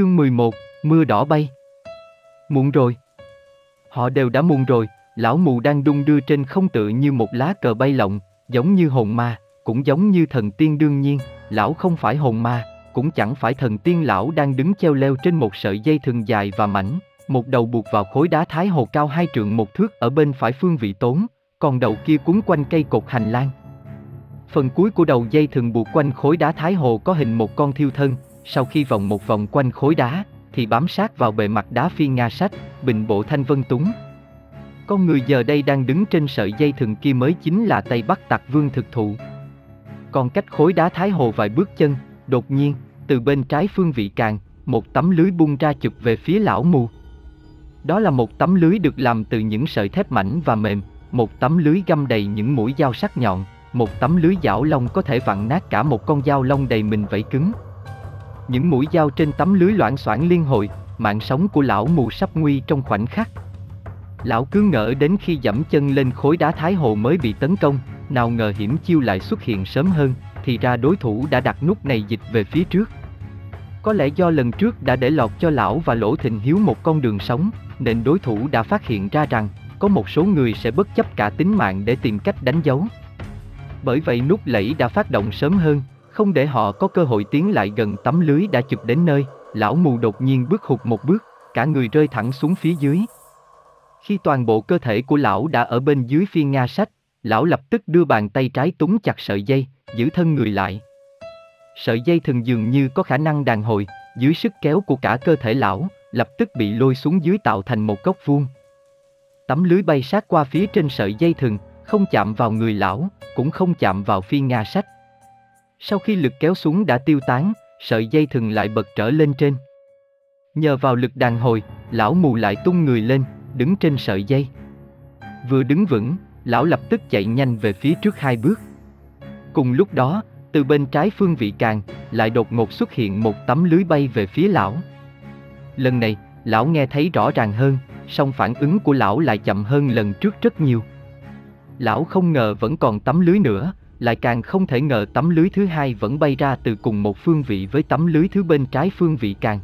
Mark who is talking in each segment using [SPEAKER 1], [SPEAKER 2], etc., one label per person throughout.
[SPEAKER 1] Chương 11, mưa đỏ bay. Muộn rồi. Họ đều đã muộn rồi, lão mù đang đung đưa trên không tự như một lá cờ bay lộng, giống như hồn ma, cũng giống như thần tiên đương nhiên, lão không phải hồn ma, cũng chẳng phải thần tiên lão đang đứng treo leo trên một sợi dây thừng dài và mảnh, một đầu buộc vào khối đá thái hồ cao hai trượng một thước ở bên phải phương vị tốn, còn đầu kia cuốn quanh cây cột hành lang. Phần cuối của đầu dây thừng buộc quanh khối đá thái hồ có hình một con thiêu thân, sau khi vòng một vòng quanh khối đá, thì bám sát vào bề mặt đá phi nga sách, bình bộ thanh vân túng. Con người giờ đây đang đứng trên sợi dây thừng kia mới chính là Tây Bắc Tặc Vương thực thụ. Còn cách khối đá thái hồ vài bước chân, đột nhiên, từ bên trái phương vị càng, một tấm lưới bung ra chụp về phía lão mù. Đó là một tấm lưới được làm từ những sợi thép mảnh và mềm, một tấm lưới găm đầy những mũi dao sắc nhọn, một tấm lưới dảo lông có thể vặn nát cả một con dao lông đầy mình vẫy cứng. Những mũi dao trên tấm lưới loạn xoảng liên hồi, mạng sống của lão mù sắp nguy trong khoảnh khắc. Lão cứ ngỡ đến khi dẫm chân lên khối đá thái hồ mới bị tấn công, nào ngờ hiểm chiêu lại xuất hiện sớm hơn, thì ra đối thủ đã đặt nút này dịch về phía trước. Có lẽ do lần trước đã để lọt cho lão và lỗ thịnh hiếu một con đường sống, nên đối thủ đã phát hiện ra rằng có một số người sẽ bất chấp cả tính mạng để tìm cách đánh dấu. Bởi vậy nút lẫy đã phát động sớm hơn, không để họ có cơ hội tiến lại gần tấm lưới đã chụp đến nơi, lão mù đột nhiên bước hụt một bước, cả người rơi thẳng xuống phía dưới. Khi toàn bộ cơ thể của lão đã ở bên dưới phiên nga sách, lão lập tức đưa bàn tay trái túng chặt sợi dây, giữ thân người lại. Sợi dây thường dường như có khả năng đàn hồi, dưới sức kéo của cả cơ thể lão, lập tức bị lôi xuống dưới tạo thành một góc vuông. Tấm lưới bay sát qua phía trên sợi dây thừng, không chạm vào người lão, cũng không chạm vào phi nga sách. Sau khi lực kéo xuống đã tiêu tán, sợi dây thừng lại bật trở lên trên. Nhờ vào lực đàn hồi, lão mù lại tung người lên, đứng trên sợi dây. Vừa đứng vững, lão lập tức chạy nhanh về phía trước hai bước. Cùng lúc đó, từ bên trái phương vị càng, lại đột ngột xuất hiện một tấm lưới bay về phía lão. Lần này, lão nghe thấy rõ ràng hơn, song phản ứng của lão lại chậm hơn lần trước rất nhiều. Lão không ngờ vẫn còn tấm lưới nữa, lại càng không thể ngờ tấm lưới thứ hai vẫn bay ra từ cùng một phương vị với tấm lưới thứ bên trái phương vị càng.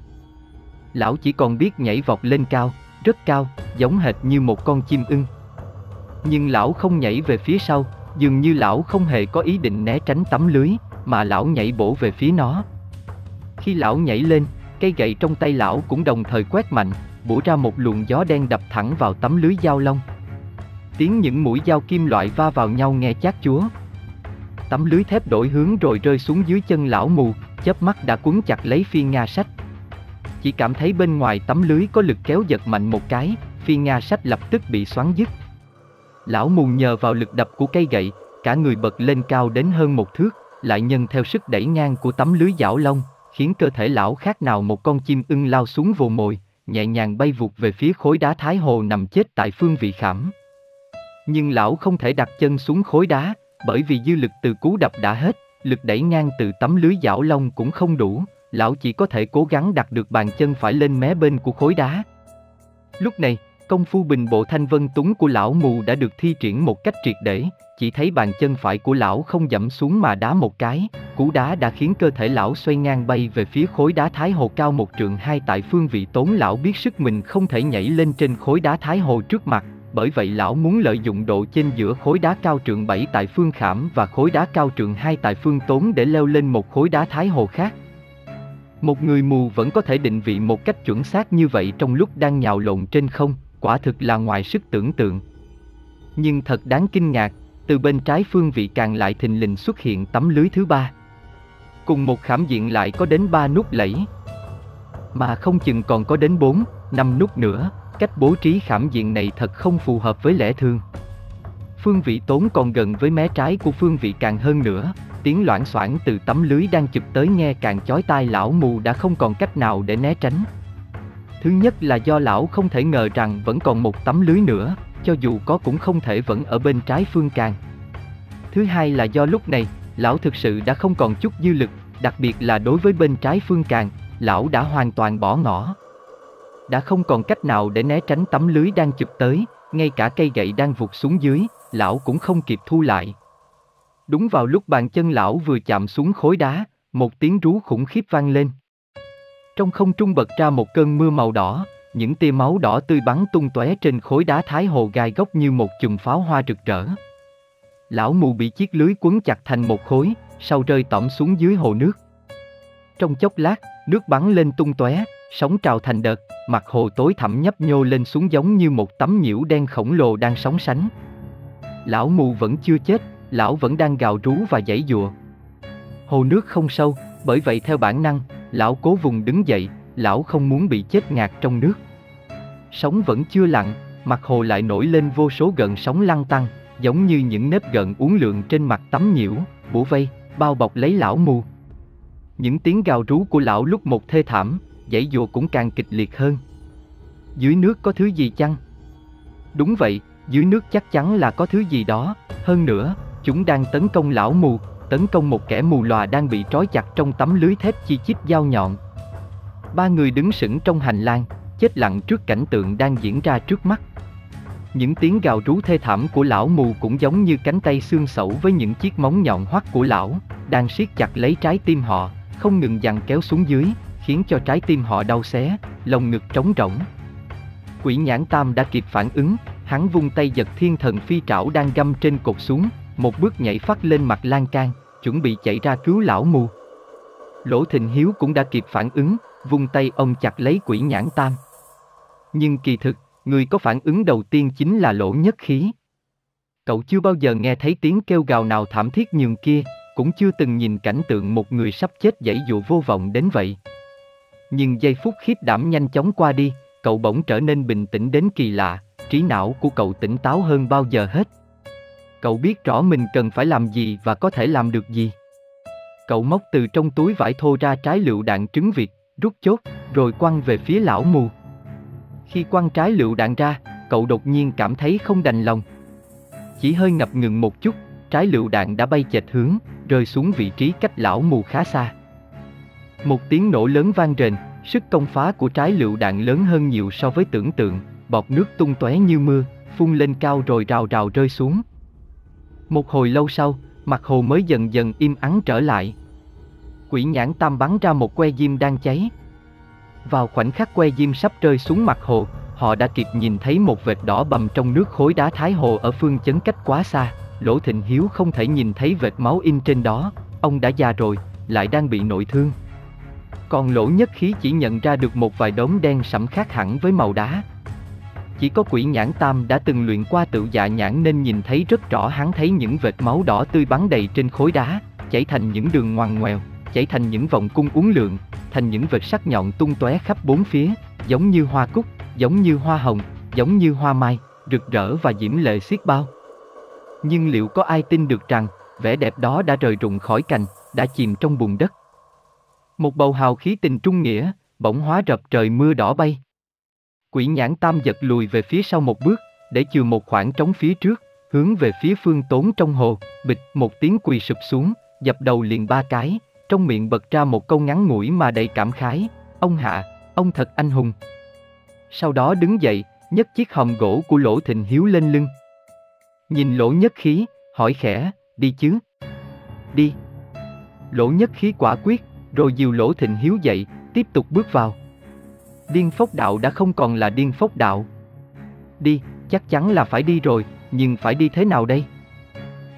[SPEAKER 1] Lão chỉ còn biết nhảy vọt lên cao, rất cao, giống hệt như một con chim ưng. Nhưng lão không nhảy về phía sau, dường như lão không hề có ý định né tránh tấm lưới, mà lão nhảy bổ về phía nó. Khi lão nhảy lên, cây gậy trong tay lão cũng đồng thời quét mạnh, bổ ra một luồng gió đen đập thẳng vào tấm lưới dao long. Tiếng những mũi dao kim loại va vào nhau nghe chát chúa. Tấm lưới thép đổi hướng rồi rơi xuống dưới chân lão mù, chớp mắt đã cuốn chặt lấy phiên nga sách. Chỉ cảm thấy bên ngoài tấm lưới có lực kéo giật mạnh một cái, phiên nga sách lập tức bị xoắn dứt. Lão mù nhờ vào lực đập của cây gậy, cả người bật lên cao đến hơn một thước, lại nhân theo sức đẩy ngang của tấm lưới dảo lông, khiến cơ thể lão khác nào một con chim ưng lao xuống vồ mồi, nhẹ nhàng bay vụt về phía khối đá thái hồ nằm chết tại phương vị khảm. Nhưng lão không thể đặt chân xuống khối đá, bởi vì dư lực từ cú đập đã hết, lực đẩy ngang từ tấm lưới giảo lông cũng không đủ, lão chỉ có thể cố gắng đặt được bàn chân phải lên mé bên của khối đá. Lúc này, công phu bình bộ thanh vân túng của lão mù đã được thi triển một cách triệt để, chỉ thấy bàn chân phải của lão không dẫm xuống mà đá một cái, cú đá đã khiến cơ thể lão xoay ngang bay về phía khối đá thái hồ cao một trượng hai tại phương vị tốn lão biết sức mình không thể nhảy lên trên khối đá thái hồ trước mặt, bởi vậy lão muốn lợi dụng độ trên giữa khối đá cao trượng 7 tại phương khảm và khối đá cao trượng 2 tại phương tốn để leo lên một khối đá thái hồ khác. Một người mù vẫn có thể định vị một cách chuẩn xác như vậy trong lúc đang nhào lộn trên không, quả thực là ngoài sức tưởng tượng. Nhưng thật đáng kinh ngạc, từ bên trái phương vị càng lại thình lình xuất hiện tấm lưới thứ ba. Cùng một khảm diện lại có đến ba nút lẫy. Mà không chừng còn có đến bốn, năm nút nữa, cách bố trí khảm diện này thật không phù hợp với lẽ thường. Phương vị tốn còn gần với mé trái của phương vị càng hơn nữa, tiếng loãng xoảng từ tấm lưới đang chụp tới nghe càng chói tai lão mù đã không còn cách nào để né tránh. Thứ nhất là do lão không thể ngờ rằng vẫn còn một tấm lưới nữa, cho dù có cũng không thể vẫn ở bên trái phương càng. Thứ hai là do lúc này, lão thực sự đã không còn chút dư lực, đặc biệt là đối với bên trái phương càng, lão đã hoàn toàn bỏ ngỏ. Đã không còn cách nào để né tránh tấm lưới đang chụp tới, ngay cả cây gậy đang vụt xuống dưới, lão cũng không kịp thu lại. Đúng vào lúc bàn chân lão vừa chạm xuống khối đá, một tiếng rú khủng khiếp vang lên. Trong không trung bật ra một cơn mưa màu đỏ, những tia máu đỏ tươi bắn tung tóe trên khối đá thái hồ gai góc như một chùm pháo hoa rực rỡ. Lão mù bị chiếc lưới quấn chặt thành một khối, sau rơi tỏm xuống dưới hồ nước. Trong chốc lát, nước bắn lên tung tóe, sóng trào thành đợt, mặt hồ tối thẳm nhấp nhô lên xuống giống như một tấm nhiễu đen khổng lồ đang sóng sánh. Lão mù vẫn chưa chết, lão vẫn đang gào rú và giãy dụa. Hồ nước không sâu, bởi vậy theo bản năng, lão cố vùng đứng dậy, lão không muốn bị chết ngạt trong nước. Sóng vẫn chưa lặng, mặt hồ lại nổi lên vô số gợn sóng lăn tăng, giống như những nếp gợn uốn lượn trên mặt tấm nhiễu, bủa vây, bao bọc lấy lão mù. Những tiếng gào rú của lão lúc một thê thảm, dãy dùa cũng càng kịch liệt hơn. Dưới nước có thứ gì chăng? Đúng vậy, dưới nước chắc chắn là có thứ gì đó, hơn nữa, chúng đang tấn công lão mù, tấn công một kẻ mù lòa đang bị trói chặt trong tấm lưới thép chi chít dao nhọn. Ba người đứng sững trong hành lang, chết lặng trước cảnh tượng đang diễn ra trước mắt. Những tiếng gào rú thê thảm của lão mù cũng giống như cánh tay xương sẩu với những chiếc móng nhọn hoắt của lão, đang siết chặt lấy trái tim họ, không ngừng dằn kéo xuống dưới, khiến cho trái tim họ đau xé, lồng ngực trống rỗng. Quỷ nhãn tam đã kịp phản ứng, hắn vung tay giật thiên thần phi trảo đang găm trên cột xuống, một bước nhảy phát lên mặt lan can, chuẩn bị chạy ra cứu lão mù. Lỗ Thịnh Hiếu cũng đã kịp phản ứng, vung tay ông chặt lấy quỷ nhãn tam. Nhưng kỳ thực, người có phản ứng đầu tiên chính là lỗ nhất khí. Cậu chưa bao giờ nghe thấy tiếng kêu gào nào thảm thiết nhường kia, cũng chưa từng nhìn cảnh tượng một người sắp chết dãy dụ vô vọng đến vậy. Nhưng giây phút khiếp đảm nhanh chóng qua đi, cậu bỗng trở nên bình tĩnh đến kỳ lạ, trí não của cậu tỉnh táo hơn bao giờ hết. Cậu biết rõ mình cần phải làm gì và có thể làm được gì. Cậu móc từ trong túi vải thô ra trái lựu đạn trứng vịt, rút chốt, rồi quăng về phía lão mù. Khi quăng trái lựu đạn ra, cậu đột nhiên cảm thấy không đành lòng. Chỉ hơi ngập ngừng một chút, trái lựu đạn đã bay chệch hướng, rơi xuống vị trí cách lão mù khá xa. Một tiếng nổ lớn vang rền, sức công phá của trái lựu đạn lớn hơn nhiều so với tưởng tượng, bọt nước tung tóe như mưa, phun lên cao rồi rào rào rơi xuống. Một hồi lâu sau, mặt hồ mới dần dần im ắng trở lại. Quỷ nhãn tam bắn ra một que diêm đang cháy. Vào khoảnh khắc que diêm sắp rơi xuống mặt hồ, họ đã kịp nhìn thấy một vệt đỏ bầm trong nước khối đá thái hồ ở phương chấn cách quá xa. Lỗ Thịnh Hiếu không thể nhìn thấy vệt máu in trên đó, ông đã già rồi, lại đang bị nội thương. Còn lỗ nhất khí chỉ nhận ra được một vài đốm đen sẫm khác hẳn với màu đá. Chỉ có quỷ nhãn tam đã từng luyện qua tự dạ nhãn nên nhìn thấy rất rõ hắn thấy những vệt máu đỏ tươi bắn đầy trên khối đá, chảy thành những đường ngoằn ngoèo, chảy thành những vòng cung uốn lượn, thành những vệt sắc nhọn tung tóe khắp bốn phía, giống như hoa cúc, giống như hoa hồng, giống như hoa mai, rực rỡ và diễm lệ xiết bao. Nhưng liệu có ai tin được rằng, vẻ đẹp đó đã rời rụng khỏi cành, đã chìm trong bùn đất? Một bầu hào khí tình trung nghĩa, bỗng hóa rập trời mưa đỏ bay. Quỷ nhãn tam giật lùi về phía sau một bước, để chừa một khoảng trống phía trước, hướng về phía phương tốn trong hồ, bịch một tiếng quỳ sụp xuống, dập đầu liền ba cái, trong miệng bật ra một câu ngắn ngủi mà đầy cảm khái, ông hạ, ông thật anh hùng. Sau đó đứng dậy, nhấc chiếc hòm gỗ của lỗ thịnh hiếu lên lưng. Nhìn lỗ nhất khí, hỏi khẽ, đi chứ? Đi. Lỗ nhất khí quả quyết, rồi dìu lỗ thịnh hiếu dậy, tiếp tục bước vào. Điên phốc đạo đã không còn là điên phốc đạo. Đi, chắc chắn là phải đi rồi, nhưng phải đi thế nào đây?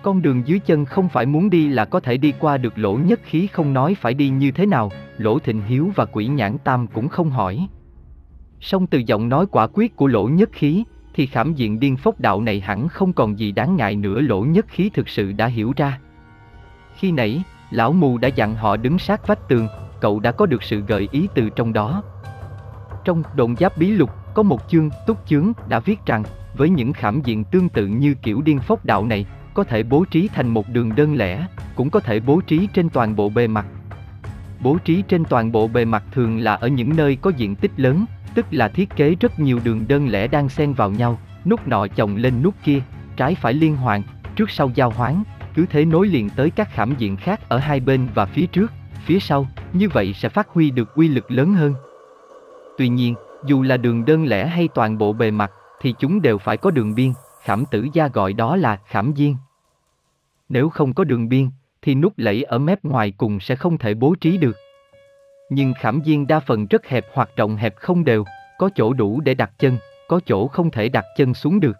[SPEAKER 1] Con đường dưới chân không phải muốn đi là có thể đi qua được lỗ nhất khí không nói phải đi như thế nào, lỗ thịnh hiếu và quỷ nhãn tam cũng không hỏi. Song từ giọng nói quả quyết của lỗ nhất khí, thì khảm diện điên phốc đạo này hẳn không còn gì đáng ngại nữa lỗ nhất khí thực sự đã hiểu ra. Khi nãy, lão mù đã dặn họ đứng sát vách tường, cậu đã có được sự gợi ý từ trong đó. Trong Đồn giáp bí lục, có một chương, túc chướng, đã viết rằng, với những khảm diện tương tự như kiểu điên phốc đạo này, có thể bố trí thành một đường đơn lẻ, cũng có thể bố trí trên toàn bộ bề mặt. Bố trí trên toàn bộ bề mặt thường là ở những nơi có diện tích lớn, tức là thiết kế rất nhiều đường đơn lẻ đang xen vào nhau, nút nọ chồng lên nút kia, trái phải liên hoàn, trước sau giao hoán, cứ thế nối liền tới các khảm diện khác ở hai bên và phía trước, phía sau, như vậy sẽ phát huy được uy lực lớn hơn. Tuy nhiên, dù là đường đơn lẻ hay toàn bộ bề mặt, thì chúng đều phải có đường biên, khảm tử gia gọi đó là khảm diên. Nếu không có đường biên, thì nút lẫy ở mép ngoài cùng sẽ không thể bố trí được. nhưng khảm viên đa phần rất hẹp hoặc rộng hẹp không đều, có chỗ đủ để đặt chân, có chỗ không thể đặt chân xuống được.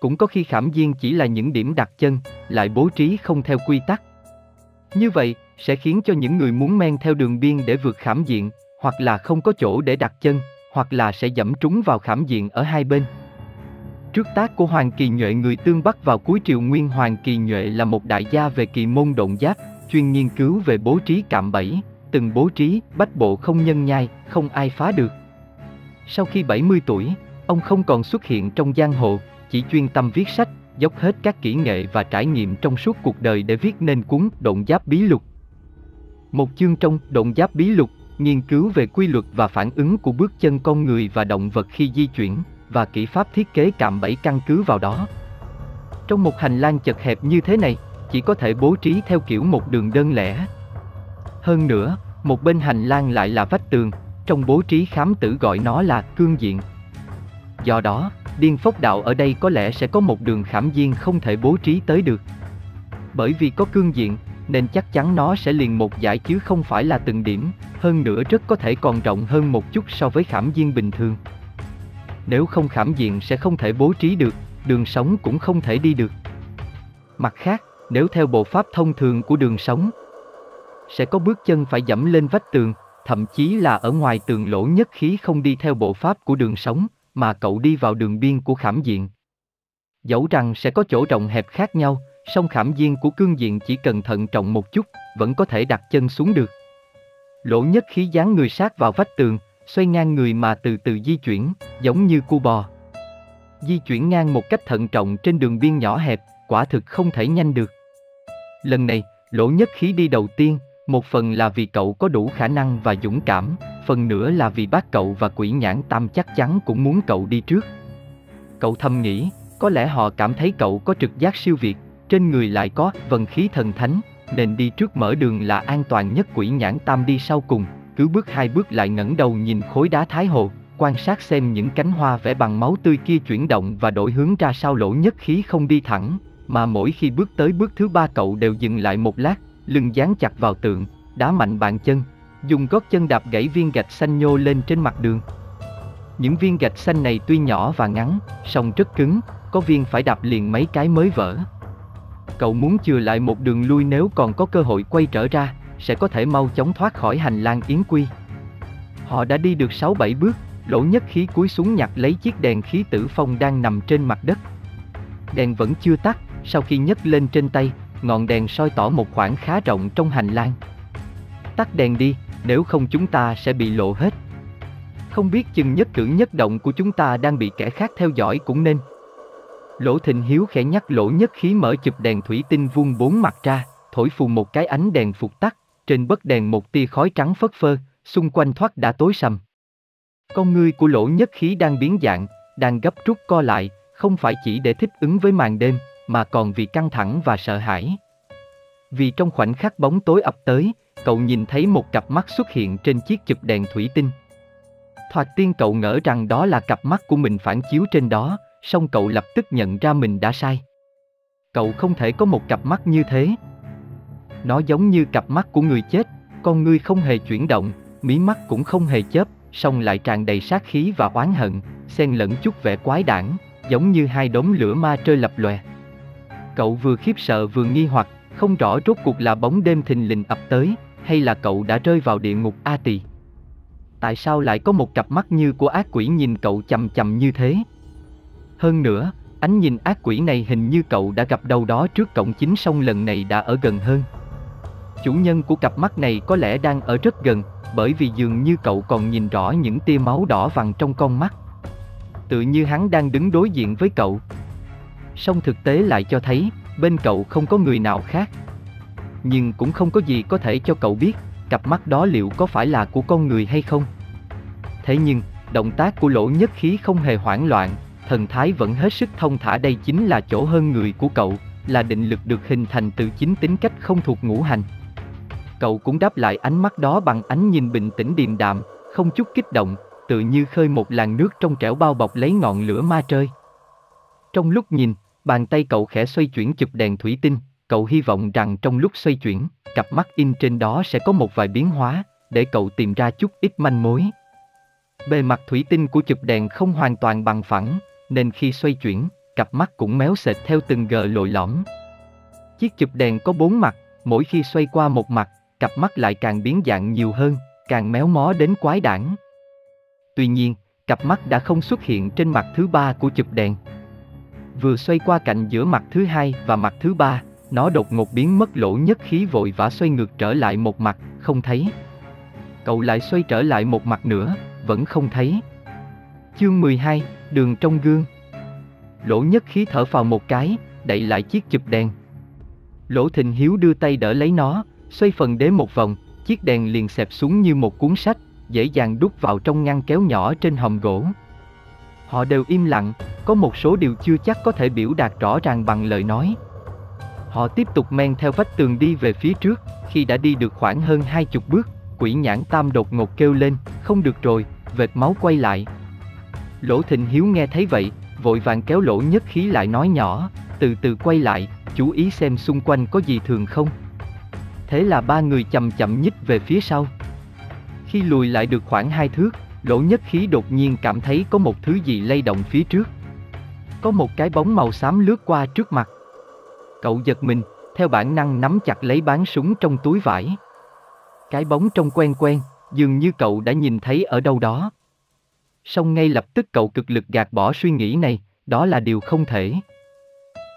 [SPEAKER 1] Cũng có khi khảm viên chỉ là những điểm đặt chân, lại bố trí không theo quy tắc. Như vậy, sẽ khiến cho những người muốn men theo đường biên để vượt khảm diện, hoặc là không có chỗ để đặt chân, hoặc là sẽ dẫm trúng vào khảm diện ở hai bên. Trước tác của Hoàng Kỳ Nhuệ người tương Bắc vào cuối triều nguyên Hoàng Kỳ Nhuệ là một đại gia về kỳ môn động giáp, chuyên nghiên cứu về bố trí cạm bẫy, từng bố trí, bách bộ không nhân nhai, không ai phá được. Sau khi 70 tuổi, ông không còn xuất hiện trong giang hồ, chỉ chuyên tâm viết sách, dốc hết các kỹ nghệ và trải nghiệm trong suốt cuộc đời để viết nên cuốn Độn Giáp Bí Lục. Một chương trong Độn Giáp Bí Lục nghiên cứu về quy luật và phản ứng của bước chân con người và động vật khi di chuyển, và kỹ pháp thiết kế cạm bẫy căn cứ vào đó. Trong một hành lang chật hẹp như thế này, chỉ có thể bố trí theo kiểu một đường đơn lẻ. Hơn nữa, một bên hành lang lại là vách tường, trong bố trí khám tử gọi nó là cương diện. Do đó, điên phốc đạo ở đây có lẽ sẽ có một đường khảm diên không thể bố trí tới được. Bởi vì có cương diện, nên chắc chắn nó sẽ liền một giải chứ không phải là từng điểm, hơn nữa rất có thể còn rộng hơn một chút so với khảm diên bình thường. Nếu không khảm diện sẽ không thể bố trí được, đường sống cũng không thể đi được. Mặt khác, nếu theo bộ pháp thông thường của đường sống, sẽ có bước chân phải dẫm lên vách tường, thậm chí là ở ngoài tường lỗ nhất khí không đi theo bộ pháp của đường sống, mà cậu đi vào đường biên của khảm diện. Dẫu rằng sẽ có chỗ rộng hẹp khác nhau, song khảm diện của cương diện chỉ cần thận trọng một chút, vẫn có thể đặt chân xuống được. Lỗ nhất khí dán người sát vào vách tường, xoay ngang người mà từ từ di chuyển, giống như cu bò. Di chuyển ngang một cách thận trọng trên đường biên nhỏ hẹp, quả thực không thể nhanh được. Lần này, lỗ nhất khí đi đầu tiên, một phần là vì cậu có đủ khả năng và dũng cảm, phần nữa là vì bác cậu và quỷ nhãn tam chắc chắn cũng muốn cậu đi trước. Cậu thầm nghĩ, có lẽ họ cảm thấy cậu có trực giác siêu việt, trên người lại có vần khí thần thánh, nên đi trước mở đường là an toàn nhất quỷ nhãn tam đi sau cùng, cứ bước hai bước lại ngẩng đầu nhìn khối đá thái hồ, quan sát xem những cánh hoa vẽ bằng máu tươi kia chuyển động và đổi hướng ra sao lỗ nhất khí không đi thẳng, mà mỗi khi bước tới bước thứ ba cậu đều dừng lại một lát, lưng dán chặt vào tượng, đá mạnh bàn chân, dùng gót chân đạp gãy viên gạch xanh nhô lên trên mặt đường. Những viên gạch xanh này tuy nhỏ và ngắn, song rất cứng, có viên phải đạp liền mấy cái mới vỡ. Cậu muốn chừa lại một đường lui nếu còn có cơ hội quay trở ra, sẽ có thể mau chóng thoát khỏi hành lang yến quy. Họ đã đi được 6-7 bước, lỗ nhất khí cúi xuống nhặt lấy chiếc đèn khí tử phong đang nằm trên mặt đất. Đèn vẫn chưa tắt, sau khi nhấc lên trên tay, ngọn đèn soi tỏ một khoảng khá rộng trong hành lang. Tắt đèn đi, nếu không chúng ta sẽ bị lộ hết. Không biết chừng nhất cử nhất động của chúng ta đang bị kẻ khác theo dõi cũng nên. Lỗ Thịnh Hiếu khẽ nhắc lỗ nhất khí mở chụp đèn thủy tinh vuông bốn mặt ra, thổi phù một cái ánh đèn phục tắt, trên bất đèn một tia khói trắng phất phơ, xung quanh thoát đã tối sầm. Con ngươi của lỗ nhất khí đang biến dạng, đang gấp rút co lại, không phải chỉ để thích ứng với màn đêm, mà còn vì căng thẳng và sợ hãi. Vì trong khoảnh khắc bóng tối ập tới, cậu nhìn thấy một cặp mắt xuất hiện trên chiếc chụp đèn thủy tinh. Thoạt tiên cậu ngỡ rằng đó là cặp mắt của mình phản chiếu trên đó, song cậu lập tức nhận ra mình đã sai. Cậu không thể có một cặp mắt như thế. Nó giống như cặp mắt của người chết, con ngươi không hề chuyển động, mí mắt cũng không hề chớp, song lại tràn đầy sát khí và oán hận, xen lẫn chút vẻ quái đản, giống như hai đống lửa ma trơi lập lòe. Cậu vừa khiếp sợ vừa nghi hoặc, không rõ rốt cuộc là bóng đêm thình lình ập tới, hay là cậu đã rơi vào địa ngục A Tỳ. Tại sao lại có một cặp mắt như của ác quỷ nhìn cậu chầm chầm như thế? Hơn nữa, ánh nhìn ác quỷ này hình như cậu đã gặp đâu đó trước cổng chính song lần này đã ở gần hơn. Chủ nhân của cặp mắt này có lẽ đang ở rất gần, bởi vì dường như cậu còn nhìn rõ những tia máu đỏ vàng trong con mắt. Tự như hắn đang đứng đối diện với cậu. Song thực tế lại cho thấy, bên cậu không có người nào khác. Nhưng cũng không có gì có thể cho cậu biết, cặp mắt đó liệu có phải là của con người hay không. Thế nhưng, động tác của lỗ nhất khí không hề hoảng loạn, thần thái vẫn hết sức thông thả đây chính là chỗ hơn người của cậu, là định lực được hình thành từ chính tính cách không thuộc ngũ hành. Cậu cũng đáp lại ánh mắt đó bằng ánh nhìn bình tĩnh điềm đạm, không chút kích động, tự như khơi một làn nước trong trẻo bao bọc lấy ngọn lửa ma trơi. Trong lúc nhìn, bàn tay cậu khẽ xoay chuyển chụp đèn thủy tinh, cậu hy vọng rằng trong lúc xoay chuyển, cặp mắt in trên đó sẽ có một vài biến hóa, để cậu tìm ra chút ít manh mối. Bề mặt thủy tinh của chụp đèn không hoàn toàn bằng phẳng, nên khi xoay chuyển, cặp mắt cũng méo sệt theo từng gờ lồi lõm. Chiếc chụp đèn có bốn mặt, mỗi khi xoay qua một mặt, cặp mắt lại càng biến dạng nhiều hơn, càng méo mó đến quái đản. Tuy nhiên, cặp mắt đã không xuất hiện trên mặt thứ ba của chụp đèn. Vừa xoay qua cạnh giữa mặt thứ hai và mặt thứ ba, nó đột ngột biến mất lỗ nhất khí vội vã xoay ngược trở lại một mặt, không thấy. Cậu lại xoay trở lại một mặt nữa, vẫn không thấy. Chương 12, đường trong gương. Lỗ nhất khí thở vào một cái, đẩy lại chiếc chụp đèn. Lỗ thịnh hiếu đưa tay đỡ lấy nó, xoay phần đế một vòng, chiếc đèn liền xẹp xuống như một cuốn sách, dễ dàng đút vào trong ngăn kéo nhỏ trên hòm gỗ. Họ đều im lặng, có một số điều chưa chắc có thể biểu đạt rõ ràng bằng lời nói. Họ tiếp tục men theo vách tường đi về phía trước, khi đã đi được khoảng hơn hai chục bước, quỷ nhãn tam đột ngột kêu lên, không được rồi, vệt máu quay lại. Lỗ thịnh hiếu nghe thấy vậy, vội vàng kéo lỗ nhất khí lại nói nhỏ, từ từ quay lại, chú ý xem xung quanh có gì thường không. Thế là ba người chậm chậm nhích về phía sau. Khi lùi lại được khoảng hai thước, lỗ nhất khí đột nhiên cảm thấy có một thứ gì lay động phía trước. Có một cái bóng màu xám lướt qua trước mặt. Cậu giật mình, theo bản năng nắm chặt lấy bán súng trong túi vải. Cái bóng trông quen quen, dường như cậu đã nhìn thấy ở đâu đó. Xong ngay lập tức cậu cực lực gạt bỏ suy nghĩ này, đó là điều không thể.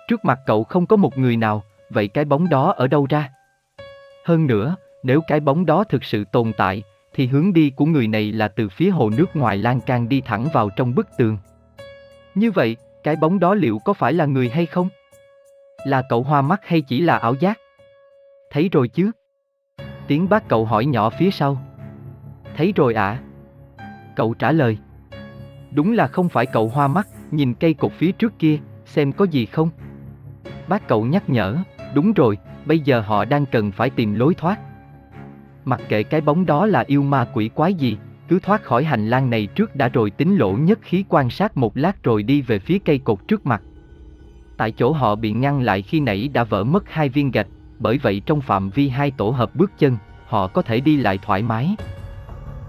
[SPEAKER 1] Trước mặt cậu không có một người nào, vậy cái bóng đó ở đâu ra? Hơn nữa, nếu cái bóng đó thực sự tồn tại, thì hướng đi của người này là từ phía hồ nước ngoài lan can đi thẳng vào trong bức tường. Như vậy, cái bóng đó liệu có phải là người hay không? Là cậu hoa mắt hay chỉ là ảo giác? Thấy rồi chứ? Tiếng bác cậu hỏi nhỏ phía sau. Thấy rồi ạ. À? Cậu trả lời. Đúng là không phải cậu hoa mắt, nhìn cây cột phía trước kia, xem có gì không? Bác cậu nhắc nhở, đúng rồi, bây giờ họ đang cần phải tìm lối thoát. Mặc kệ cái bóng đó là yêu ma quỷ quái gì, cứ thoát khỏi hành lang này trước đã rồi tính lỗ nhất khí quan sát một lát rồi đi về phía cây cột trước mặt. Tại chỗ họ bị ngăn lại khi nãy đã vỡ mất hai viên gạch, bởi vậy trong phạm vi hai tổ hợp bước chân, họ có thể đi lại thoải mái.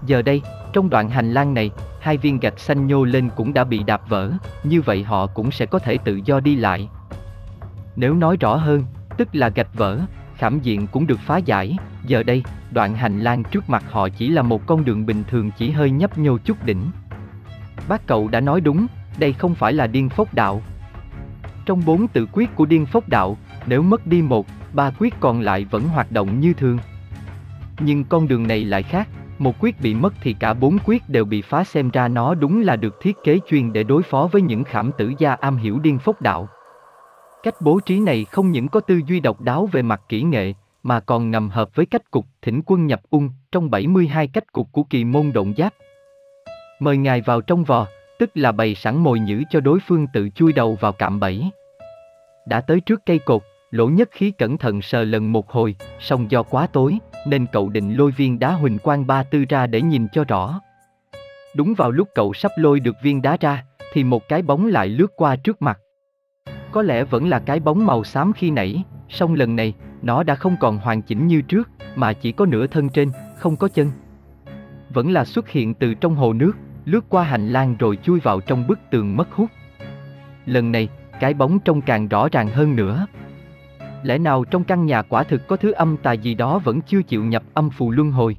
[SPEAKER 1] Giờ đây, trong đoạn hành lang này, hai viên gạch xanh nhô lên cũng đã bị đạp vỡ, như vậy họ cũng sẽ có thể tự do đi lại. Nếu nói rõ hơn, tức là gạch vỡ, khảm diện cũng được phá giải, giờ đây, đoạn hành lang trước mặt họ chỉ là một con đường bình thường chỉ hơi nhấp nhô chút đỉnh. Bác cậu đã nói đúng, đây không phải là điên phốc đạo. Trong bốn tự quyết của điên phốc đạo, nếu mất đi một, ba quyết còn lại vẫn hoạt động như thường. Nhưng con đường này lại khác, một quyết bị mất thì cả bốn quyết đều bị phá xem ra nó đúng là được thiết kế chuyên để đối phó với những khảm tử gia am hiểu điên phốc đạo. Cách bố trí này không những có tư duy độc đáo về mặt kỹ nghệ, mà còn ngầm hợp với cách cục thỉnh quân nhập ung trong 72 cách cục của kỳ môn động giáp. Mời ngài vào trong vò, tức là bày sẵn mồi nhữ cho đối phương tự chui đầu vào cạm bẫy. Đã tới trước cây cột, lỗ nhất khí cẩn thận sờ lần một hồi, song do quá tối, nên cậu định lôi viên đá huỳnh quang ba tư ra để nhìn cho rõ. Đúng vào lúc cậu sắp lôi được viên đá ra, thì một cái bóng lại lướt qua trước mặt. Có lẽ vẫn là cái bóng màu xám khi nãy, song lần này, nó đã không còn hoàn chỉnh như trước, mà chỉ có nửa thân trên, không có chân. Vẫn là xuất hiện từ trong hồ nước, lướt qua hành lang rồi chui vào trong bức tường mất hút. Lần này, cái bóng trông càng rõ ràng hơn nữa. Lẽ nào trong căn nhà quả thực có thứ âm tà gì đó vẫn chưa chịu nhập âm phù luân hồi?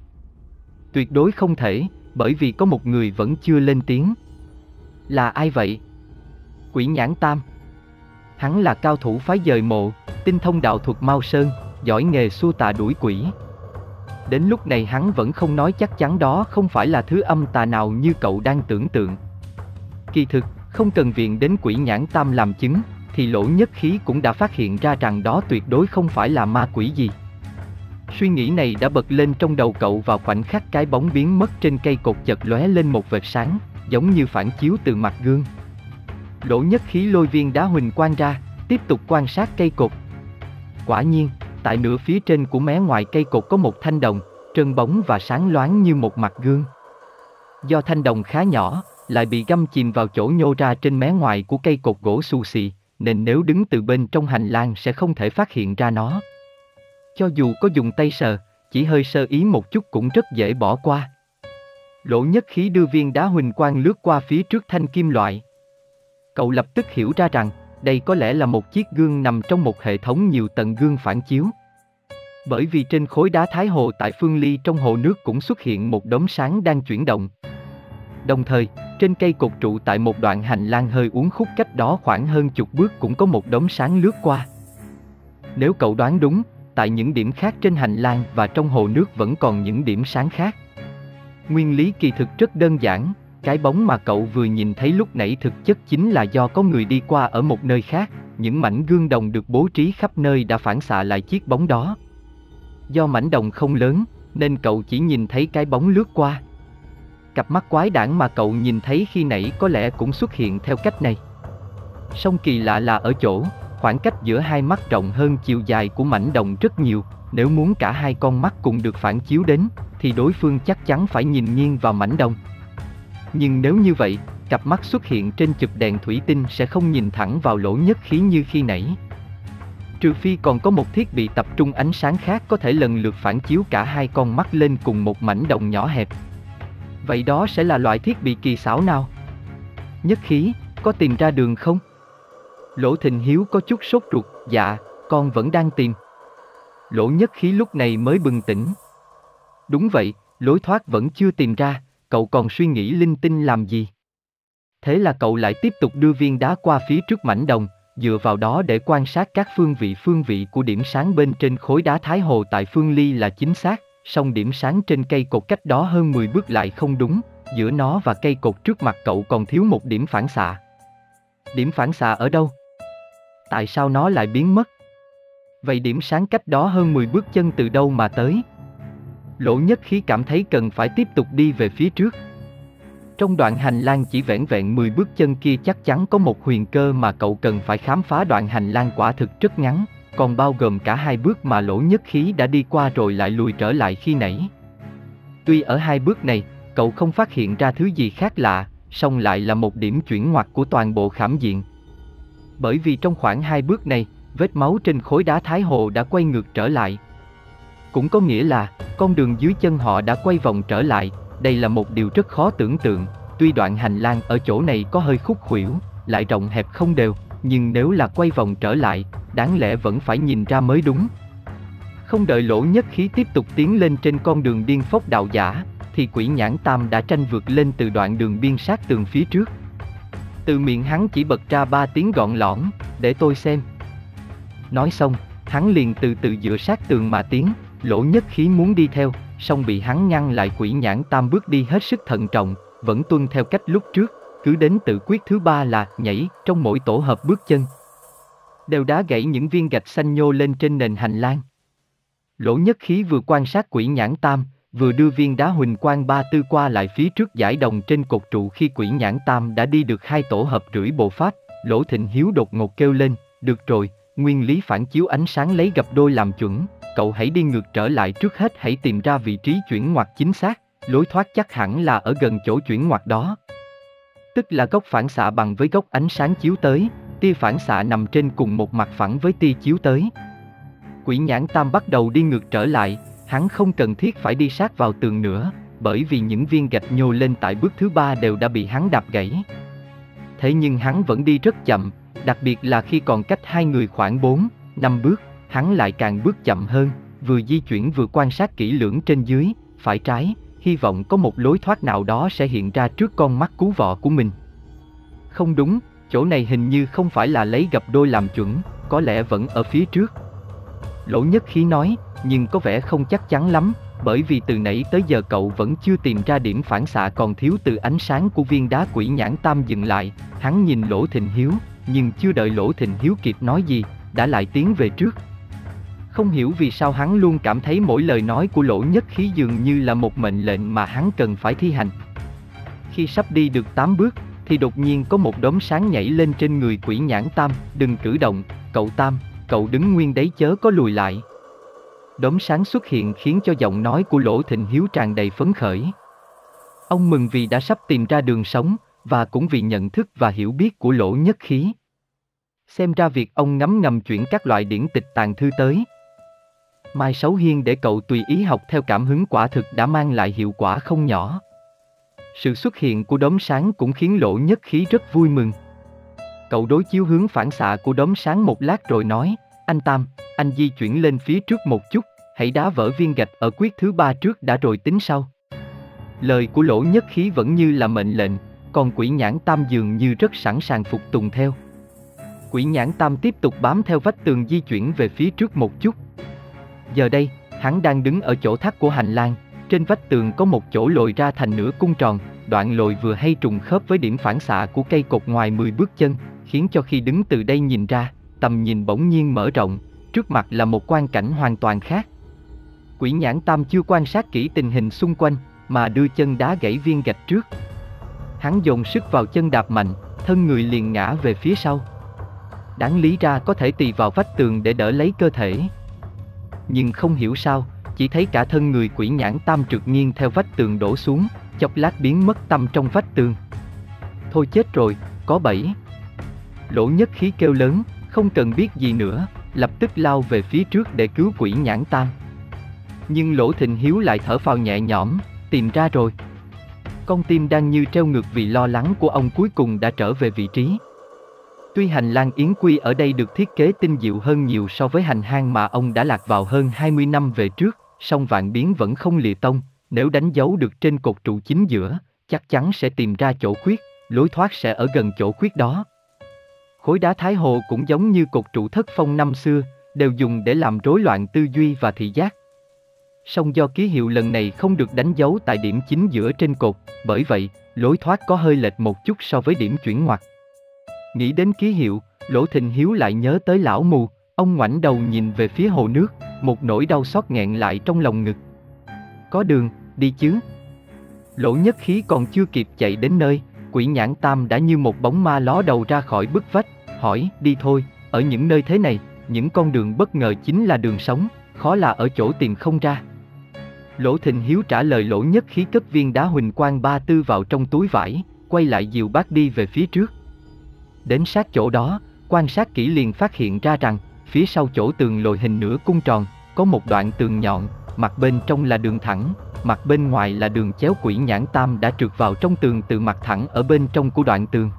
[SPEAKER 1] Tuyệt đối không thể, bởi vì có một người vẫn chưa lên tiếng. Là ai vậy? Quỷ nhãn tam. Hắn là cao thủ phái dời mộ, tinh thông đạo thuật Mao Sơn, giỏi nghề xua tà đuổi quỷ. Đến lúc này hắn vẫn không nói chắc chắn đó không phải là thứ âm tà nào như cậu đang tưởng tượng. Kỳ thực, không cần viện đến quỷ nhãn tam làm chứng, thì lỗ nhất khí cũng đã phát hiện ra rằng đó tuyệt đối không phải là ma quỷ gì. Suy nghĩ này đã bật lên trong đầu cậu vào khoảnh khắc cái bóng biến mất trên cây cột chật lóe lên một vệt sáng, giống như phản chiếu từ mặt gương. Lỗ nhất khí lôi viên đá huỳnh quang ra, tiếp tục quan sát cây cột. Quả nhiên, tại nửa phía trên của mé ngoài cây cột có một thanh đồng, trơn bóng và sáng loáng như một mặt gương. Do thanh đồng khá nhỏ, lại bị găm chìm vào chỗ nhô ra trên mé ngoài của cây cột gỗ xù xì, nên nếu đứng từ bên trong hành lang sẽ không thể phát hiện ra nó. Cho dù có dùng tay sờ, chỉ hơi sơ ý một chút cũng rất dễ bỏ qua. Lỗ nhất khí đưa viên đá huỳnh quang lướt qua phía trước thanh kim loại. Cậu lập tức hiểu ra rằng, đây có lẽ là một chiếc gương nằm trong một hệ thống nhiều tầng gương phản chiếu. Bởi vì trên khối đá Thái Hồ tại Phương Ly trong hồ nước cũng xuất hiện một đốm sáng đang chuyển động. Đồng thời, trên cây cột trụ tại một đoạn hành lang hơi uốn khúc cách đó khoảng hơn chục bước cũng có một đốm sáng lướt qua. Nếu cậu đoán đúng, tại những điểm khác trên hành lang và trong hồ nước vẫn còn những điểm sáng khác. Nguyên lý kỳ thực rất đơn giản, cái bóng mà cậu vừa nhìn thấy lúc nãy thực chất chính là do có người đi qua ở một nơi khác, những mảnh gương đồng được bố trí khắp nơi đã phản xạ lại chiếc bóng đó. Do mảnh đồng không lớn, nên cậu chỉ nhìn thấy cái bóng lướt qua. Cặp mắt quái đản mà cậu nhìn thấy khi nãy có lẽ cũng xuất hiện theo cách này. Song kỳ lạ là ở chỗ, khoảng cách giữa hai mắt rộng hơn chiều dài của mảnh đồng rất nhiều, nếu muốn cả hai con mắt cùng được phản chiếu đến, thì đối phương chắc chắn phải nhìn nghiêng vào mảnh đồng. Nhưng nếu như vậy, cặp mắt xuất hiện trên chụp đèn thủy tinh sẽ không nhìn thẳng vào lỗ nhất khí như khi nãy. Trừ phi còn có một thiết bị tập trung ánh sáng khác có thể lần lượt phản chiếu cả hai con mắt lên cùng một mảnh đồng nhỏ hẹp. Vậy đó sẽ là loại thiết bị kỳ xảo nào? Nhất khí, có tìm ra đường không? Lỗ Thịnh Hiếu có chút sốt ruột, dạ, con vẫn đang tìm. Lỗ nhất khí lúc này mới bừng tỉnh. Đúng vậy, lối thoát vẫn chưa tìm ra, cậu còn suy nghĩ linh tinh làm gì? Thế là cậu lại tiếp tục đưa viên đá qua phía trước mảnh đồng, dựa vào đó để quan sát các phương vị phương vị của điểm sáng bên trên khối đá Thái Hồ tại phương ly là chính xác, song điểm sáng trên cây cột cách đó hơn 10 bước lại không đúng, giữa nó và cây cột trước mặt cậu còn thiếu một điểm phản xạ. Điểm phản xạ ở đâu? Tại sao nó lại biến mất? Vậy điểm sáng cách đó hơn 10 bước chân từ đâu mà tới? Lỗ nhất khí cảm thấy cần phải tiếp tục đi về phía trước. Trong đoạn hành lang chỉ vẹn vẹn 10 bước chân kia chắc chắn có một huyền cơ mà cậu cần phải khám phá đoạn hành lang quả thực rất ngắn, còn bao gồm cả hai bước mà lỗ nhất khí đã đi qua rồi lại lùi trở lại khi nãy. Tuy ở hai bước này, cậu không phát hiện ra thứ gì khác lạ, song lại là một điểm chuyển ngoặt của toàn bộ khảm diện. Bởi vì trong khoảng hai bước này, vết máu trên khối đá Thái Hồ đã quay ngược trở lại. Cũng có nghĩa là, con đường dưới chân họ đã quay vòng trở lại, đây là một điều rất khó tưởng tượng, tuy đoạn hành lang ở chỗ này có hơi khúc khuỷu, lại rộng hẹp không đều, nhưng nếu là quay vòng trở lại, đáng lẽ vẫn phải nhìn ra mới đúng. Không đợi lỗ nhất khí tiếp tục tiến lên trên con đường điên phốc đạo giả, thì quỷ nhãn tam đã tranh vượt lên từ đoạn đường biên sát tường phía trước. Từ miệng hắn chỉ bật ra ba tiếng gọn lõm để tôi xem. Nói xong, hắn liền từ từ dựa sát tường mà tiến, lỗ nhất khí muốn đi theo, song bị hắn ngăn lại quỷ nhãn tam bước đi hết sức thận trọng, vẫn tuân theo cách lúc trước, cứ đến tự quyết thứ ba là nhảy trong mỗi tổ hợp bước chân. Đều đá gãy những viên gạch xanh nhô lên trên nền hành lang. Lỗ nhất khí vừa quan sát quỷ nhãn tam, vừa đưa viên đá huỳnh quang ba tư qua lại phía trước giải đồng trên cột trụ khi quỷ nhãn tam đã đi được hai tổ hợp rưỡi bộ phát, lỗ thịnh hiếu đột ngột kêu lên, được rồi, nguyên lý phản chiếu ánh sáng lấy gặp đôi làm chuẩn, cậu hãy đi ngược trở lại trước hết hãy tìm ra vị trí chuyển ngoặt chính xác, lối thoát chắc hẳn là ở gần chỗ chuyển ngoặt đó. Tức là góc phản xạ bằng với góc ánh sáng chiếu tới, tia phản xạ nằm trên cùng một mặt phẳng với tia chiếu tới. Quỷ nhãn tam bắt đầu đi ngược trở lại, hắn không cần thiết phải đi sát vào tường nữa, bởi vì những viên gạch nhô lên tại bước thứ ba đều đã bị hắn đạp gãy. Thế nhưng hắn vẫn đi rất chậm, đặc biệt là khi còn cách hai người khoảng 4, 5 bước, hắn lại càng bước chậm hơn, vừa di chuyển vừa quan sát kỹ lưỡng trên dưới, phải trái, hy vọng có một lối thoát nào đó sẽ hiện ra trước con mắt cú vọ của mình. Không đúng, chỗ này hình như không phải là lấy gặp đôi làm chuẩn, có lẽ vẫn ở phía trước. Lỗ nhất khí nói, nhưng có vẻ không chắc chắn lắm, bởi vì từ nãy tới giờ cậu vẫn chưa tìm ra điểm phản xạ còn thiếu từ ánh sáng của viên đá quỷ nhãn tam dừng lại, hắn nhìn Lỗ Thịnh Hiếu, nhưng chưa đợi Lỗ Thịnh Hiếu kịp nói gì, đã lại tiến về trước. Không hiểu vì sao hắn luôn cảm thấy mỗi lời nói của Lỗ Nhất Khí dường như là một mệnh lệnh mà hắn cần phải thi hành. Khi sắp đi được 8 bước, thì đột nhiên có một đốm sáng nhảy lên trên người quỷ nhãn Tam, đừng cử động, cậu Tam, cậu đứng nguyên đấy chớ có lùi lại. Đốm sáng xuất hiện khiến cho giọng nói của Lỗ Thịnh Hiếu tràn đầy phấn khởi. Ông mừng vì đã sắp tìm ra đường sống, và cũng vì nhận thức và hiểu biết của Lỗ Nhất Khí. Xem ra việc ông ngắm ngầm chuyển các loại điển tịch tàn thư tới. Mai Sấu Hiên để cậu tùy ý học theo cảm hứng quả thực đã mang lại hiệu quả không nhỏ. Sự xuất hiện của đốm sáng cũng khiến lỗ nhất khí rất vui mừng. Cậu đối chiếu hướng phản xạ của đốm sáng một lát rồi nói, anh Tam, anh di chuyển lên phía trước một chút, hãy đá vỡ viên gạch ở quyết thứ ba trước đã rồi tính sau. Lời của lỗ nhất khí vẫn như là mệnh lệnh, còn quỷ nhãn tam dường như rất sẵn sàng phục tùng theo. Quỷ nhãn tam tiếp tục bám theo vách tường di chuyển về phía trước một chút. Giờ đây, hắn đang đứng ở chỗ thắt của hành lang, trên vách tường có một chỗ lồi ra thành nửa cung tròn, đoạn lồi vừa hay trùng khớp với điểm phản xạ của cây cột ngoài 10 bước chân, khiến cho khi đứng từ đây nhìn ra, tầm nhìn bỗng nhiên mở rộng, trước mặt là một quan cảnh hoàn toàn khác. Quỷ nhãn tam chưa quan sát kỹ tình hình xung quanh, mà đưa chân đá gãy viên gạch trước. Hắn dồn sức vào chân đạp mạnh, thân người liền ngã về phía sau. Đáng lý ra có thể tì vào vách tường để đỡ lấy cơ thể. Nhưng không hiểu sao, chỉ thấy cả thân người quỷ nhãn tam trượt nghiêng theo vách tường đổ xuống, chốc lát biến mất tâm trong vách tường. Thôi chết rồi, có bẫy. Lỗ nhất khí kêu lớn, không cần biết gì nữa, lập tức lao về phía trước để cứu quỷ nhãn tam. Nhưng lỗ thịnh hiếu lại thở phào nhẹ nhõm, tìm ra rồi. Con tim đang như treo ngược vì lo lắng của ông cuối cùng đã trở về vị trí. Tuy hành lang Yến Quy ở đây được thiết kế tinh diệu hơn nhiều so với hành hang mà ông đã lạc vào hơn 20 năm về trước, song vạn biến vẫn không lìa tông, nếu đánh dấu được trên cột trụ chính giữa, chắc chắn sẽ tìm ra chỗ khuyết, lối thoát sẽ ở gần chỗ khuyết đó. Khối đá Thái Hồ cũng giống như cột trụ thất phong năm xưa, đều dùng để làm rối loạn tư duy và thị giác. Song do ký hiệu lần này không được đánh dấu tại điểm chính giữa trên cột, bởi vậy, lối thoát có hơi lệch một chút so với điểm chuyển ngoặt. Nghĩ đến ký hiệu, Lỗ Thịnh Hiếu lại nhớ tới lão mù, ông ngoảnh đầu nhìn về phía hồ nước, một nỗi đau xót nghẹn lại trong lòng ngực. Có đường, đi chứ. Lỗ nhất khí còn chưa kịp chạy đến nơi, quỷ nhãn tam đã như một bóng ma ló đầu ra khỏi bức vách, hỏi, đi thôi, ở những nơi thế này, những con đường bất ngờ chính là đường sống, khó là ở chỗ tìm không ra. Lỗ Thịnh Hiếu trả lời lỗ nhất khí cất viên đá huỳnh quang ba tư vào trong túi vải, quay lại dìu bác đi về phía trước. Đến sát chỗ đó, quan sát kỹ liền phát hiện ra rằng, phía sau chỗ tường lồi hình nửa cung tròn, có một đoạn tường nhọn, mặt bên trong là đường thẳng, mặt bên ngoài là đường chéo quỷ nhãn tam đã trượt vào trong tường từ mặt thẳng ở bên trong của đoạn tường.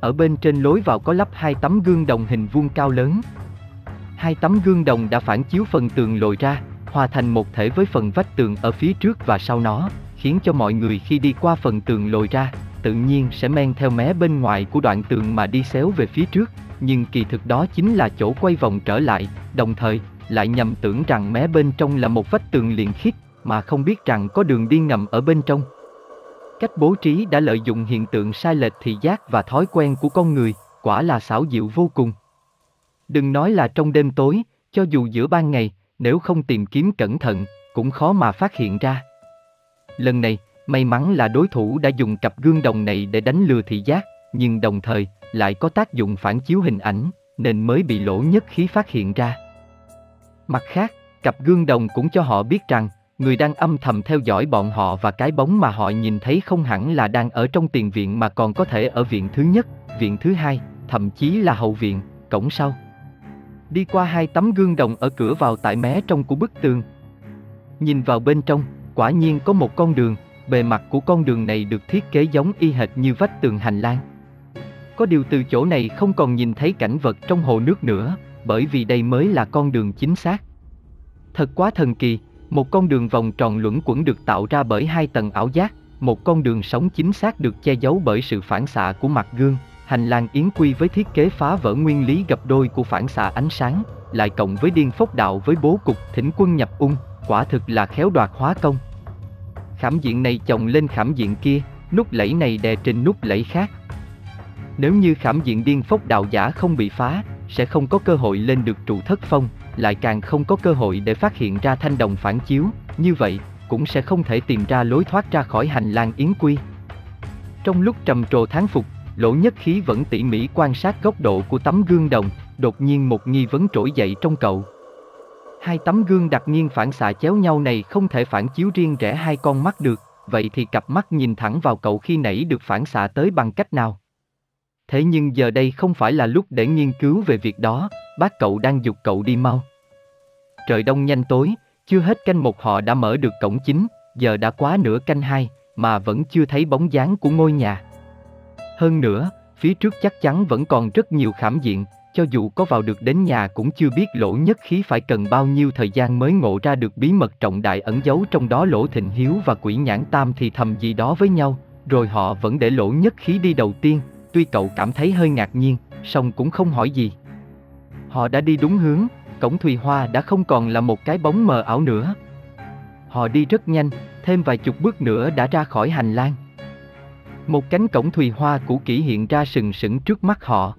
[SPEAKER 1] Ở bên trên lối vào có lắp hai tấm gương đồng hình vuông cao lớn. Hai tấm gương đồng đã phản chiếu phần tường lồi ra, hòa thành một thể với phần vách tường ở phía trước và sau nó, khiến cho mọi người khi đi qua phần tường lồi ra, tự nhiên sẽ men theo mé bên ngoài của đoạn tường mà đi xéo về phía trước, nhưng kỳ thực đó chính là chỗ quay vòng trở lại, đồng thời, lại nhầm tưởng rằng mé bên trong là một vách tường liền khít, mà không biết rằng có đường đi ngầm ở bên trong. Cách bố trí đã lợi dụng hiện tượng sai lệch thị giác và thói quen của con người, quả là xảo diệu vô cùng. Đừng nói là trong đêm tối, cho dù giữa ban ngày, nếu không tìm kiếm cẩn thận, cũng khó mà phát hiện ra. Lần này, may mắn là đối thủ đã dùng cặp gương đồng này để đánh lừa thị giác, nhưng đồng thời lại có tác dụng phản chiếu hình ảnh, nên mới bị lỗ nhất khí phát hiện ra. Mặt khác, cặp gương đồng cũng cho họ biết rằng, người đang âm thầm theo dõi bọn họ và cái bóng mà họ nhìn thấy không hẳn là đang ở trong tiền viện mà còn có thể ở viện thứ nhất, viện thứ hai, thậm chí là hậu viện, cổng sau. Đi qua hai tấm gương đồng ở cửa vào tại mé trong của bức tường. Nhìn vào bên trong, quả nhiên có một con đường, bề mặt của con đường này được thiết kế giống y hệt như vách tường hành lang. Có điều từ chỗ này không còn nhìn thấy cảnh vật trong hồ nước nữa, bởi vì đây mới là con đường chính xác. Thật quá thần kỳ, một con đường vòng tròn luẩn quẩn được tạo ra bởi hai tầng ảo giác, một con đường sống chính xác được che giấu bởi sự phản xạ của mặt gương, hành lang yến quy với thiết kế phá vỡ nguyên lý gập đôi của phản xạ ánh sáng, lại cộng với điên phốc đạo với bố cục thỉnh quân nhập ung, quả thực là khéo đoạt hóa công. Khảm diện này chồng lên khảm diện kia, nút lẫy này đè trên nút lẫy khác. Nếu như khảm diện điên phốc đạo giả không bị phá, sẽ không có cơ hội lên được trụ thất phong, lại càng không có cơ hội để phát hiện ra thanh đồng phản chiếu, như vậy, cũng sẽ không thể tìm ra lối thoát ra khỏi hành lang yến quy. Trong lúc trầm trồ tháng phục, lỗ nhất khí vẫn tỉ mỉ quan sát góc độ của tấm gương đồng, đột nhiên một nghi vấn trỗi dậy trong cậu. Hai tấm gương đặt nghiêng phản xạ chéo nhau này không thể phản chiếu riêng rẽ hai con mắt được, vậy thì cặp mắt nhìn thẳng vào cậu khi nãy được phản xạ tới bằng cách nào? Thế nhưng giờ đây không phải là lúc để nghiên cứu về việc đó, bác cậu đang dục cậu đi mau. Trời đông nhanh tối, chưa hết canh một họ đã mở được cổng chính, giờ đã quá nửa canh hai, mà vẫn chưa thấy bóng dáng của ngôi nhà. Hơn nữa, phía trước chắc chắn vẫn còn rất nhiều khảm diện, cho dù có vào được đến nhà cũng chưa biết lỗ nhất khí phải cần bao nhiêu thời gian mới ngộ ra được bí mật trọng đại ẩn giấu trong đó lỗ thịnh hiếu và quỷ nhãn tam thì thầm gì đó với nhau, rồi họ vẫn để lỗ nhất khí đi đầu tiên, tuy cậu cảm thấy hơi ngạc nhiên, song cũng không hỏi gì. Họ đã đi đúng hướng, cổng Thùy Hoa đã không còn là một cái bóng mờ ảo nữa. Họ đi rất nhanh, thêm vài chục bước nữa đã ra khỏi hành lang. Một cánh cổng Thùy Hoa cũ kỹ hiện ra sừng sững trước mắt họ.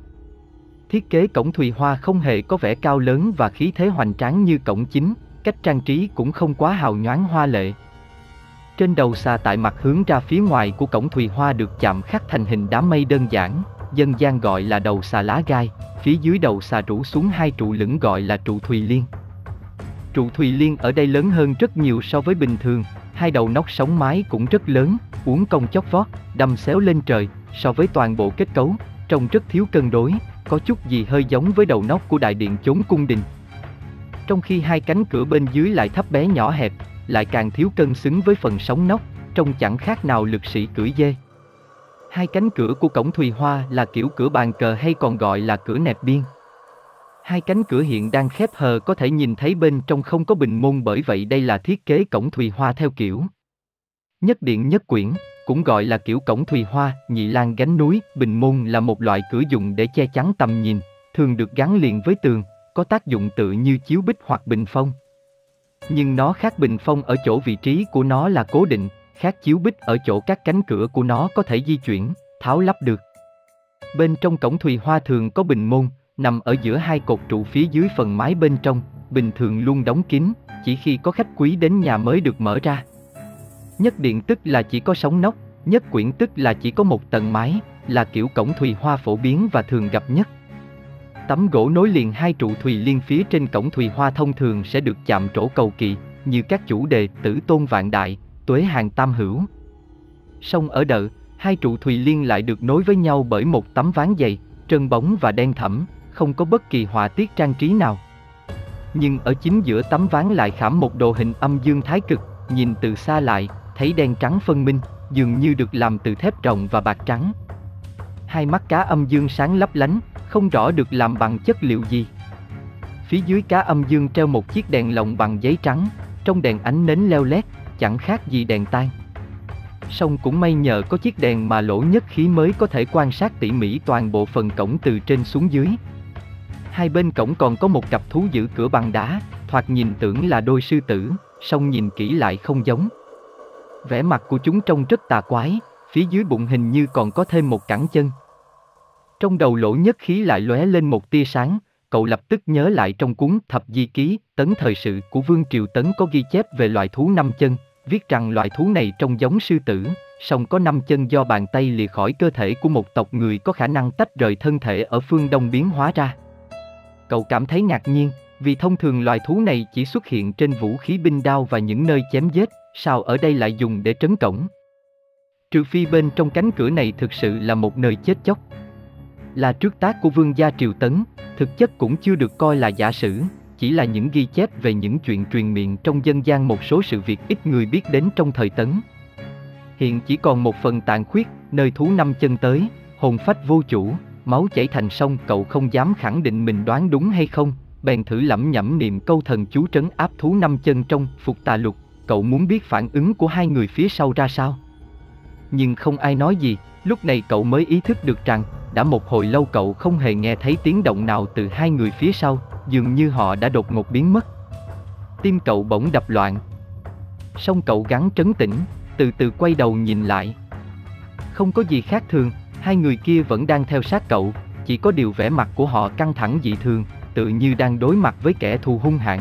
[SPEAKER 1] Thiết kế cổng Thùy Hoa không hề có vẻ cao lớn và khí thế hoành tráng như cổng chính, cách trang trí cũng không quá hào nhoáng hoa lệ. Trên đầu xà tại mặt hướng ra phía ngoài của cổng Thùy Hoa được chạm khắc thành hình đám mây đơn giản, dân gian gọi là đầu xà lá gai, phía dưới đầu xà rủ xuống hai trụ lửng gọi là trụ Thùy Liên. Trụ Thùy Liên ở đây lớn hơn rất nhiều so với bình thường, hai đầu nóc sóng mái cũng rất lớn, uốn cong chóp vót, đâm xéo lên trời, so với toàn bộ kết cấu, trông rất thiếu cân đối, có chút gì hơi giống với đầu nóc của đại điện chốn cung đình. Trong khi hai cánh cửa bên dưới lại thấp bé nhỏ hẹp, lại càng thiếu cân xứng với phần sóng nóc, trông chẳng khác nào lực sĩ cưỡi dê. Hai cánh cửa của cổng Thùy Hoa là kiểu cửa bàn cờ hay còn gọi là cửa nẹp biên. Hai cánh cửa hiện đang khép hờ có thể nhìn thấy bên trong không có bình môn bởi vậy đây là thiết kế cổng Thùy Hoa theo kiểu. Nhất điện nhất quyển, cũng gọi là kiểu cổng Thùy Hoa, nhị lan gánh núi, bình môn là một loại cửa dùng để che chắn tầm nhìn, thường được gắn liền với tường, có tác dụng tự như chiếu bích hoặc bình phong. Nhưng nó khác bình phong ở chỗ vị trí của nó là cố định, khác chiếu bích ở chỗ các cánh cửa của nó có thể di chuyển, tháo lắp được. Bên trong cổng Thùy Hoa thường có bình môn, nằm ở giữa hai cột trụ phía dưới phần mái bên trong, bình thường luôn đóng kín, chỉ khi có khách quý đến nhà mới được mở ra. Nhất điện tức là chỉ có sóng nóc, nhất quyển tức là chỉ có một tầng mái, là kiểu cổng Thùy Hoa phổ biến và thường gặp nhất. Tấm gỗ nối liền hai trụ Thùy Liên phía trên cổng Thùy Hoa thông thường sẽ được chạm trổ cầu kỳ, như các chủ đề tử tôn vạn đại, tuế hàng tam hữu. Song ở đợ, hai trụ Thùy Liên lại được nối với nhau bởi một tấm ván dày, trơn bóng và đen thẫm, không có bất kỳ họa tiết trang trí nào. Nhưng ở chính giữa tấm ván lại khảm một đồ hình âm dương thái cực, nhìn từ xa lại, thấy đen trắng phân minh, dường như được làm từ thép rồng và bạc trắng. Hai mắt cá âm dương sáng lấp lánh, không rõ được làm bằng chất liệu gì. Phía dưới cá âm dương treo một chiếc đèn lồng bằng giấy trắng, trong đèn ánh nến leo lét, chẳng khác gì đèn tan. Song cũng may nhờ có chiếc đèn mà lỗ nhất khí mới có thể quan sát tỉ mỉ toàn bộ phần cổng từ trên xuống dưới. Hai bên cổng còn có một cặp thú giữ cửa bằng đá, thoạt nhìn tưởng là đôi sư tử, song nhìn kỹ lại không giống. Vẻ mặt của chúng trông rất tà quái, phía dưới bụng hình như còn có thêm một cẳng chân. Trong đầu lỗ nhất khí lại lóe lên một tia sáng, cậu lập tức nhớ lại trong cuốn Thập Di Ký, tấn thời sự của Vương Triều Tấn có ghi chép về loài thú năm chân, viết rằng loài thú này trông giống sư tử, song có năm chân do bàn tay lìa khỏi cơ thể của một tộc người có khả năng tách rời thân thể ở phương Đông biến hóa ra. Cậu cảm thấy ngạc nhiên, vì thông thường loài thú này chỉ xuất hiện trên vũ khí binh đao và những nơi chém giết, sao ở đây lại dùng để trấn cổng? Trừ phi bên trong cánh cửa này thực sự là một nơi chết chóc. Là trước tác của vương gia Triều Tấn, thực chất cũng chưa được coi là giả sử, chỉ là những ghi chép về những chuyện truyền miệng trong dân gian một số sự việc ít người biết đến trong thời Tấn. Hiện chỉ còn một phần tàn khuyết, nơi thú năm chân tới, hồn phách vô chủ, máu chảy thành sông cậu không dám khẳng định mình đoán đúng hay không, bèn thử lẩm nhẩm niệm câu thần chú trấn áp thú năm chân trong phục tà lục, cậu muốn biết phản ứng của hai người phía sau ra sao. Nhưng không ai nói gì, lúc này cậu mới ý thức được rằng, đã một hồi lâu cậu không hề nghe thấy tiếng động nào từ hai người phía sau, dường như họ đã đột ngột biến mất. Tim cậu bỗng đập loạn. Xong cậu gắng trấn tĩnh, từ từ quay đầu nhìn lại. Không có gì khác thường, hai người kia vẫn đang theo sát cậu, chỉ có điều vẻ mặt của họ căng thẳng dị thường, tự như đang đối mặt với kẻ thù hung hãn.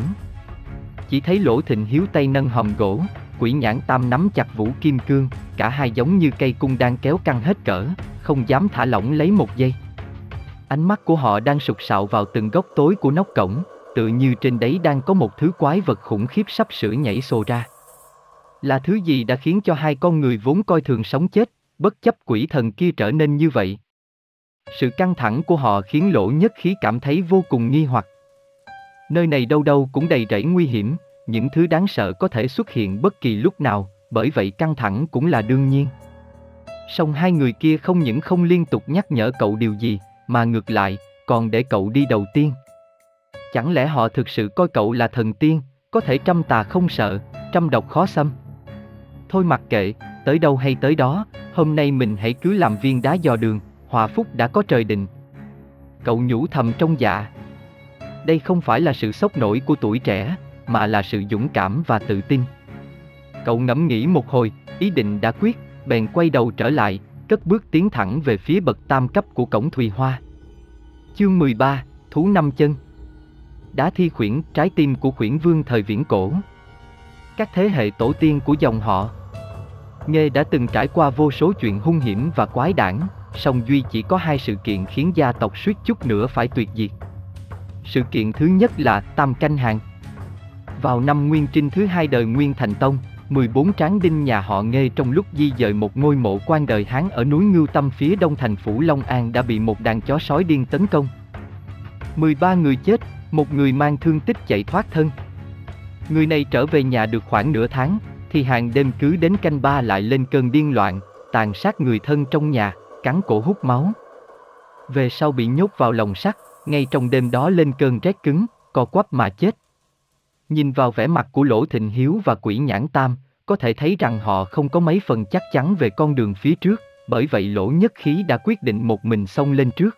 [SPEAKER 1] Chỉ thấy lỗ thịnh hiếu tay nâng hòm gỗ, quỷ nhãn tam nắm chặt vũ kim cương, cả hai giống như cây cung đang kéo căng hết cỡ, không dám thả lỏng lấy một giây. Ánh mắt của họ đang sục sạo vào từng góc tối của nóc cổng, tự như trên đấy đang có một thứ quái vật khủng khiếp sắp sửa nhảy xô ra. Là thứ gì đã khiến cho hai con người vốn coi thường sống chết, bất chấp quỷ thần kia trở nên như vậy? Sự căng thẳng của họ khiến lỗ nhất khí cảm thấy vô cùng nghi hoặc. Nơi này đâu đâu cũng đầy rẫy nguy hiểm, những thứ đáng sợ có thể xuất hiện bất kỳ lúc nào, bởi vậy căng thẳng cũng là đương nhiên. Song hai người kia không những không liên tục nhắc nhở cậu điều gì, mà ngược lại, còn để cậu đi đầu tiên. Chẳng lẽ họ thực sự coi cậu là thần tiên, có thể trăm tà không sợ, trăm độc khó xâm? Thôi mặc kệ, tới đâu hay tới đó, hôm nay mình hãy cứ làm viên đá dò đường, hòa phúc đã có trời định. Cậu nhủ thầm trong dạ. Đây không phải là sự sốc nổi của tuổi trẻ, mà là sự dũng cảm và tự tin. Cậu ngẫm nghĩ một hồi, ý định đã quyết, bèn quay đầu trở lại, cất bước tiến thẳng về phía bậc tam cấp của cổng Thùy Hoa. Chương 13, Thú năm chân Đá thi khuyển trái tim của khuyển vương thời viễn cổ Các thế hệ tổ tiên của dòng họ Nghê đã từng trải qua vô số chuyện hung hiểm và quái đản, song duy chỉ có hai sự kiện khiến gia tộc suýt chút nữa phải tuyệt diệt. Sự kiện thứ nhất là Tam Canh Hàng. Vào năm Nguyên Trinh thứ hai đời Nguyên Thành Tông, 14 tráng đinh nhà họ Nghê trong lúc di dời một ngôi mộ quan đời Hán ở núi Ngưu Tâm phía đông thành phủ Long An đã bị một đàn chó sói điên tấn công. 13 người chết, một người mang thương tích chạy thoát thân. Người này trở về nhà được khoảng nửa tháng, thì hàng đêm cứ đến canh ba lại lên cơn điên loạn, tàn sát người thân trong nhà, cắn cổ hút máu. Về sau bị nhốt vào lồng sắt, ngay trong đêm đó lên cơn rét cứng, co quắp mà chết. Nhìn vào vẻ mặt của Lỗ Thịnh Hiếu và Quỷ Nhãn Tam, có thể thấy rằng họ không có mấy phần chắc chắn về con đường phía trước, bởi vậy Lỗ Nhất Khí đã quyết định một mình xông lên trước.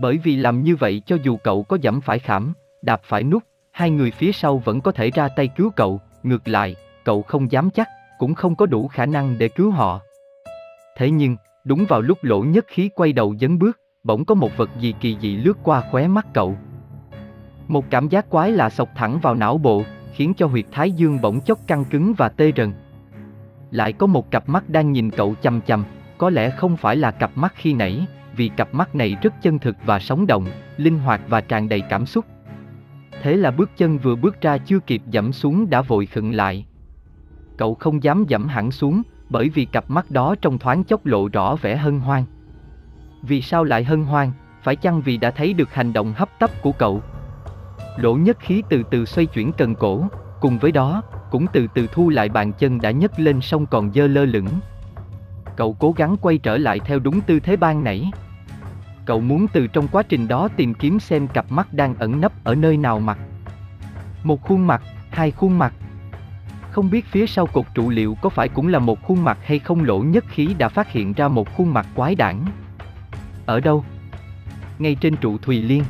[SPEAKER 1] Bởi vì làm như vậy cho dù cậu có dẫm phải khảm, đạp phải nút, hai người phía sau vẫn có thể ra tay cứu cậu, ngược lại, cậu không dám chắc, cũng không có đủ khả năng để cứu họ. Thế nhưng, đúng vào lúc Lỗ Nhất Khí quay đầu dấn bước, bỗng có một vật gì kỳ dị lướt qua khóe mắt cậu. Một cảm giác quái lạ sộc thẳng vào não bộ, khiến cho huyệt thái dương bỗng chốc căng cứng và tê rần. Lại có một cặp mắt đang nhìn cậu chằm chằm, có lẽ không phải là cặp mắt khi nãy, vì cặp mắt này rất chân thực và sống động, linh hoạt và tràn đầy cảm xúc. Thế là bước chân vừa bước ra chưa kịp dẫm xuống đã vội khựng lại. Cậu không dám dẫm hẳn xuống, bởi vì cặp mắt đó trong thoáng chốc lộ rõ vẻ hân hoan. Vì sao lại hân hoan, phải chăng vì đã thấy được hành động hấp tấp của cậu? Lỗ nhất khí từ từ xoay chuyển cần cổ, cùng với đó, cũng từ từ thu lại bàn chân đã nhấc lên song còn dơ lơ lửng. Cậu cố gắng quay trở lại theo đúng tư thế ban nãy. Cậu muốn từ trong quá trình đó tìm kiếm xem cặp mắt đang ẩn nấp ở nơi nào mặt. Một khuôn mặt, hai khuôn mặt. Không biết phía sau cột trụ liệu có phải cũng là một khuôn mặt hay không lỗ nhất khí đã phát hiện ra một khuôn mặt quái đản. Ở đâu? Ngay trên trụ Thùy Liên.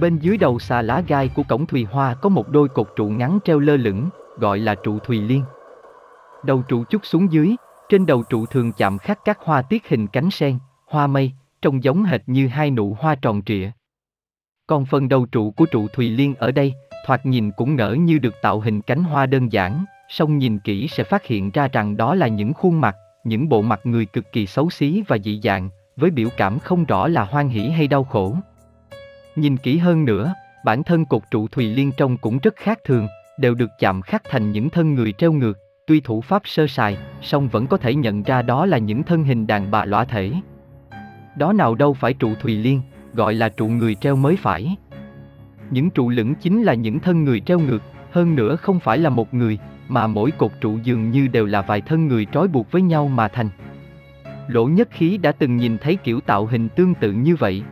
[SPEAKER 1] Bên dưới đầu xà lá gai của cổng Thùy Hoa có một đôi cột trụ ngắn treo lơ lửng, gọi là trụ Thùy Liên. Đầu trụ chút xuống dưới, trên đầu trụ thường chạm khắc các hoa tiết hình cánh sen, hoa mây, trông giống hệt như hai nụ hoa tròn trịa. Còn phần đầu trụ của trụ Thùy Liên ở đây, thoạt nhìn cũng ngỡ như được tạo hình cánh hoa đơn giản, song nhìn kỹ sẽ phát hiện ra rằng đó là những khuôn mặt, những bộ mặt người cực kỳ xấu xí và dị dạng, với biểu cảm không rõ là hoan hỷ hay đau khổ. Nhìn kỹ hơn nữa, bản thân cột trụ Thùy Liên trông cũng rất khác thường, đều được chạm khắc thành những thân người treo ngược, tuy thủ pháp sơ sài, song vẫn có thể nhận ra đó là những thân hình đàn bà lõa thể. Đó nào đâu phải trụ Thùy Liên, gọi là trụ người treo mới phải. Những trụ lửng chính là những thân người treo ngược, hơn nữa không phải là một người, mà mỗi cột trụ dường như đều là vài thân người trói buộc với nhau mà thành. Lỗ Nhất Khí đã từng nhìn thấy kiểu tạo hình tương tự như vậy.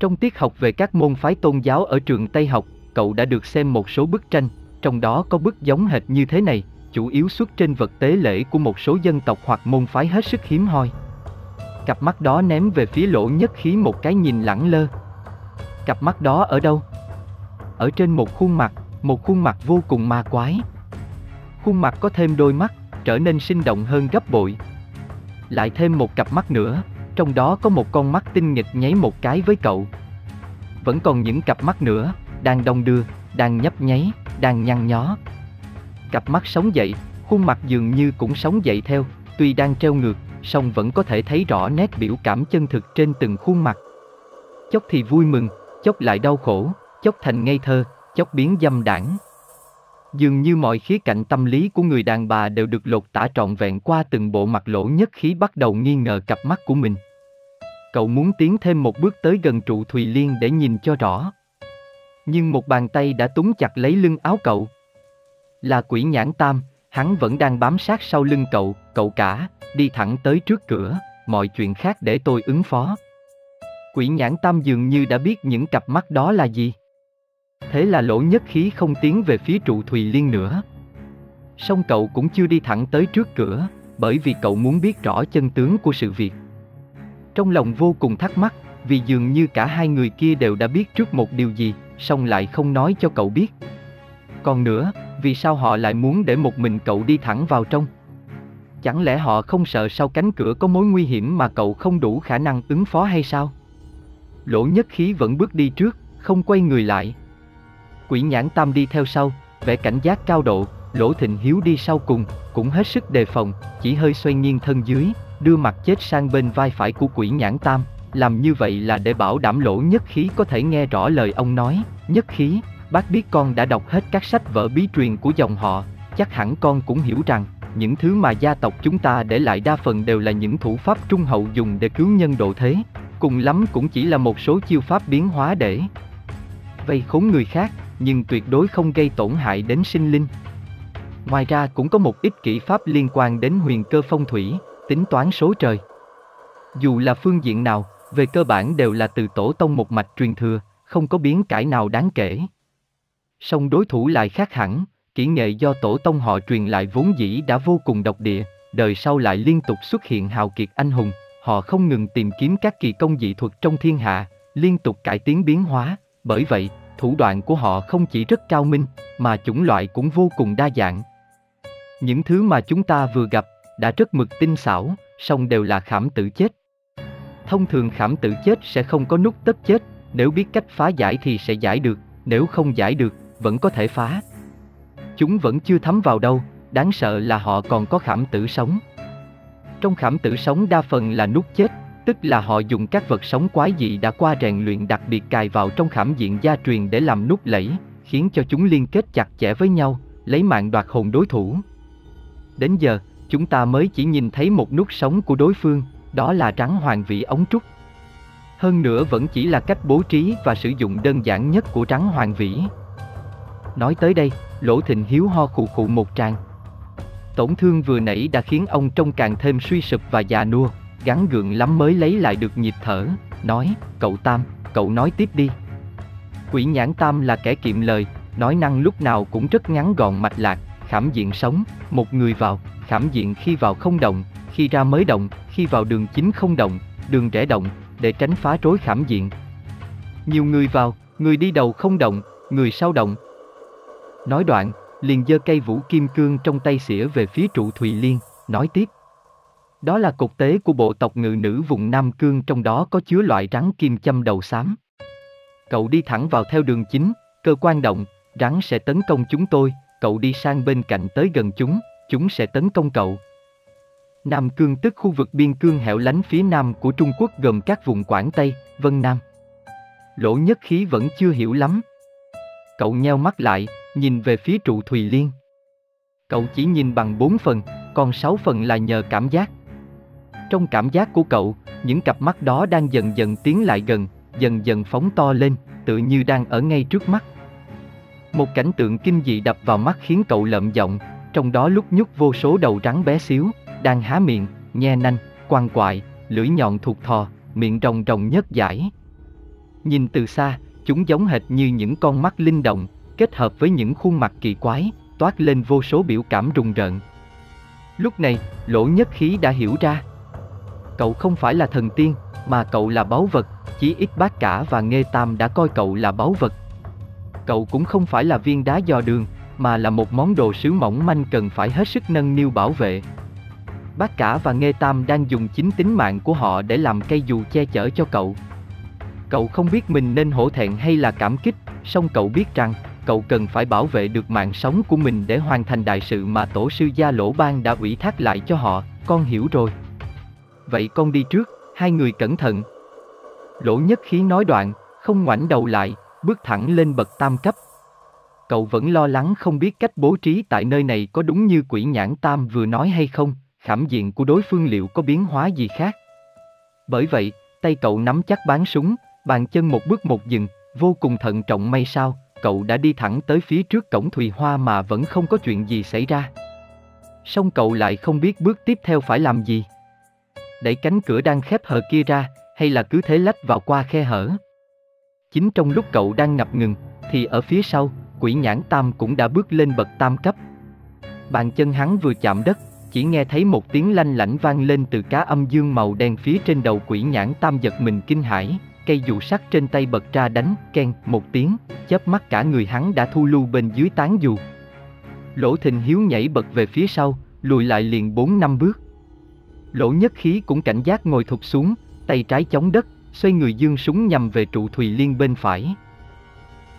[SPEAKER 1] Trong tiết học về các môn phái tôn giáo ở trường Tây học, cậu đã được xem một số bức tranh, trong đó có bức giống hệt như thế này, chủ yếu xuất trên vật tế lễ của một số dân tộc hoặc môn phái hết sức hiếm hoi. Cặp mắt đó ném về phía lỗ nhất khí một cái nhìn lẳng lơ. Cặp mắt đó ở đâu? Ở trên một khuôn mặt, một khuôn mặt vô cùng ma quái. Khuôn mặt có thêm đôi mắt, trở nên sinh động hơn gấp bội. Lại thêm một cặp mắt nữa, trong đó có một con mắt tinh nghịch nháy một cái với cậu. Vẫn còn những cặp mắt nữa, đang đông đưa, đang nhấp nháy, đang nhăn nhó. Cặp mắt sống dậy, khuôn mặt dường như cũng sống dậy theo, tuy đang treo ngược, song vẫn có thể thấy rõ nét biểu cảm chân thực trên từng khuôn mặt. Chốc thì vui mừng, chốc lại đau khổ, chốc thành ngây thơ, chốc biến dâm đảng. Dường như mọi khía cạnh tâm lý của người đàn bà đều được lột tả trọn vẹn qua từng bộ mặt lỗ nhất khí bắt đầu nghi ngờ cặp mắt của mình. Cậu muốn tiến thêm một bước tới gần trụ Thùy Liên để nhìn cho rõ. nhưng một bàn tay đã túng chặt lấy lưng áo cậu. Là quỷ nhãn tam, hắn vẫn đang bám sát sau lưng cậu, cậu cả, đi thẳng tới trước cửa, mọi chuyện khác để tôi ứng phó. Quỷ nhãn tam dường như đã biết những cặp mắt đó là gì. Thế là lỗ nhất khí không tiến về phía trụ Thùy Liên nữa. Song cậu cũng chưa đi thẳng tới trước cửa, bởi vì cậu muốn biết rõ chân tướng của sự việc. Trong lòng vô cùng thắc mắc, vì dường như cả hai người kia đều đã biết trước một điều gì, song lại không nói cho cậu biết. Còn nữa, vì sao họ lại muốn để một mình cậu đi thẳng vào trong? Chẳng lẽ họ không sợ sau cánh cửa có mối nguy hiểm mà cậu không đủ khả năng ứng phó hay sao? Lỗ nhất khí vẫn bước đi trước, không quay người lại. Quỷ nhãn tam đi theo sau, vẻ cảnh giác cao độ, lỗ thịnh hiếu đi sau cùng, cũng hết sức đề phòng, chỉ hơi xoay nghiêng thân dưới, đưa mặt chết sang bên vai phải của quỷ nhãn tam. Làm như vậy là để bảo đảm lỗ nhất khí có thể nghe rõ lời ông nói, nhất khí, bác biết con đã đọc hết các sách vở bí truyền của dòng họ, chắc hẳn con cũng hiểu rằng, những thứ mà gia tộc chúng ta để lại đa phần đều là những thủ pháp trung hậu dùng để cứu nhân độ thế, cùng lắm cũng chỉ là một số chiêu pháp biến hóa để vây khốn người khác, nhưng tuyệt đối không gây tổn hại đến sinh linh. Ngoài ra cũng có một ít kỹ pháp liên quan đến huyền cơ phong thủy, tính toán số trời. Dù là phương diện nào, về cơ bản đều là từ tổ tông một mạch truyền thừa, không có biến cải nào đáng kể. Song đối thủ lại khác hẳn, kỹ nghệ do tổ tông họ truyền lại vốn dĩ đã vô cùng độc địa, đời sau lại liên tục xuất hiện hào kiệt anh hùng, họ không ngừng tìm kiếm các kỳ công dị thuật trong thiên hạ, liên tục cải tiến biến hóa, bởi vậy, thủ đoạn của họ không chỉ rất cao minh, mà chủng loại cũng vô cùng đa dạng. Những thứ mà chúng ta vừa gặp, đã rất mực tinh xảo, song đều là khảm tử chết. Thông thường khảm tử chết sẽ không có nút tất chết, nếu biết cách phá giải thì sẽ giải được, nếu không giải được, vẫn có thể phá. Chúng vẫn chưa thấm vào đâu, đáng sợ là họ còn có khảm tử sống. Trong khảm tử sống đa phần là nút chết, tức là họ dùng các vật sống quái dị đã qua rèn luyện đặc biệt cài vào trong khảm diện gia truyền để làm nút lẫy, khiến cho chúng liên kết chặt chẽ với nhau, lấy mạng đoạt hồn đối thủ. Đến giờ, chúng ta mới chỉ nhìn thấy một nút sống của đối phương, đó là trắng hoàng vĩ ống trúc. Hơn nữa vẫn chỉ là cách bố trí và sử dụng đơn giản nhất của trắng hoàng vĩ. Nói tới đây, Lỗ Thịnh Hiếu ho khụ khụ một tràng. Tổn thương vừa nãy đã khiến ông trông càng thêm suy sụp và già nua, gắn gượng lắm mới lấy lại được nhịp thở, nói, cậu Tam, cậu nói tiếp đi. Quỷ nhãn Tam là kẻ kiệm lời, nói năng lúc nào cũng rất ngắn gọn mạch lạc, khảm diện sống, một người vào, khảm diện khi vào không động, khi ra mới động, khi vào đường chính không động, đường rẽ động, để tránh phá rối khảm diện. Nhiều người vào, người đi đầu không động, người sau động. Nói đoạn, liền giơ cây vũ kim cương trong tay xỉa về phía trụ Thùy Liên, nói tiếp. Đó là cục tế của bộ tộc ngự nữ vùng Nam Cương trong đó có chứa loại rắn kim châm đầu xám. Cậu đi thẳng vào theo đường chính, cơ quan động, rắn sẽ tấn công chúng tôi, cậu đi sang bên cạnh tới gần chúng, chúng sẽ tấn công cậu. Nam Cương tức khu vực biên cương hẻo lánh phía nam của Trung Quốc gồm các vùng Quảng Tây, Vân Nam. Lỗ nhất khí vẫn chưa hiểu lắm. Cậu nheo mắt lại, nhìn về phía trụ Thùy Liên. Cậu chỉ nhìn bằng bốn phần, còn sáu phần là nhờ cảm giác. Trong cảm giác của cậu, những cặp mắt đó đang dần dần tiến lại gần, dần dần phóng to lên, tự như đang ở ngay trước mắt. Một cảnh tượng kinh dị đập vào mắt khiến cậu lợm giọng, trong đó lúc nhúc vô số đầu rắn bé xíu, đang há miệng, nhe nanh, quằn quại, lưỡi nhọn thuộc thò, miệng rồng rồng nhất giải. Nhìn từ xa, chúng giống hệt như những con mắt linh động, kết hợp với những khuôn mặt kỳ quái, toát lên vô số biểu cảm rùng rợn. Lúc này, lỗ nhất khí đã hiểu ra. Cậu không phải là thần tiên, mà cậu là báu vật, chỉ ít bác cả và nghe tam đã coi cậu là báu vật. Cậu cũng không phải là viên đá dò đường, mà là một món đồ sứ mỏng manh cần phải hết sức nâng niu bảo vệ. Bác cả và Nghê Tam đang dùng chính tính mạng của họ để làm cây dù che chở cho cậu. Cậu không biết mình nên hổ thẹn hay là cảm kích, song cậu biết rằng cậu cần phải bảo vệ được mạng sống của mình để hoàn thành đại sự mà tổ sư gia lỗ ban đã ủy thác lại cho họ, con hiểu rồi. Vậy con đi trước, hai người cẩn thận. Lỗ nhất khí nói đoạn, không ngoảnh đầu lại, bước thẳng lên bậc tam cấp. Cậu vẫn lo lắng không biết cách bố trí tại nơi này có đúng như quỷ nhãn tam vừa nói hay không, khảm diện của đối phương liệu có biến hóa gì khác. Bởi vậy, tay cậu nắm chắc bán súng, bàn chân một bước một dừng, vô cùng thận trọng may sao, cậu đã đi thẳng tới phía trước cổng Thùy Hoa mà vẫn không có chuyện gì xảy ra. song cậu lại không biết bước tiếp theo phải làm gì. Đẩy cánh cửa đang khép hờ kia ra, hay là cứ thế lách vào qua khe hở. Chính trong lúc cậu đang ngập ngừng, thì ở phía sau, quỷ nhãn tam cũng đã bước lên bậc tam cấp. Bàn chân hắn vừa chạm đất, chỉ nghe thấy một tiếng lanh lảnh vang lên từ cá âm dương màu đen phía trên đầu quỷ nhãn tam giật mình kinh hãi, cây dù sắt trên tay bật ra đánh, ken, một tiếng, chớp mắt cả người hắn đã thu lưu bên dưới tán dù. Lỗ thình hiếu nhảy bật về phía sau, lùi lại liền bốn năm bước. Lỗ nhất khí cũng cảnh giác ngồi thụt xuống, tay trái chống đất, xoay người dương súng nhằm về trụ Thùy Liên bên phải.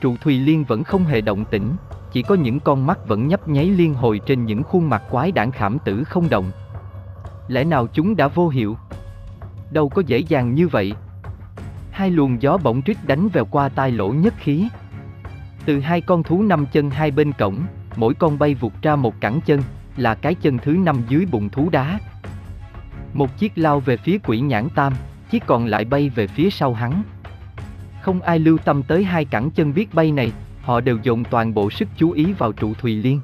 [SPEAKER 1] Trụ Thùy Liên vẫn không hề động tĩnh, chỉ có những con mắt vẫn nhấp nháy liên hồi trên những khuôn mặt quái đản khảm tử không động. Lẽ nào chúng đã vô hiệu? Đâu có dễ dàng như vậy. Hai luồng gió bỗng trích đánh vào qua tai lỗ nhất khí. Từ hai con thú năm chân hai bên cổng, mỗi con bay vụt ra một cẳng chân, là cái chân thứ năm dưới bụng thú đá. Một chiếc lao về phía quỷ nhãn tam, chiếc còn lại bay về phía sau hắn. Không ai lưu tâm tới hai cẳng chân biết bay này, họ đều dồn toàn bộ sức chú ý vào trụ Thùy Liên.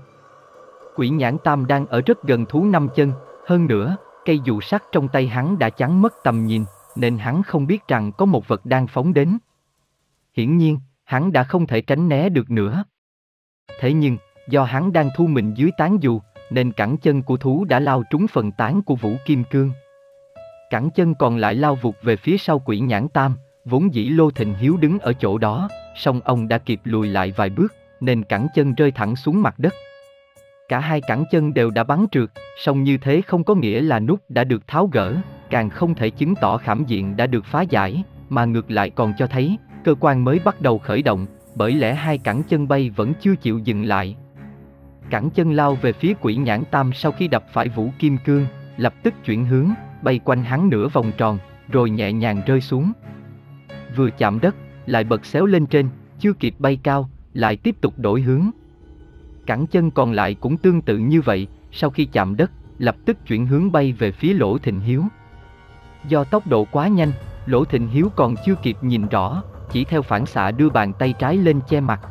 [SPEAKER 1] Quỷ nhãn tam đang ở rất gần thú năm chân, hơn nữa, cây dù sắt trong tay hắn đã chắn mất tầm nhìn, nên hắn không biết rằng có một vật đang phóng đến. Hiển nhiên, hắn đã không thể tránh né được nữa. Thế nhưng, do hắn đang thu mình dưới tán dù, nên cẳng chân của thú đã lao trúng phần tán của Vũ Kim Cương. Cẳng chân còn lại lao vụt về phía sau quỷ nhãn tam, vốn dĩ Lô Thịnh Hiếu đứng ở chỗ đó, song ông đã kịp lùi lại vài bước, nên cẳng chân rơi thẳng xuống mặt đất. Cả hai cẳng chân đều đã bắn trượt, song như thế không có nghĩa là nút đã được tháo gỡ, càng không thể chứng tỏ khảm diện đã được phá giải, mà ngược lại còn cho thấy, cơ quan mới bắt đầu khởi động, bởi lẽ hai cẳng chân bay vẫn chưa chịu dừng lại. Cẳng chân lao về phía quỷ nhãn tam sau khi đập phải vũ kim cương, lập tức chuyển hướng, bay quanh hắn nửa vòng tròn, rồi nhẹ nhàng rơi xuống. Vừa chạm đất, lại bật xéo lên trên, chưa kịp bay cao, lại tiếp tục đổi hướng. Cẳng chân còn lại cũng tương tự như vậy, sau khi chạm đất, lập tức chuyển hướng bay về phía lỗ thịnh hiếu. Do tốc độ quá nhanh, lỗ thịnh hiếu còn chưa kịp nhìn rõ, chỉ theo phản xạ đưa bàn tay trái lên che mặt.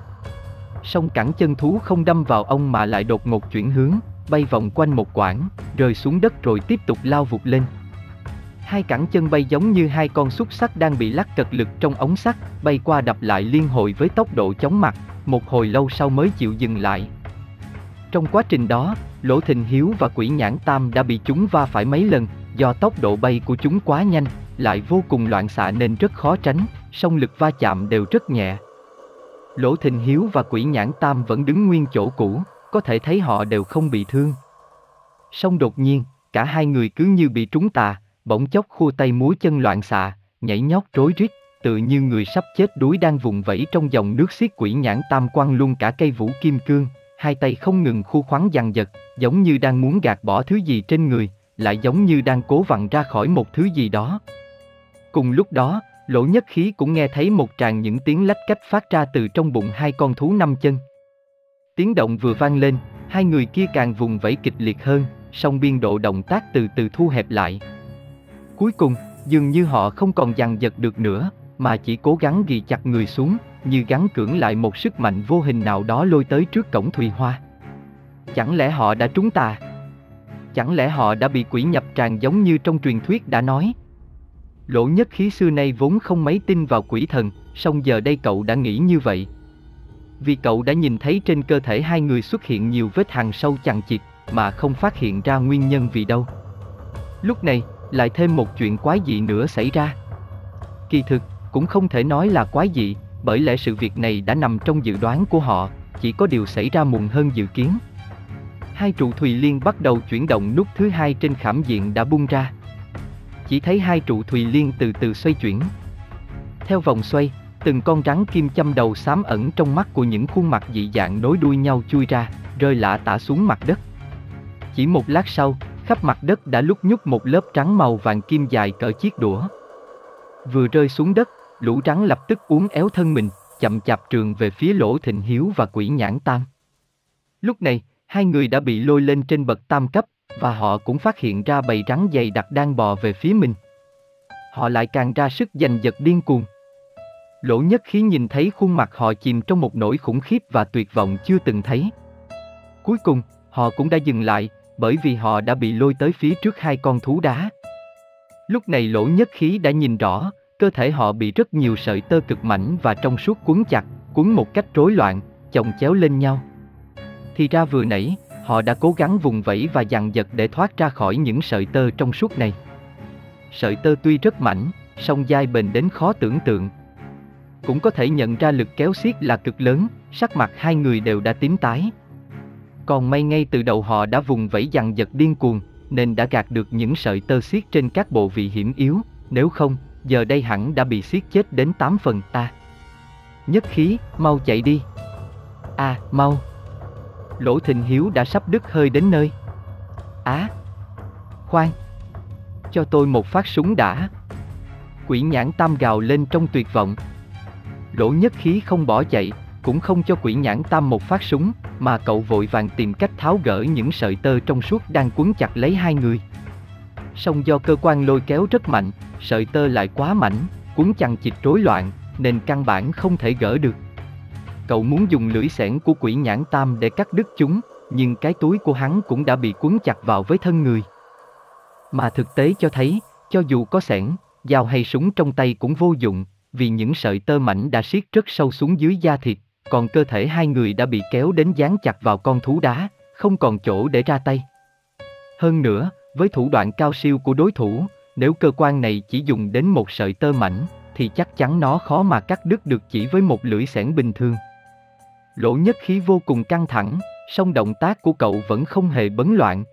[SPEAKER 1] Song cẳng chân thú không đâm vào ông mà lại đột ngột chuyển hướng, bay vòng quanh một quãng, rơi xuống đất rồi tiếp tục lao vụt lên. Hai cẳng chân bay giống như hai con xúc sắc đang bị lắc cật lực trong ống sắt, bay qua đập lại liên hồi với tốc độ chóng mặt, một hồi lâu sau mới chịu dừng lại. Trong quá trình đó, Lỗ Thình Hiếu và Quỷ Nhãn Tam đã bị chúng va phải mấy lần, do tốc độ bay của chúng quá nhanh, lại vô cùng loạn xạ nên rất khó tránh, song lực va chạm đều rất nhẹ. Lỗ Thình Hiếu và Quỷ Nhãn Tam vẫn đứng nguyên chỗ cũ, có thể thấy họ đều không bị thương. Song đột nhiên, cả hai người cứ như bị trúng tà, bỗng chốc khua tay múa chân loạn xạ, nhảy nhót rối rít, tự như người sắp chết đuối đang vùng vẫy trong dòng nước xiết quỷ nhãn tam quan luôn cả cây vũ kim cương, hai tay không ngừng khu khoáng dằn giật, giống như đang muốn gạt bỏ thứ gì trên người, lại giống như đang cố vặn ra khỏi một thứ gì đó. Cùng lúc đó, lỗ nhất khí cũng nghe thấy một tràng những tiếng lách cách phát ra từ trong bụng hai con thú năm chân. Tiếng động vừa vang lên, hai người kia càng vùng vẫy kịch liệt hơn, song biên độ động tác từ từ thu hẹp lại, Cuối cùng, dường như họ không còn dằn giật được nữa, mà chỉ cố gắng ghi chặt người xuống, như gắn cưỡng lại một sức mạnh vô hình nào đó lôi tới trước cổng Thùy Hoa. Chẳng lẽ họ đã trúng tà? Chẳng lẽ họ đã bị quỷ nhập tràn giống như trong truyền thuyết đã nói? Lỗ nhất khí xưa nay vốn không mấy tin vào quỷ thần, song giờ đây cậu đã nghĩ như vậy. Vì cậu đã nhìn thấy trên cơ thể hai người xuất hiện nhiều vết hàng sâu chằng chịt, mà không phát hiện ra nguyên nhân vì đâu. Lúc này, lại thêm một chuyện quái dị nữa xảy ra. Kỳ thực, cũng không thể nói là quái dị, bởi lẽ sự việc này đã nằm trong dự đoán của họ, chỉ có điều xảy ra muộn hơn dự kiến. Hai trụ thùy liên bắt đầu chuyển động nút thứ hai trên khảm diện đã bung ra. Chỉ thấy hai trụ thùy liên từ từ xoay chuyển. Theo vòng xoay, từng con rắn kim châm đầu xám ẩn trong mắt của những khuôn mặt dị dạng nối đuôi nhau chui ra, rơi lả tả xuống mặt đất. Chỉ một lát sau, khắp mặt đất đã lúc nhúc một lớp trắng màu vàng kim dài cỡ chiếc đũa. Vừa rơi xuống đất, lũ trắng lập tức uốn éo thân mình, chậm chạp trường về phía lỗ thịnh hiếu và quỷ nhãn tam. Lúc này, hai người đã bị lôi lên trên bậc tam cấp, và họ cũng phát hiện ra bầy rắn dày đặc đang bò về phía mình. Họ lại càng ra sức giành giật điên cuồng. Lỗ nhất khí nhìn thấy khuôn mặt họ chìm trong một nỗi khủng khiếp và tuyệt vọng chưa từng thấy. Cuối cùng, họ cũng đã dừng lại, bởi vì họ đã bị lôi tới phía trước hai con thú đá. Lúc này lỗ nhất khí đã nhìn rõ, cơ thể họ bị rất nhiều sợi tơ cực mảnh và trong suốt cuốn chặt, cuốn một cách rối loạn, chồng chéo lên nhau. Thì ra vừa nãy, họ đã cố gắng vùng vẫy và dằn giật để thoát ra khỏi những sợi tơ trong suốt này. Sợi tơ tuy rất mảnh, song dai bền đến khó tưởng tượng. Cũng có thể nhận ra lực kéo xiết là cực lớn, sắc mặt hai người đều đã tím tái. Còn may ngay từ đầu họ đã vùng vẫy dằn giật điên cuồng, nên đã gạt được những sợi tơ xiết trên các bộ vị hiểm yếu, nếu không, giờ đây hẳn đã bị xiết chết đến 8 phần ta. Nhất khí, mau chạy đi. A, à, mau. Lỗ Thịnh Hiếu đã sắp đứt hơi đến nơi. Á. khoan. Cho tôi một phát súng đã. Quỷ nhãn tam gào lên trong tuyệt vọng. Lỗ nhất khí không bỏ chạy, cũng không cho quỷ nhãn tam một phát súng, mà cậu vội vàng tìm cách tháo gỡ những sợi tơ trong suốt đang cuốn chặt lấy hai người. Song do cơ quan lôi kéo rất mạnh, sợi tơ lại quá mảnh, cuốn chằng chịt rối loạn, nên căn bản không thể gỡ được. Cậu muốn dùng lưỡi xẻng của quỷ nhãn tam để cắt đứt chúng, nhưng cái túi của hắn cũng đã bị cuốn chặt vào với thân người. Mà thực tế cho thấy, cho dù có xẻng, dao hay súng trong tay cũng vô dụng, vì những sợi tơ mảnh đã siết rất sâu xuống dưới da thịt, còn cơ thể hai người đã bị kéo đến dán chặt vào con thú đá, không còn chỗ để ra tay. Hơn nữa, với thủ đoạn cao siêu của đối thủ, nếu cơ quan này chỉ dùng đến một sợi tơ mảnh, thì chắc chắn nó khó mà cắt đứt được chỉ với một lưỡi xẻng bình thường. Lỗ nhất khí vô cùng căng thẳng, song động tác của cậu vẫn không hề bấn loạn.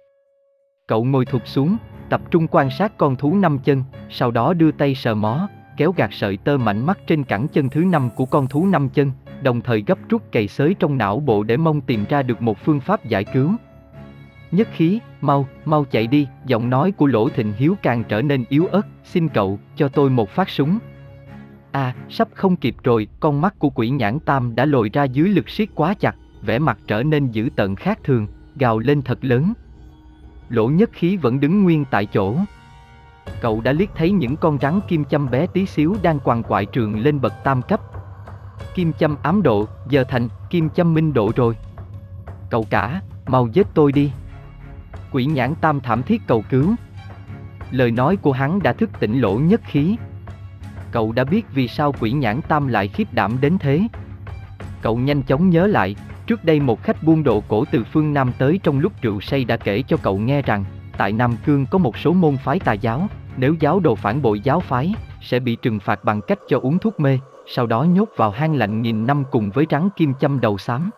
[SPEAKER 1] Cậu ngồi thụt xuống, tập trung quan sát con thú năm chân, sau đó đưa tay sờ mó, kéo gạt sợi tơ mảnh mắt trên cẳng chân thứ năm của con thú năm chân, đồng thời gấp rút cày xới trong não bộ để mong tìm ra được một phương pháp giải cứu. Nhất khí, mau, mau chạy đi, giọng nói của Lỗ Thịnh Hiếu càng trở nên yếu ớt, xin cậu, cho tôi một phát súng. À, sắp không kịp rồi, con mắt của quỷ nhãn tam đã lồi ra dưới lực siết quá chặt, vẻ mặt trở nên dữ tợn khác thường, gào lên thật lớn. Lỗ nhất khí vẫn đứng nguyên tại chỗ. Cậu đã liếc thấy những con rắn kim châm bé tí xíu đang quằn quại trường lên bậc tam cấp. Kim châm ám độ, giờ thành kim châm minh độ rồi. Cậu cả, mau giết tôi đi. Quỷ nhãn tam thảm thiết cầu cứu. Lời nói của hắn đã thức tỉnh lỗ nhất khí. Cậu đã biết vì sao quỷ nhãn tam lại khiếp đảm đến thế. Cậu nhanh chóng nhớ lại, trước đây một khách buôn độ cổ từ phương Nam tới trong lúc rượu say đã kể cho cậu nghe rằng, tại Nam Cương có một số môn phái tà giáo, nếu giáo đồ phản bội giáo phái, sẽ bị trừng phạt bằng cách cho uống thuốc mê, sau đó nhốt vào hang lạnh nghìn năm cùng với rắn kim châm đầu xám.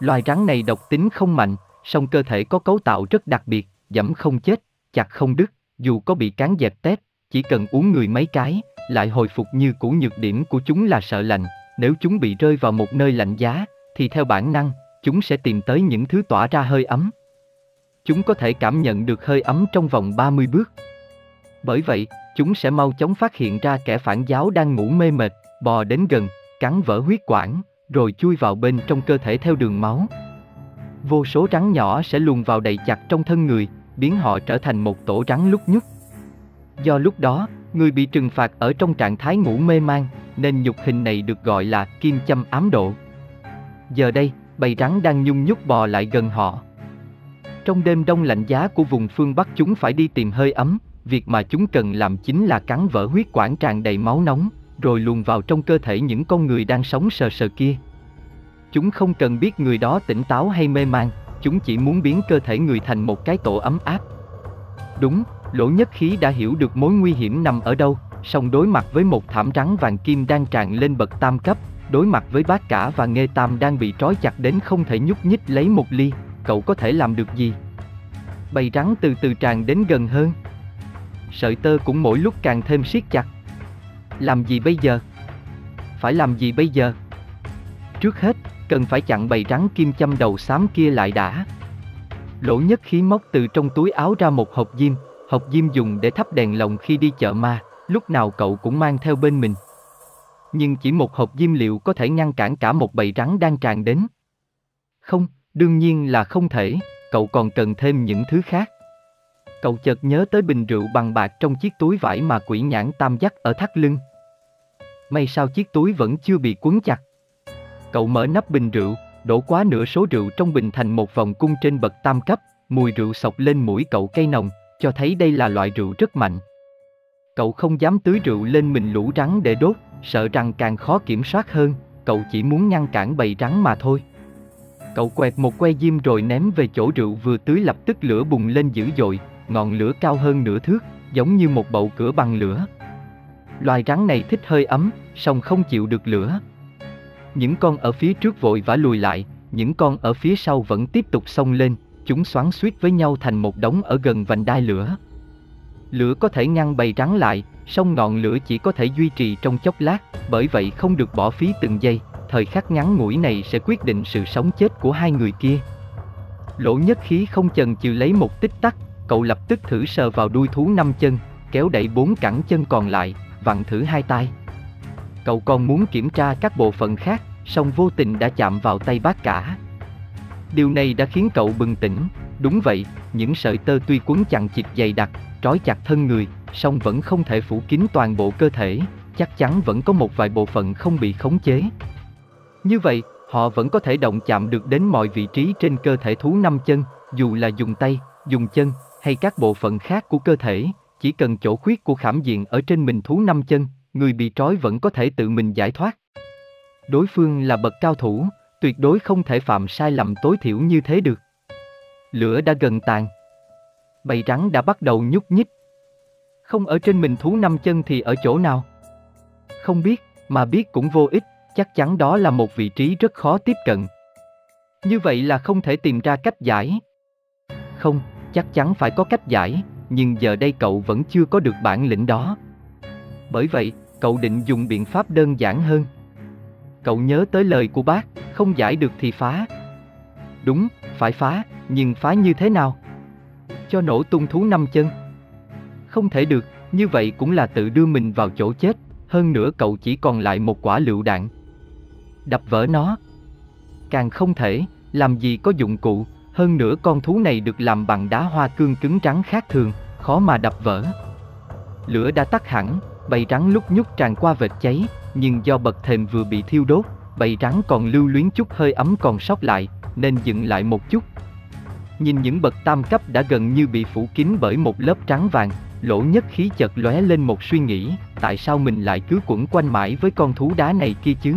[SPEAKER 1] Loài rắn này độc tính không mạnh, song cơ thể có cấu tạo rất đặc biệt, dẫm không chết, chặt không đứt, dù có bị cán dẹp tép, chỉ cần uống người mấy cái, lại hồi phục như cũ nhược điểm của chúng là sợ lạnh, nếu chúng bị rơi vào một nơi lạnh giá, thì theo bản năng, chúng sẽ tìm tới những thứ tỏa ra hơi ấm. Chúng có thể cảm nhận được hơi ấm trong vòng 30 bước. Bởi vậy, chúng sẽ mau chóng phát hiện ra kẻ phản giáo đang ngủ mê mệt, bò đến gần, cắn vỡ huyết quản, rồi chui vào bên trong cơ thể theo đường máu. Vô số rắn nhỏ sẽ luồn vào đầy chặt trong thân người, biến họ trở thành một tổ rắn lúc nhúc. Do lúc đó, người bị trừng phạt ở trong trạng thái ngủ mê man, nên nhục hình này được gọi là kim châm ám độ. Giờ đây, bầy rắn đang nhung nhúc bò lại gần họ. Trong đêm đông lạnh giá của vùng phương Bắc chúng phải đi tìm hơi ấm, việc mà chúng cần làm chính là cắn vỡ huyết quản tràn đầy máu nóng, rồi luồn vào trong cơ thể những con người đang sống sờ sờ kia. Chúng không cần biết người đó tỉnh táo hay mê man, chúng chỉ muốn biến cơ thể người thành một cái tổ ấm áp. Đúng, Lỗ Nhất Khí đã hiểu được mối nguy hiểm nằm ở đâu, song đối mặt với một thảm trắng vàng kim đang tràn lên bậc tam cấp, đối mặt với bát cả và nghê tam đang bị trói chặt đến không thể nhúc nhích lấy một ly, cậu có thể làm được gì? Bầy rắn từ từ tràn đến gần hơn. Sợi tơ cũng mỗi lúc càng thêm siết chặt. Làm gì bây giờ? Phải làm gì bây giờ? Trước hết, cần phải chặn bầy rắn kim châm đầu xám kia lại đã. Lỗ nhất khí móc từ trong túi áo ra một hộp diêm, hộp diêm dùng để thắp đèn lồng khi đi chợ ma, lúc nào cậu cũng mang theo bên mình. Nhưng chỉ một hộp diêm liệu có thể ngăn cản cả một bầy rắn đang tràn đến. Không, đương nhiên là không thể, cậu còn cần thêm những thứ khác. Cậu chợt nhớ tới bình rượu bằng bạc trong chiếc túi vải mà quỷ nhãn tam dắt ở thắt lưng. may sao chiếc túi vẫn chưa bị cuốn chặt. Cậu mở nắp bình rượu, đổ quá nửa số rượu trong bình thành một vòng cung trên bậc tam cấp, mùi rượu sộc lên mũi cậu cây nồng, cho thấy đây là loại rượu rất mạnh. Cậu không dám tưới rượu lên mình lũ rắn để đốt, sợ rằng càng khó kiểm soát hơn, cậu chỉ muốn ngăn cản bầy rắn mà thôi. Cậu quẹt một que diêm rồi ném về chỗ rượu vừa tưới lập tức lửa bùng lên dữ dội, ngọn lửa cao hơn nửa thước, giống như một bậu cửa bằng lửa. Loài rắn này thích hơi ấm, song không chịu được lửa. Những con ở phía trước vội vã lùi lại, những con ở phía sau vẫn tiếp tục xông lên, chúng xoắn suýt với nhau thành một đống ở gần vành đai lửa. Lửa có thể ngăn bầy rắn lại, song ngọn lửa chỉ có thể duy trì trong chốc lát, bởi vậy không được bỏ phí từng giây, thời khắc ngắn ngủi này sẽ quyết định sự sống chết của hai người kia. Lỗ nhất khí không chần chừ lấy một tích tắc, cậu lập tức thử sờ vào đuôi thú năm chân, kéo đẩy bốn cẳng chân còn lại, vặn thử hai tay. Cậu còn muốn kiểm tra các bộ phận khác, song vô tình đã chạm vào tay bác cả. Điều này đã khiến cậu bừng tỉnh, đúng vậy, những sợi tơ tuy quấn chằng chịt dày đặc, trói chặt thân người, song vẫn không thể phủ kín toàn bộ cơ thể, chắc chắn vẫn có một vài bộ phận không bị khống chế. Như vậy, họ vẫn có thể động chạm được đến mọi vị trí trên cơ thể thú năm chân, dù là dùng tay, dùng chân, hay các bộ phận khác của cơ thể, chỉ cần chỗ khuyết của khảm diện ở trên mình thú năm chân, người bị trói vẫn có thể tự mình giải thoát. Đối phương là bậc cao thủ, tuyệt đối không thể phạm sai lầm tối thiểu như thế được. Lửa đã gần tàn. Bầy rắn đã bắt đầu nhúc nhích. Không ở trên mình thú năm chân thì ở chỗ nào? Không biết, mà biết cũng vô ích, chắc chắn đó là một vị trí rất khó tiếp cận. Như vậy là không thể tìm ra cách giải. Không, chắc chắn phải có cách giải, nhưng giờ đây cậu vẫn chưa có được bản lĩnh đó. Bởi vậy, cậu định dùng biện pháp đơn giản hơn. Cậu nhớ tới lời của bác, không giải được thì phá. Đúng, phải phá, nhưng phá như thế nào? Cho nổ tung thú năm chân. Không thể được, như vậy cũng là tự đưa mình vào chỗ chết, hơn nữa cậu chỉ còn lại một quả lựu đạn. Đập vỡ nó. Càng không thể, làm gì có dụng cụ, hơn nữa con thú này được làm bằng đá hoa cương cứng trắng khác thường, khó mà đập vỡ. Lửa đã tắt hẳn, bầy rắn lúc nhúc tràn qua vệt cháy, nhưng do bậc thềm vừa bị thiêu đốt, bầy rắn còn lưu luyến chút hơi ấm còn sót lại, nên dựng lại một chút. Nhìn những bậc tam cấp đã gần như bị phủ kín bởi một lớp trắng vàng, lỗ nhất khí chợt lóe lên một suy nghĩ, tại sao mình lại cứ quẩn quanh mãi với con thú đá này kia chứ?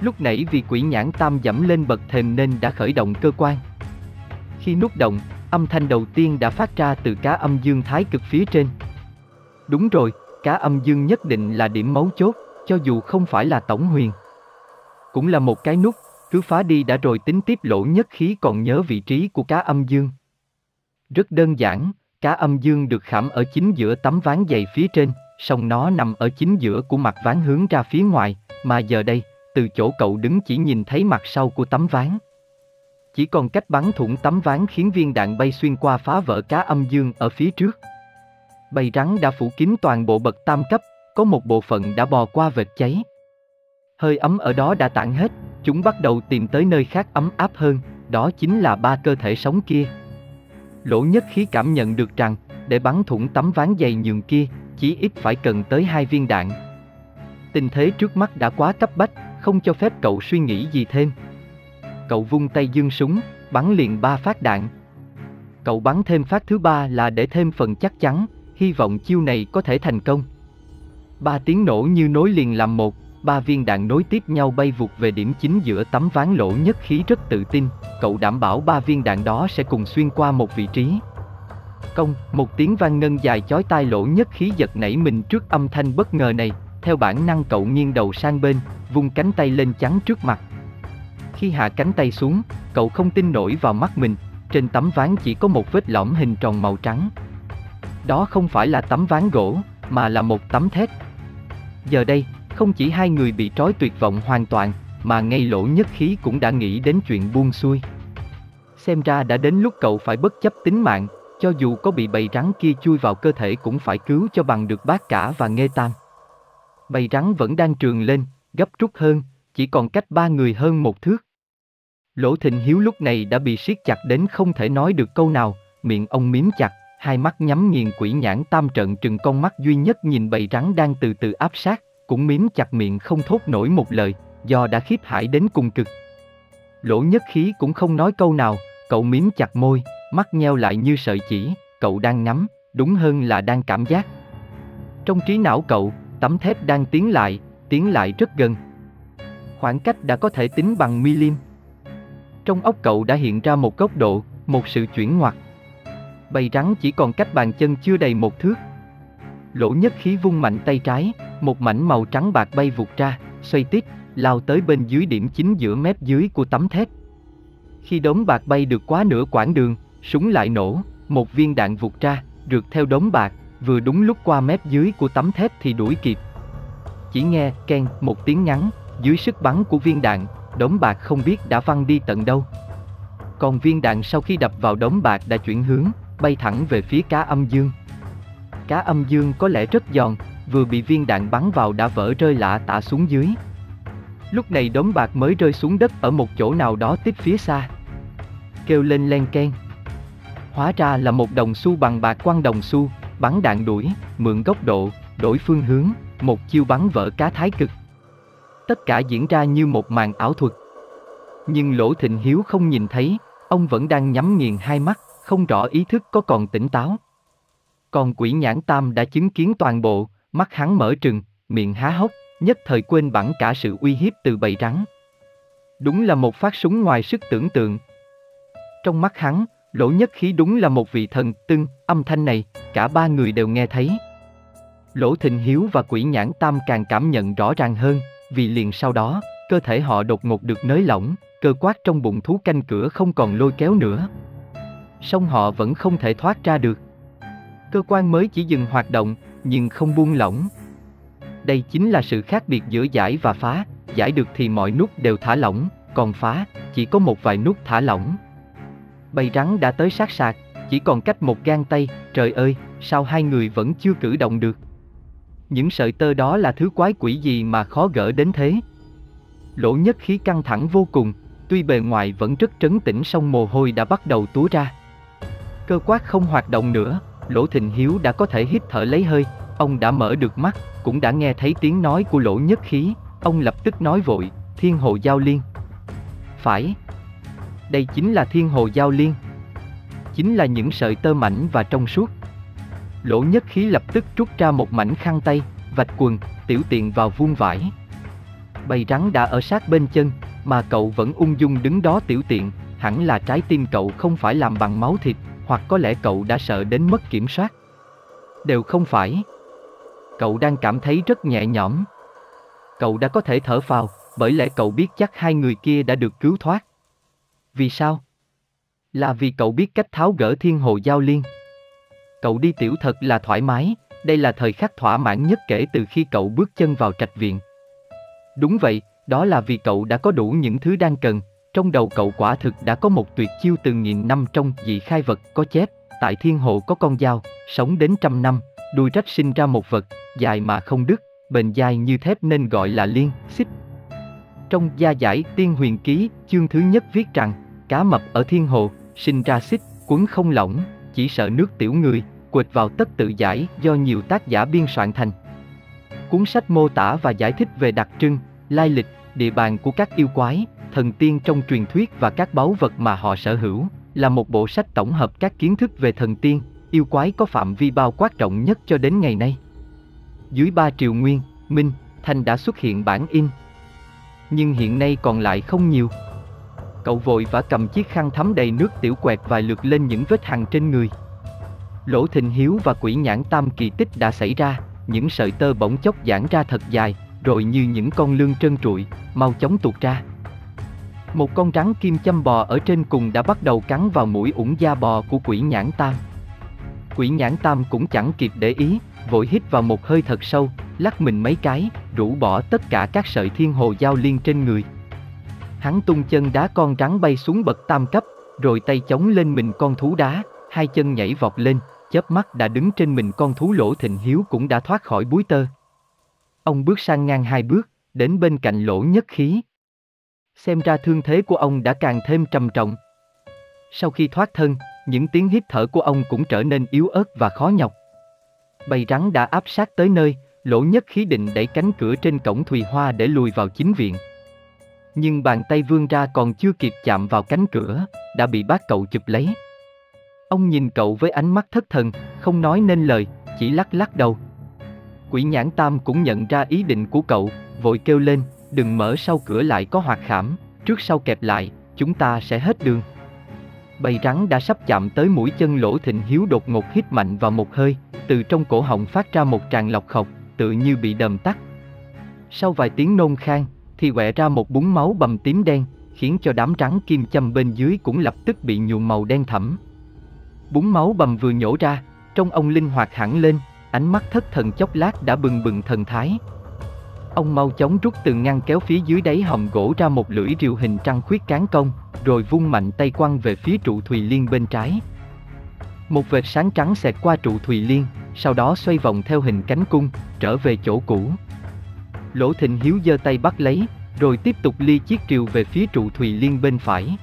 [SPEAKER 1] Lúc nãy vì quỷ nhãn tam dẫm lên bậc thềm nên đã khởi động cơ quan. Khi nút động, âm thanh đầu tiên đã phát ra từ cá âm dương thái cực phía trên. Đúng rồi, cá âm dương nhất định là điểm mấu chốt, cho dù không phải là tổng huyền. Cũng là một cái nút, cứ phá đi đã rồi tính tiếp lỗ nhất khí còn nhớ vị trí của cá âm dương. Rất đơn giản, cá âm dương được khảm ở chính giữa tấm ván dày phía trên, song nó nằm ở chính giữa của mặt ván hướng ra phía ngoài, mà giờ đây, từ chỗ cậu đứng chỉ nhìn thấy mặt sau của tấm ván. Chỉ còn cách bắn thủng tấm ván khiến viên đạn bay xuyên qua phá vỡ cá âm dương ở phía trước. Bầy rắn đã phủ kín toàn bộ bậc tam cấp, có một bộ phận đã bò qua vệt cháy. Hơi ấm ở đó đã tản hết, chúng bắt đầu tìm tới nơi khác ấm áp hơn, đó chính là ba cơ thể sống kia. Lỗ nhất khí cảm nhận được rằng, để bắn thủng tấm ván dày nhường kia, chỉ ít phải cần tới hai viên đạn. Tình thế trước mắt đã quá cấp bách, không cho phép cậu suy nghĩ gì thêm. Cậu vung tay dương súng, bắn liền ba phát đạn. Cậu bắn thêm phát thứ ba là để thêm phần chắc chắn, hy vọng chiêu này có thể thành công. Ba tiếng nổ như nối liền làm một, ba viên đạn nối tiếp nhau bay vụt về điểm chính giữa tấm ván lỗ nhất khí rất tự tin, cậu đảm bảo ba viên đạn đó sẽ cùng xuyên qua một vị trí. Công, một tiếng vang ngân dài chói tai lỗ nhất khí giật nảy mình trước âm thanh bất ngờ này, theo bản năng cậu nghiêng đầu sang bên, vung cánh tay lên chắn trước mặt. Khi hạ cánh tay xuống, cậu không tin nổi vào mắt mình, trên tấm ván chỉ có một vết lõm hình tròn màu trắng. Đó không phải là tấm ván gỗ, mà là một tấm thép. Giờ đây, không chỉ hai người bị trói tuyệt vọng hoàn toàn, mà ngay lỗ nhất khí cũng đã nghĩ đến chuyện buông xuôi. Xem ra đã đến lúc cậu phải bất chấp tính mạng, cho dù có bị bầy rắn kia chui vào cơ thể cũng phải cứu cho bằng được bác cả và nghe tam. Bầy rắn vẫn đang trường lên, gấp rút hơn, chỉ còn cách ba người hơn một thước. Lỗ thịnh hiếu lúc này đã bị siết chặt đến không thể nói được câu nào, miệng ông miếm chặt, hai mắt nhắm nghiền quỷ nhãn tam trận trừng con mắt duy nhất nhìn bầy rắn đang từ từ áp sát, cũng miếm chặt miệng không thốt nổi một lời, do đã khiếp hãi đến cùng cực. Lỗ nhất khí cũng không nói câu nào, cậu miếm chặt môi, mắt nheo lại như sợi chỉ, cậu đang ngắm, đúng hơn là đang cảm giác. Trong trí não cậu, tấm thép đang tiến lại, tiến lại rất gần. Khoảng cách đã có thể tính bằng milim. Trong óc cậu đã hiện ra một góc độ, một sự chuyển ngoặt. Bầy rắn chỉ còn cách bàn chân chưa đầy một thước. Lỗ nhất khí vung mạnh tay trái, một mảnh màu trắng bạc bay vụt ra, xoay tít, lao tới bên dưới điểm chính giữa mép dưới của tấm thép. Khi đống bạc bay được quá nửa quãng đường, súng lại nổ, một viên đạn vụt ra, rượt theo đống bạc, vừa đúng lúc qua mép dưới của tấm thép thì đuổi kịp. Chỉ nghe ken một tiếng ngắn, dưới sức bắn của viên đạn, đống bạc không biết đã văng đi tận đâu. Còn viên đạn sau khi đập vào đống bạc đã chuyển hướng, bay thẳng về phía cá âm dương. Cá âm dương có lẽ rất giòn, vừa bị viên đạn bắn vào đã vỡ rơi lạ tạ xuống dưới. Lúc này đống bạc mới rơi xuống đất ở một chỗ nào đó tiếp phía xa. Kêu lên len ken. Hóa ra là một đồng xu bằng bạc quăng đồng xu, bắn đạn đuổi, mượn góc độ, đổi phương hướng, một chiêu bắn vỡ cá thái cực. Tất cả diễn ra như một màn ảo thuật. Nhưng Lỗ Thịnh Hiếu không nhìn thấy, ông vẫn đang nhắm nghiền hai mắt, không rõ ý thức có còn tỉnh táo. Còn quỷ nhãn tam đã chứng kiến toàn bộ, mắt hắn mở trừng, miệng há hốc, nhất thời quên bẵng cả sự uy hiếp từ bầy rắn. Đúng là một phát súng ngoài sức tưởng tượng. Trong mắt hắn, lỗ nhất khí đúng là một vị thần tưng, âm thanh này, cả ba người đều nghe thấy. Lỗ Thịnh Hiếu và Quỷ Nhãn Tam càng cảm nhận rõ ràng hơn, vì liền sau đó, cơ thể họ đột ngột được nới lỏng, cơ quát trong bụng thú canh cửa không còn lôi kéo nữa. Song họ vẫn không thể thoát ra được. Cơ quan mới chỉ dừng hoạt động, nhưng không buông lỏng. Đây chính là sự khác biệt giữa giải và phá, giải được thì mọi nút đều thả lỏng, còn phá, chỉ có một vài nút thả lỏng. Bầy rắn đã tới sát sạc, chỉ còn cách một gang tay, trời ơi, sao hai người vẫn chưa cử động được. Những sợi tơ đó là thứ quái quỷ gì mà khó gỡ đến thế? Lỗ nhất khí căng thẳng vô cùng, tuy bề ngoài vẫn rất trấn tĩnh song mồ hôi đã bắt đầu túa ra. Cơ quát không hoạt động nữa, Lỗ Thịnh Hiếu đã có thể hít thở lấy hơi, ông đã mở được mắt, cũng đã nghe thấy tiếng nói của Lỗ Nhất Khí, ông lập tức nói vội, Thiên Hồ Giao Liên. Phải. Đây chính là Thiên Hồ Giao Liên. Chính là những sợi tơ mảnh và trong suốt. Lỗ Nhất Khí lập tức rút ra một mảnh khăn tay, vạch quần, tiểu tiện vào vuông vải. Bầy rắn đã ở sát bên chân, mà cậu vẫn ung dung đứng đó tiểu tiện, hẳn là trái tim cậu không phải làm bằng máu thịt, hoặc có lẽ cậu đã sợ đến mất kiểm soát. Đều không phải. Cậu đang cảm thấy rất nhẹ nhõm. Cậu đã có thể thở phào, bởi lẽ cậu biết chắc hai người kia đã được cứu thoát. Vì sao? Là vì cậu biết cách tháo gỡ thiên hồ giao liên. Cậu đi tiểu thật là thoải mái, đây là thời khắc thỏa mãn nhất kể từ khi cậu bước chân vào trạch viện. Đúng vậy, đó là vì cậu đã có đủ những thứ đang cần, trong đầu cậu quả thực đã có một tuyệt chiêu từ nghìn năm trong dị khai vật có chép, tại thiên hộ có con dao, sống đến trăm năm, đuôi rách sinh ra một vật, dài mà không đứt, bền dai như thép nên gọi là liên, xích. Trong gia giải tiên huyền ký, chương thứ nhất viết rằng, cá mập ở thiên hồ, sinh ra xích, quấn không lỏng, chỉ sợ nước tiểu người, quệt vào tất tự giải do nhiều tác giả biên soạn thành. Cuốn sách mô tả và giải thích về đặc trưng, lai lịch, địa bàn của các yêu quái, thần tiên trong truyền thuyết và các báu vật mà họ sở hữu, là một bộ sách tổng hợp các kiến thức về thần tiên, yêu quái có phạm vi bao quát rộng nhất cho đến ngày nay. Dưới ba triều nguyên, Minh, Thanh đã xuất hiện bản in. Nhưng hiện nay còn lại không nhiều. Cậu vội vã cầm chiếc khăn thấm đầy nước tiểu quẹt vài lượt lên những vết hằn trên người. Lỗ Thịnh Hiếu và Quỷ Nhãn Tam kỳ tích đã xảy ra, những sợi tơ bỗng chốc giãn ra thật dài, rồi như những con lươn trơn trụi, mau chóng tuột ra. Một con rắn kim châm bò ở trên cùng đã bắt đầu cắn vào mũi ủng da bò của quỷ nhãn tam. Quỷ nhãn tam cũng chẳng kịp để ý, vội hít vào một hơi thật sâu, lắc mình mấy cái, rũ bỏ tất cả các sợi thiên hồ giao liên trên người. Hắn tung chân đá con rắn bay xuống bậc tam cấp, rồi tay chống lên mình con thú đá, hai chân nhảy vọt lên, chớp mắt đã đứng trên mình con thú lỗ thịnh hiếu cũng đã thoát khỏi búi tơ. Ông bước sang ngang hai bước, đến bên cạnh lỗ nhất khí. Xem ra thương thế của ông đã càng thêm trầm trọng. Sau khi thoát thân, những tiếng hít thở của ông cũng trở nên yếu ớt và khó nhọc. Bầy rắn đã áp sát tới nơi, lỗ nhất khí định đẩy cánh cửa trên cổng Thùy Hoa để lùi vào chính viện. Nhưng bàn tay vươn ra còn chưa kịp chạm vào cánh cửa, đã bị bác cậu chụp lấy. Ông nhìn cậu với ánh mắt thất thần, không nói nên lời, chỉ lắc lắc đầu. Quỷ nhãn tam cũng nhận ra ý định của cậu, vội kêu lên, đừng mở sau cửa lại có hoạt khảm, trước sau kẹp lại, chúng ta sẽ hết đường. Bầy rắn đã sắp chạm tới mũi chân lỗ thịnh hiếu đột ngột hít mạnh vào một hơi, từ trong cổ họng phát ra một tràng lọc khọc, tự như bị đầm tắt. Sau vài tiếng nôn khan, thì quẹ ra một búng máu bầm tím đen, khiến cho đám rắn kim châm bên dưới cũng lập tức bị nhuộm màu đen thẫm. Búng máu bầm vừa nhổ ra, trong ông linh hoạt hẳn lên, ánh mắt thất thần chốc lát đã bừng bừng thần thái. Ông mau chóng rút từng ngăn kéo phía dưới đáy hầm gỗ ra một lưỡi rìu hình trăng khuyết cán công, rồi vung mạnh tay quăng về phía trụ Thùy Liên bên trái. Một vệt sáng trắng xẹt qua trụ Thùy Liên, sau đó xoay vòng theo hình cánh cung, trở về chỗ cũ. Lỗ Thịnh Hiếu giơ tay bắt lấy, rồi tiếp tục ly chiếc rìu về phía trụ Thùy Liên bên phải.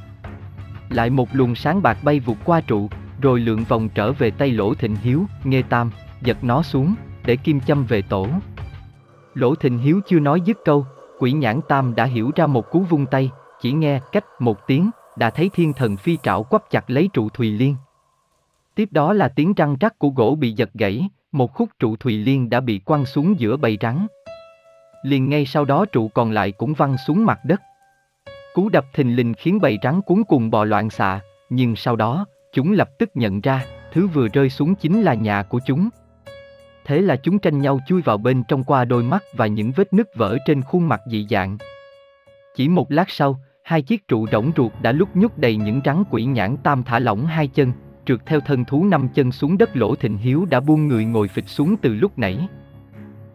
[SPEAKER 1] Lại một luồng sáng bạc bay vụt qua trụ, rồi lượn vòng trở về tay Lỗ Thịnh Hiếu, nghe tam, giật nó xuống, để kim châm về tổ. Lỗ Thịnh Hiếu chưa nói dứt câu, quỷ nhãn tam đã hiểu ra một cú vung tay, chỉ nghe cách một tiếng, đã thấy thiên thần phi trảo quắp chặt lấy trụ Thùy Liên. Tiếp đó là tiếng răng rắc của gỗ bị giật gãy, một khúc trụ Thùy Liên đã bị quăng xuống giữa bầy rắn. Liền ngay sau đó trụ còn lại cũng văng xuống mặt đất. Cú đập thình lình khiến bầy rắn cuốn cùng bò loạn xạ, nhưng sau đó, chúng lập tức nhận ra, thứ vừa rơi xuống chính là nhà của chúng. Thế là chúng tranh nhau chui vào bên trong qua đôi mắt và những vết nứt vỡ trên khuôn mặt dị dạng. Chỉ một lát sau, hai chiếc trụ rỗng ruột đã lúc nhúc đầy những rắn quỷ nhãn tam thả lỏng hai chân, trượt theo thân thú năm chân xuống đất lỗ thịnh hiếu đã buông người ngồi phịch xuống từ lúc nãy.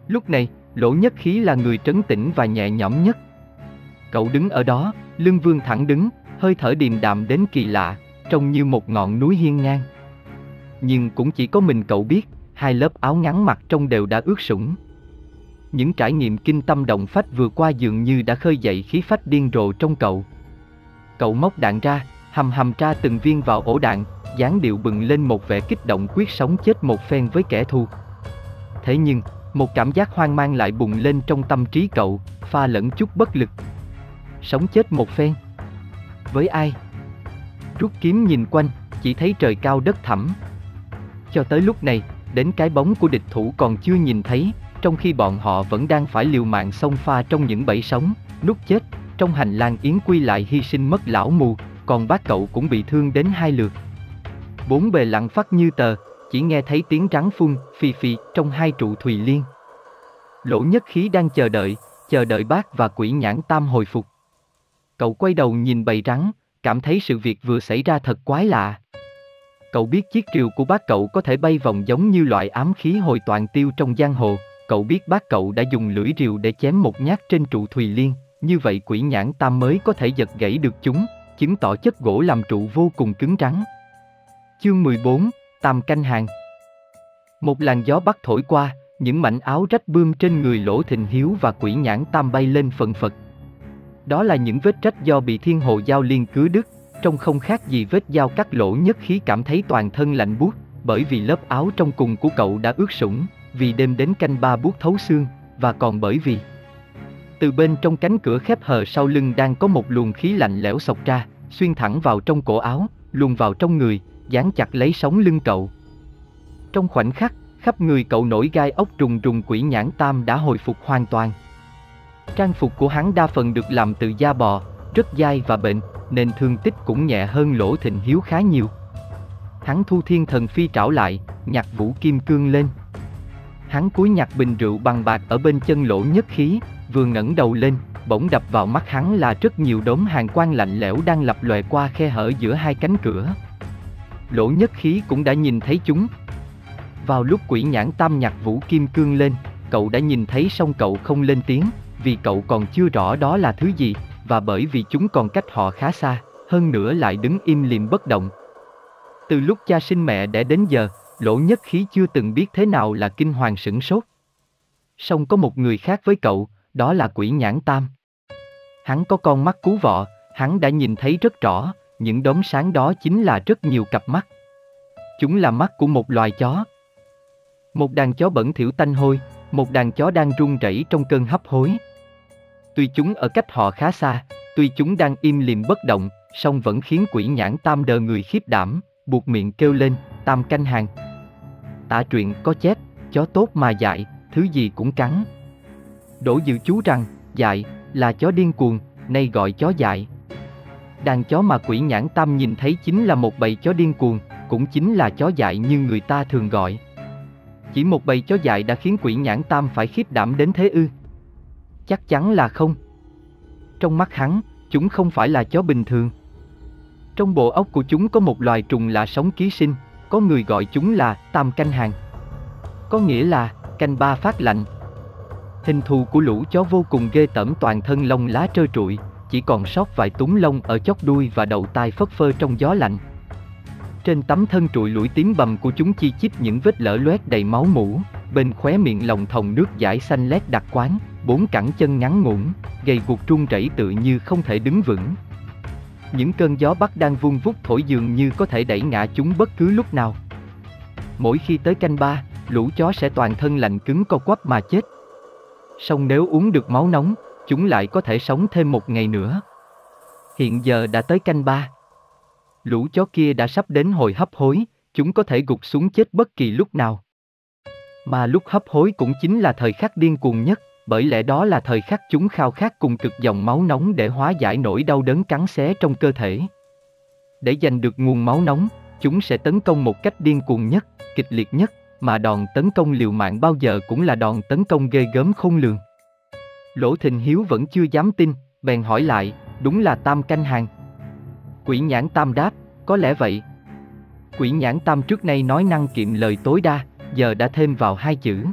[SPEAKER 1] Lúc này, lỗ nhất khí là người trấn tĩnh và nhẹ nhõm nhất. Cậu đứng ở đó, lưng vương thẳng đứng, hơi thở điềm đạm đến kỳ lạ, trông như một ngọn núi hiên ngang. Nhưng cũng chỉ có mình cậu biết, hai lớp áo ngắn mặc trông đều đã ướt sũng. Những trải nghiệm kinh tâm động phách vừa qua dường như đã khơi dậy khí phách điên rồ trong cậu. Cậu móc đạn ra, hầm hầm tra từng viên vào ổ đạn, dáng điệu bừng lên một vẻ kích động quyết sống chết một phen với kẻ thù. Thế nhưng, một cảm giác hoang mang lại bùng lên trong tâm trí cậu, pha lẫn chút bất lực. Sống chết một phen. Với ai? Rút kiếm nhìn quanh, chỉ thấy trời cao đất thẳm. Cho tới lúc này, đến cái bóng của địch thủ còn chưa nhìn thấy, trong khi bọn họ vẫn đang phải liều mạng xông pha trong những bẫy sống, nút chết, trong hành lang Yến Quy lại hy sinh mất lão mù, còn bác cậu cũng bị thương đến hai lượt. Bốn bề lặng phát như tờ, chỉ nghe thấy tiếng rắn phun, phì phì trong hai trụ thùy liên. Lỗ nhất khí đang chờ đợi, chờ đợi bác và quỷ nhãn tam hồi phục. Cậu quay đầu nhìn bầy rắn, cảm thấy sự việc vừa xảy ra thật quái lạ. Cậu biết chiếc triều của bác cậu có thể bay vòng giống như loại ám khí hồi toàn tiêu trong giang hồ, cậu biết bác cậu đã dùng lưỡi rìu để chém một nhát trên trụ thùy liên, như vậy quỷ nhãn tam mới có thể giật gãy được chúng, chứng tỏ chất gỗ làm trụ vô cùng cứng rắn. Chương 14, Tam canh hàng Một làn gió bắc thổi qua, những mảnh áo rách bươm trên người lỗ thịnh hiếu và quỷ nhãn tam bay lên phần phật. Đó là những vết rách do bị thiên hồ giao liên cứ đứt, trông không khác gì vết dao cắt lỗ nhất khí cảm thấy toàn thân lạnh buốt, bởi vì lớp áo trong cùng của cậu đã ướt sũng, vì đêm đến canh ba buốt thấu xương, và còn bởi vì từ bên trong cánh cửa khép hờ sau lưng đang có một luồng khí lạnh lẽo sộc ra, xuyên thẳng vào trong cổ áo, luồn vào trong người, dán chặt lấy sống lưng cậu. Trong khoảnh khắc, khắp người cậu nổi gai ốc trùng trùng quỷ nhãn tam đã hồi phục hoàn toàn. Trang phục của hắn đa phần được làm từ da bò, rất dai và bệnh, nên thương tích cũng nhẹ hơn lỗ thịnh hiếu khá nhiều. Hắn thu thiên thần phi trảo lại, nhặt vũ kim cương lên. Hắn cúi nhặt bình rượu bằng bạc ở bên chân lỗ nhất khí, vừa ngẩng đầu lên, bỗng đập vào mắt hắn là rất nhiều đốm hàng quang lạnh lẽo đang lập lòe qua khe hở giữa hai cánh cửa. Lỗ nhất khí cũng đã nhìn thấy chúng. Vào lúc quỷ nhãn tam nhặt vũ kim cương lên, cậu đã nhìn thấy song cậu không lên tiếng, vì cậu còn chưa rõ đó là thứ gì, và bởi vì chúng còn cách họ khá xa, hơn nữa lại đứng im lìm bất động. Từ lúc cha sinh mẹ để đến giờ, lỗ nhất khí chưa từng biết thế nào là kinh hoàng sửng sốt. Song có một người khác với cậu, đó là quỷ nhãn tam. Hắn có con mắt cú vọ, hắn đã nhìn thấy rất rõ, những đốm sáng đó chính là rất nhiều cặp mắt. Chúng là mắt của một loài chó. Một đàn chó bẩn thỉu tanh hôi, một đàn chó đang run rẩy trong cơn hấp hối. Tuy chúng ở cách họ khá xa, tuy chúng đang im lìm bất động, song vẫn khiến quỷ nhãn tam đờ người khiếp đảm, buộc miệng kêu lên, tam canh hàng. Tả truyện có chép, chó tốt mà dại, thứ gì cũng cắn. Đổ dự chú rằng, dại, là chó điên cuồng, nay gọi chó dại. Đàn chó mà quỷ nhãn tam nhìn thấy chính là một bầy chó điên cuồng, cũng chính là chó dại như người ta thường gọi. Chỉ một bầy chó dại đã khiến quỷ nhãn tam phải khiếp đảm đến thế ư? Chắc chắn là không. Trong mắt hắn, chúng không phải là chó bình thường. Trong bộ óc của chúng có một loài trùng lạ sống ký sinh, có người gọi chúng là tam canh hàng. Có nghĩa là canh ba phát lạnh. Hình thù của lũ chó vô cùng ghê tởm toàn thân lông lá trơ trụi, chỉ còn sót vài túm lông ở chóp đuôi và đầu tai phất phơ trong gió lạnh. Trên tấm thân trụi lũi tím bầm của chúng chi chít những vết lở loét đầy máu mũ, bên khóe miệng lồng thòng nước giải xanh lét đặc quán, bốn cẳng chân ngắn ngủn, gầy guộc trung rẩy tự như không thể đứng vững. Những cơn gió bắc đang vung vút thổi dường như có thể đẩy ngã chúng bất cứ lúc nào. Mỗi khi tới canh ba, lũ chó sẽ toàn thân lạnh cứng co quắp mà chết. Song nếu uống được máu nóng, chúng lại có thể sống thêm một ngày nữa. Hiện giờ đã tới canh ba. Lũ chó kia đã sắp đến hồi hấp hối, chúng có thể gục xuống chết bất kỳ lúc nào. Mà lúc hấp hối cũng chính là thời khắc điên cuồng nhất, bởi lẽ đó là thời khắc chúng khao khát cùng cực dòng máu nóng để hóa giải nỗi đau đớn cắn xé trong cơ thể. Để giành được nguồn máu nóng, chúng sẽ tấn công một cách điên cuồng nhất, kịch liệt nhất, mà đòn tấn công liều mạng bao giờ cũng là đòn tấn công ghê gớm khôn lường. Lỗ thình Hiếu vẫn chưa dám tin, bèn hỏi lại, đúng là Tam canh hàng. Quỷ nhãn Tam đáp, có lẽ vậy. Quỷ nhãn Tam trước nay nói năng kiệm lời tối đa, giờ đã thêm vào hai chữ.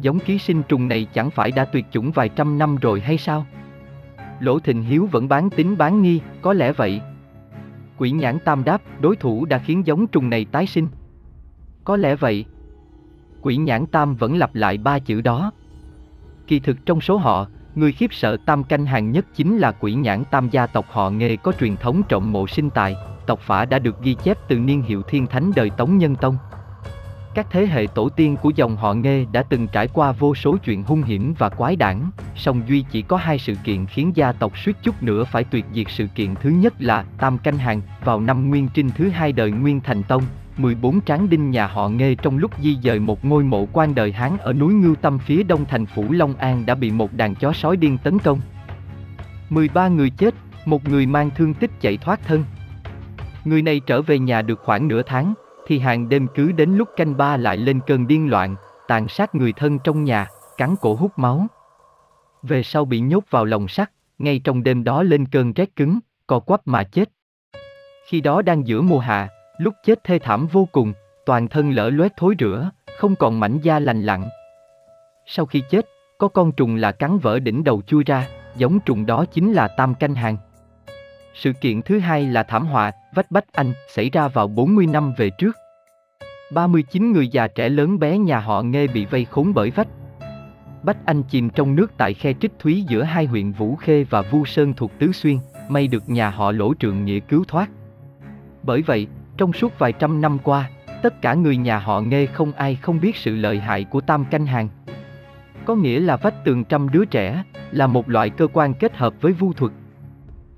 [SPEAKER 1] Giống ký sinh trùng này chẳng phải đã tuyệt chủng vài trăm năm rồi hay sao? Lỗ Thịnh Hiếu vẫn bán tính bán nghi, có lẽ vậy. Quỷ nhãn Tam đáp, đối thủ đã khiến giống trùng này tái sinh. Có lẽ vậy. Quỷ nhãn Tam vẫn lặp lại ba chữ đó. Kỳ thực trong số họ, người khiếp sợ tam canh hàng nhất chính là quỷ nhãn tam gia tộc họ nghề có truyền thống trọng mộ sinh tài, tộc phả đã được ghi chép từ niên hiệu thiên thánh đời Tống Nhân Tông. Các thế hệ tổ tiên của dòng họ Nghê đã từng trải qua vô số chuyện hung hiểm và quái đản, song duy chỉ có hai sự kiện khiến gia tộc suýt chút nữa phải tuyệt diệt sự kiện thứ nhất là Tam Canh Hàng vào năm Nguyên Trinh thứ hai đời Nguyên Thành Tông, 14 tráng đinh nhà họ Nghê trong lúc di dời một ngôi mộ quan đời Hán ở núi Ngưu Tâm phía đông thành phủ Long An đã bị một đàn chó sói điên tấn công. 13 người chết, một người mang thương tích chạy thoát thân. Người này trở về nhà được khoảng nửa tháng, thì hàng đêm cứ đến lúc canh ba lại lên cơn điên loạn, tàn sát người thân trong nhà, cắn cổ hút máu. Về sau bị nhốt vào lồng sắt, ngay trong đêm đó lên cơn rét cứng, co quắp mà chết. Khi đó đang giữa mùa hạ, lúc chết thê thảm vô cùng, toàn thân lở loét thối rữa, không còn mảnh da lành lặn. Sau khi chết, có con trùng là cắn vỡ đỉnh đầu chui ra, giống trùng đó chính là tam canh hàng. Sự kiện thứ hai là thảm họa, vách Bách Anh, xảy ra vào 40 năm về trước. 39 người già trẻ lớn bé nhà họ Nghê bị vây khốn bởi vách. Bách Anh chìm trong nước tại khe Trích Thúy giữa hai huyện Vũ Khê và Vu Sơn thuộc Tứ Xuyên, may được nhà họ Lỗ Trượng Nghĩa cứu thoát. Bởi vậy, trong suốt vài trăm năm qua, tất cả người nhà họ Nghê không ai không biết sự lợi hại của Tam Canh Hàng. Có nghĩa là vách tường trăm đứa trẻ, là một loại cơ quan kết hợp với vu thuật,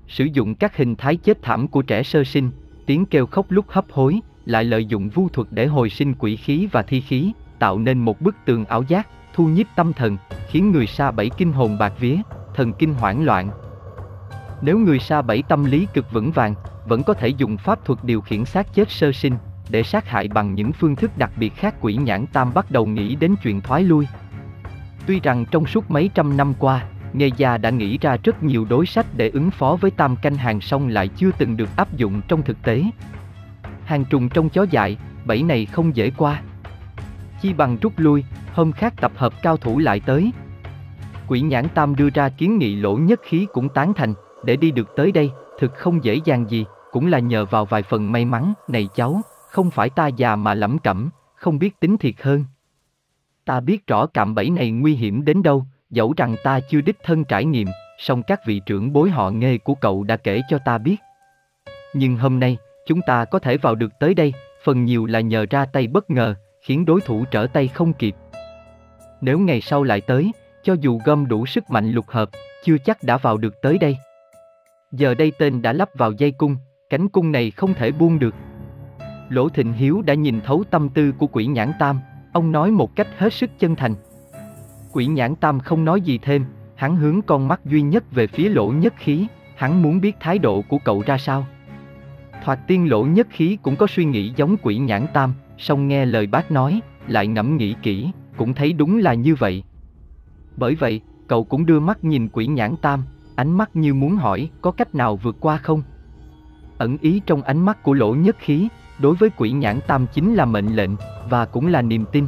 [SPEAKER 1] sử dụng các hình thái chết thảm của trẻ sơ sinh, tiếng kêu khóc lúc hấp hối, lại lợi dụng vu thuật để hồi sinh quỷ khí và thi khí, tạo nên một bức tường ảo giác, thu nhiếp tâm thần, khiến người sa bảy kinh hồn bạc vía, thần kinh hoảng loạn. Nếu người sa bảy tâm lý cực vững vàng, vẫn có thể dùng pháp thuật điều khiển xác chết sơ sinh, để sát hại bằng những phương thức đặc biệt khác quỷ nhãn tam bắt đầu nghĩ đến chuyện thoái lui. Tuy rằng trong suốt mấy trăm năm qua, Nghề già đã nghĩ ra rất nhiều đối sách để ứng phó với tam canh hàng song lại chưa từng được áp dụng trong thực tế. Hàng trùng trong chó dại, bẫy này không dễ qua. Chi bằng rút lui, hôm khác tập hợp cao thủ lại tới. Quỷ nhãn tam đưa ra kiến nghị lỗ nhất khí cũng tán thành, để đi được tới đây, thực không dễ dàng gì, cũng là nhờ vào vài phần may mắn, này cháu, không phải ta già mà lẩm cẩm, không biết tính thiệt hơn. Ta biết rõ cạm bẫy này nguy hiểm đến đâu, Dẫu rằng ta chưa đích thân trải nghiệm, song các vị trưởng bối họ nghề của cậu đã kể cho ta biết. Nhưng hôm nay, chúng ta có thể vào được tới đây, phần nhiều là nhờ ra tay bất ngờ, khiến đối thủ trở tay không kịp. Nếu ngày sau lại tới, cho dù gom đủ sức mạnh lục hợp, chưa chắc đã vào được tới đây. Giờ đây tên đã lắp vào dây cung, cánh cung này không thể buông được. Lỗ Thịnh Hiếu đã nhìn thấu tâm tư của quỷ nhãn tam, ông nói một cách hết sức chân thành. Quỷ nhãn tam không nói gì thêm, hắn hướng con mắt duy nhất về phía lỗ nhất khí, hắn muốn biết thái độ của cậu ra sao. Thoạt tiên lỗ nhất khí cũng có suy nghĩ giống quỷ nhãn tam, song nghe lời bác nói, lại ngẫm nghĩ kỹ, cũng thấy đúng là như vậy. Bởi vậy, cậu cũng đưa mắt nhìn quỷ nhãn tam, ánh mắt như muốn hỏi có cách nào vượt qua không. Ẩn ý trong ánh mắt của lỗ nhất khí, đối với quỷ nhãn tam chính là mệnh lệnh, và cũng là niềm tin.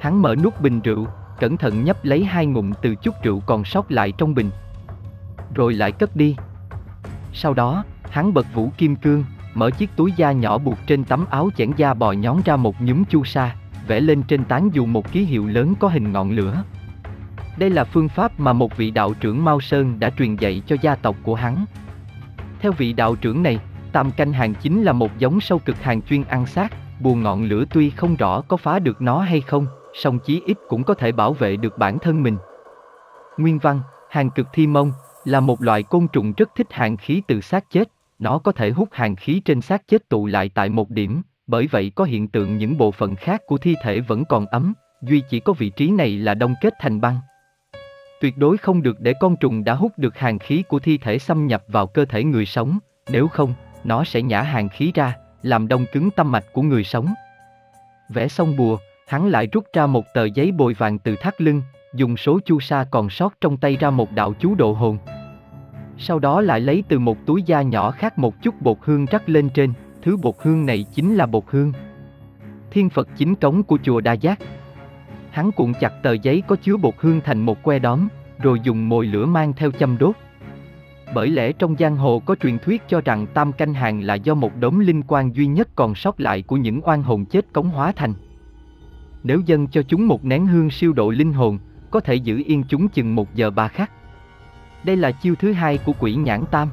[SPEAKER 1] Hắn mở nút bình rượu, cẩn thận nhấp lấy hai ngụm từ chút rượu còn sót lại trong bình. Rồi lại cất đi. Sau đó, hắn bật vũ kim cương, mở chiếc túi da nhỏ buộc trên tấm áo chẽn da bò nhón ra một nhúm chu sa, vẽ lên trên tán dù một ký hiệu lớn có hình ngọn lửa. Đây là phương pháp mà một vị đạo trưởng Mao Sơn đã truyền dạy cho gia tộc của hắn. Theo vị đạo trưởng này, tam canh hàng chính là một giống sâu cực hàng chuyên ăn xác, buồn ngọn lửa tuy không rõ có phá được nó hay không, song chí ít cũng có thể bảo vệ được bản thân mình. Nguyên văn, hàng cực thi mông, là một loại côn trùng rất thích hàng khí từ xác chết, nó có thể hút hàng khí trên xác chết tụ lại tại một điểm, bởi vậy có hiện tượng những bộ phận khác của thi thể vẫn còn ấm, duy chỉ có vị trí này là đông kết thành băng. Tuyệt đối không được để con trùng đã hút được hàng khí của thi thể xâm nhập vào cơ thể người sống, nếu không, nó sẽ nhả hàng khí ra, làm đông cứng tâm mạch của người sống. Vẽ xong bùa, hắn lại rút ra một tờ giấy bồi vàng từ thắt lưng, dùng số chu sa còn sót trong tay ra một đạo chú độ hồn. Sau đó lại lấy từ một túi da nhỏ khác một chút bột hương rắc lên trên, thứ bột hương này chính là bột hương. Thiên Phật chính cống của chùa Đa Giác. Hắn cuộn chặt tờ giấy có chứa bột hương thành một que đóm, rồi dùng mồi lửa mang theo châm đốt. Bởi lẽ trong giang hồ có truyền thuyết cho rằng tam canh hàng là do một đống linh quan duy nhất còn sót lại của những oan hồn chết cống hóa thành. Nếu dâng cho chúng một nén hương siêu độ linh hồn, có thể giữ yên chúng chừng một giờ ba khắc. Đây là chiêu thứ hai của quỷ nhãn tam.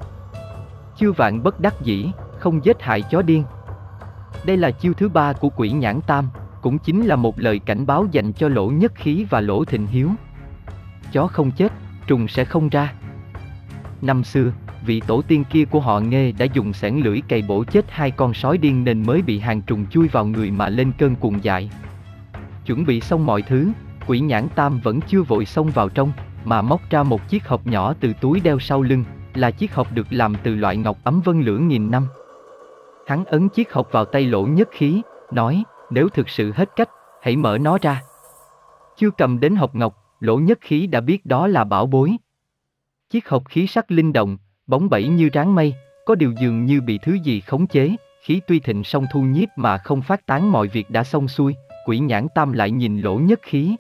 [SPEAKER 1] Chiêu vạn bất đắc dĩ, không giết hại chó điên. Đây là chiêu thứ ba của quỷ nhãn tam, cũng chính là một lời cảnh báo dành cho lỗ nhất khí và lỗ thịnh hiếu. Chó không chết, trùng sẽ không ra. Năm xưa, vị tổ tiên kia của họ nghe đã dùng sẻn lưỡi cày bổ chết hai con sói điên nên mới bị hàng trùng chui vào người mà lên cơn cuồng dại. Chuẩn bị xong mọi thứ, quỷ nhãn tam vẫn chưa vội xông vào trong, mà móc ra một chiếc hộp nhỏ từ túi đeo sau lưng, là chiếc hộp được làm từ loại ngọc ấm vân lửa nghìn năm. Hắn ấn chiếc hộp vào tay lỗ nhất khí, nói, nếu thực sự hết cách, hãy mở nó ra. Chưa cầm đến hộp ngọc, lỗ nhất khí đã biết đó là bảo bối. Chiếc hộp khí sắc linh động, bóng bẩy như ráng mây, có điều dường như bị thứ gì khống chế, khí tuy thịnh song thu nhiếp mà không phát tán mọi việc đã xong xuôi, quỷ nhãn tam lại nhìn lỗ nhất khí.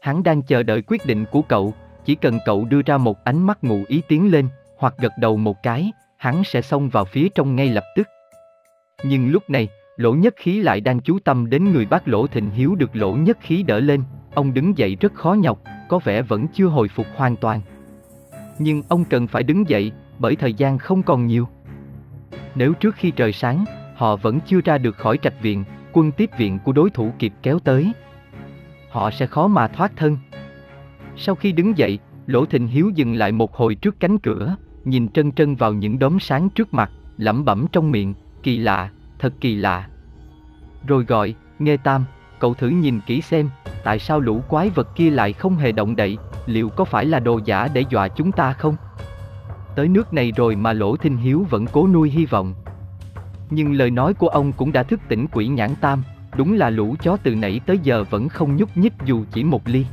[SPEAKER 1] Hắn đang chờ đợi quyết định của cậu, chỉ cần cậu đưa ra một ánh mắt ngụ ý tiến lên, hoặc gật đầu một cái, hắn sẽ xông vào phía trong ngay lập tức. Nhưng lúc này, lỗ nhất khí lại đang chú tâm đến người bác lỗ thịnh hiếu được lỗ nhất khí đỡ lên, ông đứng dậy rất khó nhọc, có vẻ vẫn chưa hồi phục hoàn toàn. Nhưng ông cần phải đứng dậy, bởi thời gian không còn nhiều. Nếu trước khi trời sáng, họ vẫn chưa ra được khỏi trạch viện, quân tiếp viện của đối thủ kịp kéo tới. Họ sẽ khó mà thoát thân. Sau khi đứng dậy, Lỗ Thịnh Hiếu dừng lại một hồi trước cánh cửa, nhìn trân trân vào những đốm sáng trước mặt, lẩm bẩm trong miệng, kỳ lạ, thật kỳ lạ. Rồi gọi, nghe tam, cậu thử nhìn kỹ xem, tại sao lũ quái vật kia lại không hề động đậy, liệu có phải là đồ giả để dọa chúng ta không? Tới nước này rồi mà Lỗ Thinh Hiếu vẫn cố nuôi hy vọng. Nhưng lời nói của ông cũng đã thức tỉnh quỷ nhãn tam, đúng là lũ chó từ nãy tới giờ vẫn không nhúc nhích dù chỉ một ly.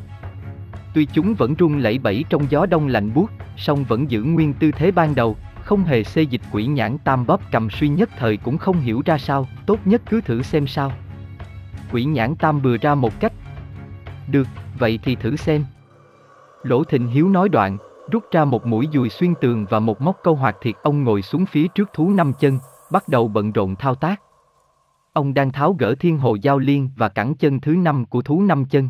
[SPEAKER 1] Tuy chúng vẫn run lẩy bẩy trong gió đông lạnh buốt, song vẫn giữ nguyên tư thế ban đầu, không hề xê dịch quỷ nhãn tam bóp cầm suy nhất thời cũng không hiểu ra sao, tốt nhất cứ thử xem sao. Quỷ nhãn tam bừa ra một cách. Được, vậy thì thử xem. Lỗ Thịnh Hiếu nói đoạn, rút ra một mũi dùi xuyên tường và một móc câu hoạt thiệt ông ngồi xuống phía trước thú năm chân, bắt đầu bận rộn thao tác. Ông đang tháo gỡ thiên hồ giao liên và cẳng chân thứ năm của thú năm chân.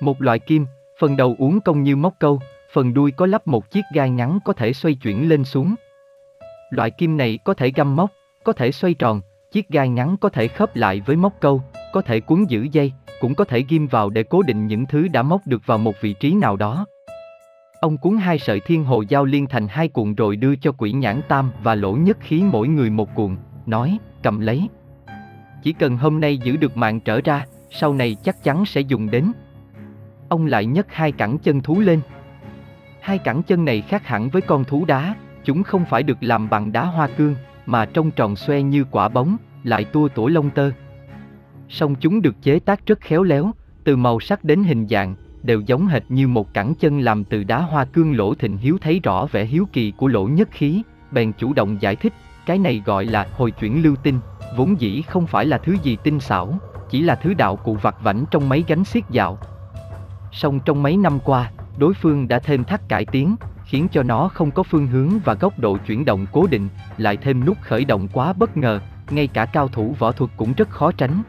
[SPEAKER 1] Một loại kim, phần đầu uốn cong như móc câu, phần đuôi có lắp một chiếc gai ngắn có thể xoay chuyển lên xuống. Loại kim này có thể găm móc, có thể xoay tròn, chiếc gai ngắn có thể khớp lại với móc câu, có thể cuốn giữ dây, cũng có thể ghim vào để cố định những thứ đã móc được vào một vị trí nào đó. Ông cuốn hai sợi thiên hồ giao liên thành hai cuộn rồi đưa cho quỷ nhãn tam và lỗ nhất khí mỗi người một cuộn, nói, cầm lấy. Chỉ cần hôm nay giữ được mạng trở ra, sau này chắc chắn sẽ dùng đến. Ông lại nhấc hai cẳng chân thú lên. Hai cẳng chân này khác hẳn với con thú đá, chúng không phải được làm bằng đá hoa cương, mà trông tròn xoe như quả bóng, lại tua tủa lông tơ. Song chúng được chế tác rất khéo léo, từ màu sắc đến hình dạng, đều giống hệt như một cẳng chân làm từ đá hoa cương lỗ thịnh hiếu thấy rõ vẻ hiếu kỳ của lỗ nhất khí, bèn chủ động giải thích, cái này gọi là hồi chuyển lưu tinh, vốn dĩ không phải là thứ gì tinh xảo, chỉ là thứ đạo cụ vặt vảnh trong mấy gánh xiết dạo. Song trong mấy năm qua, đối phương đã thêm thắt cải tiến, khiến cho nó không có phương hướng và góc độ chuyển động cố định, lại thêm nút khởi động quá bất ngờ, ngay cả cao thủ võ thuật cũng rất khó tránh.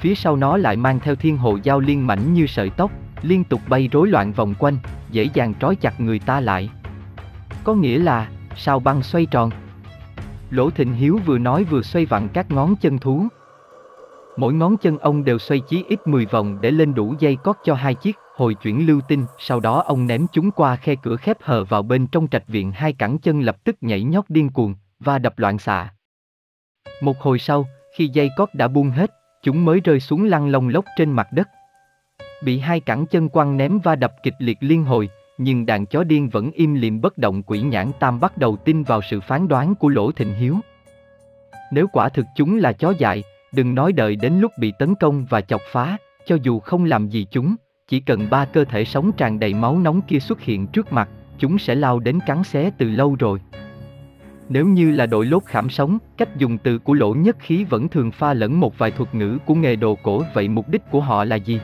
[SPEAKER 1] Phía sau nó lại mang theo thiên hồ giao liên mảnh như sợi tóc, liên tục bay rối loạn vòng quanh, dễ dàng trói chặt người ta lại. Có nghĩa là, sao băng xoay tròn. Lỗ Thịnh Hiếu vừa nói vừa xoay vặn các ngón chân thú. Mỗi ngón chân ông đều xoay chí ít 10 vòng để lên đủ dây cót cho hai chiếc hồi chuyển lưu tinh, sau đó ông ném chúng qua khe cửa khép hờ vào bên trong trạch viện hai cẳng chân lập tức nhảy nhót điên cuồng, và đập loạn xạ. Một hồi sau, khi dây cót đã buông hết, chúng mới rơi xuống lăn lông lốc trên mặt đất. Bị hai cẳng chân quăng ném va đập kịch liệt liên hồi, nhưng đàn chó điên vẫn im lìm bất động quỷ nhãn tam bắt đầu tin vào sự phán đoán của Lỗ Thịnh Hiếu. Nếu quả thực chúng là chó dại, đừng nói đợi đến lúc bị tấn công và chọc phá, cho dù không làm gì chúng, chỉ cần ba cơ thể sống tràn đầy máu nóng kia xuất hiện trước mặt, chúng sẽ lao đến cắn xé từ lâu rồi. Nếu như là đội lốt khảm sống, cách dùng từ của lỗ nhất khí vẫn thường pha lẫn một vài thuật ngữ của nghề đồ cổ vậy mục đích của họ là gì?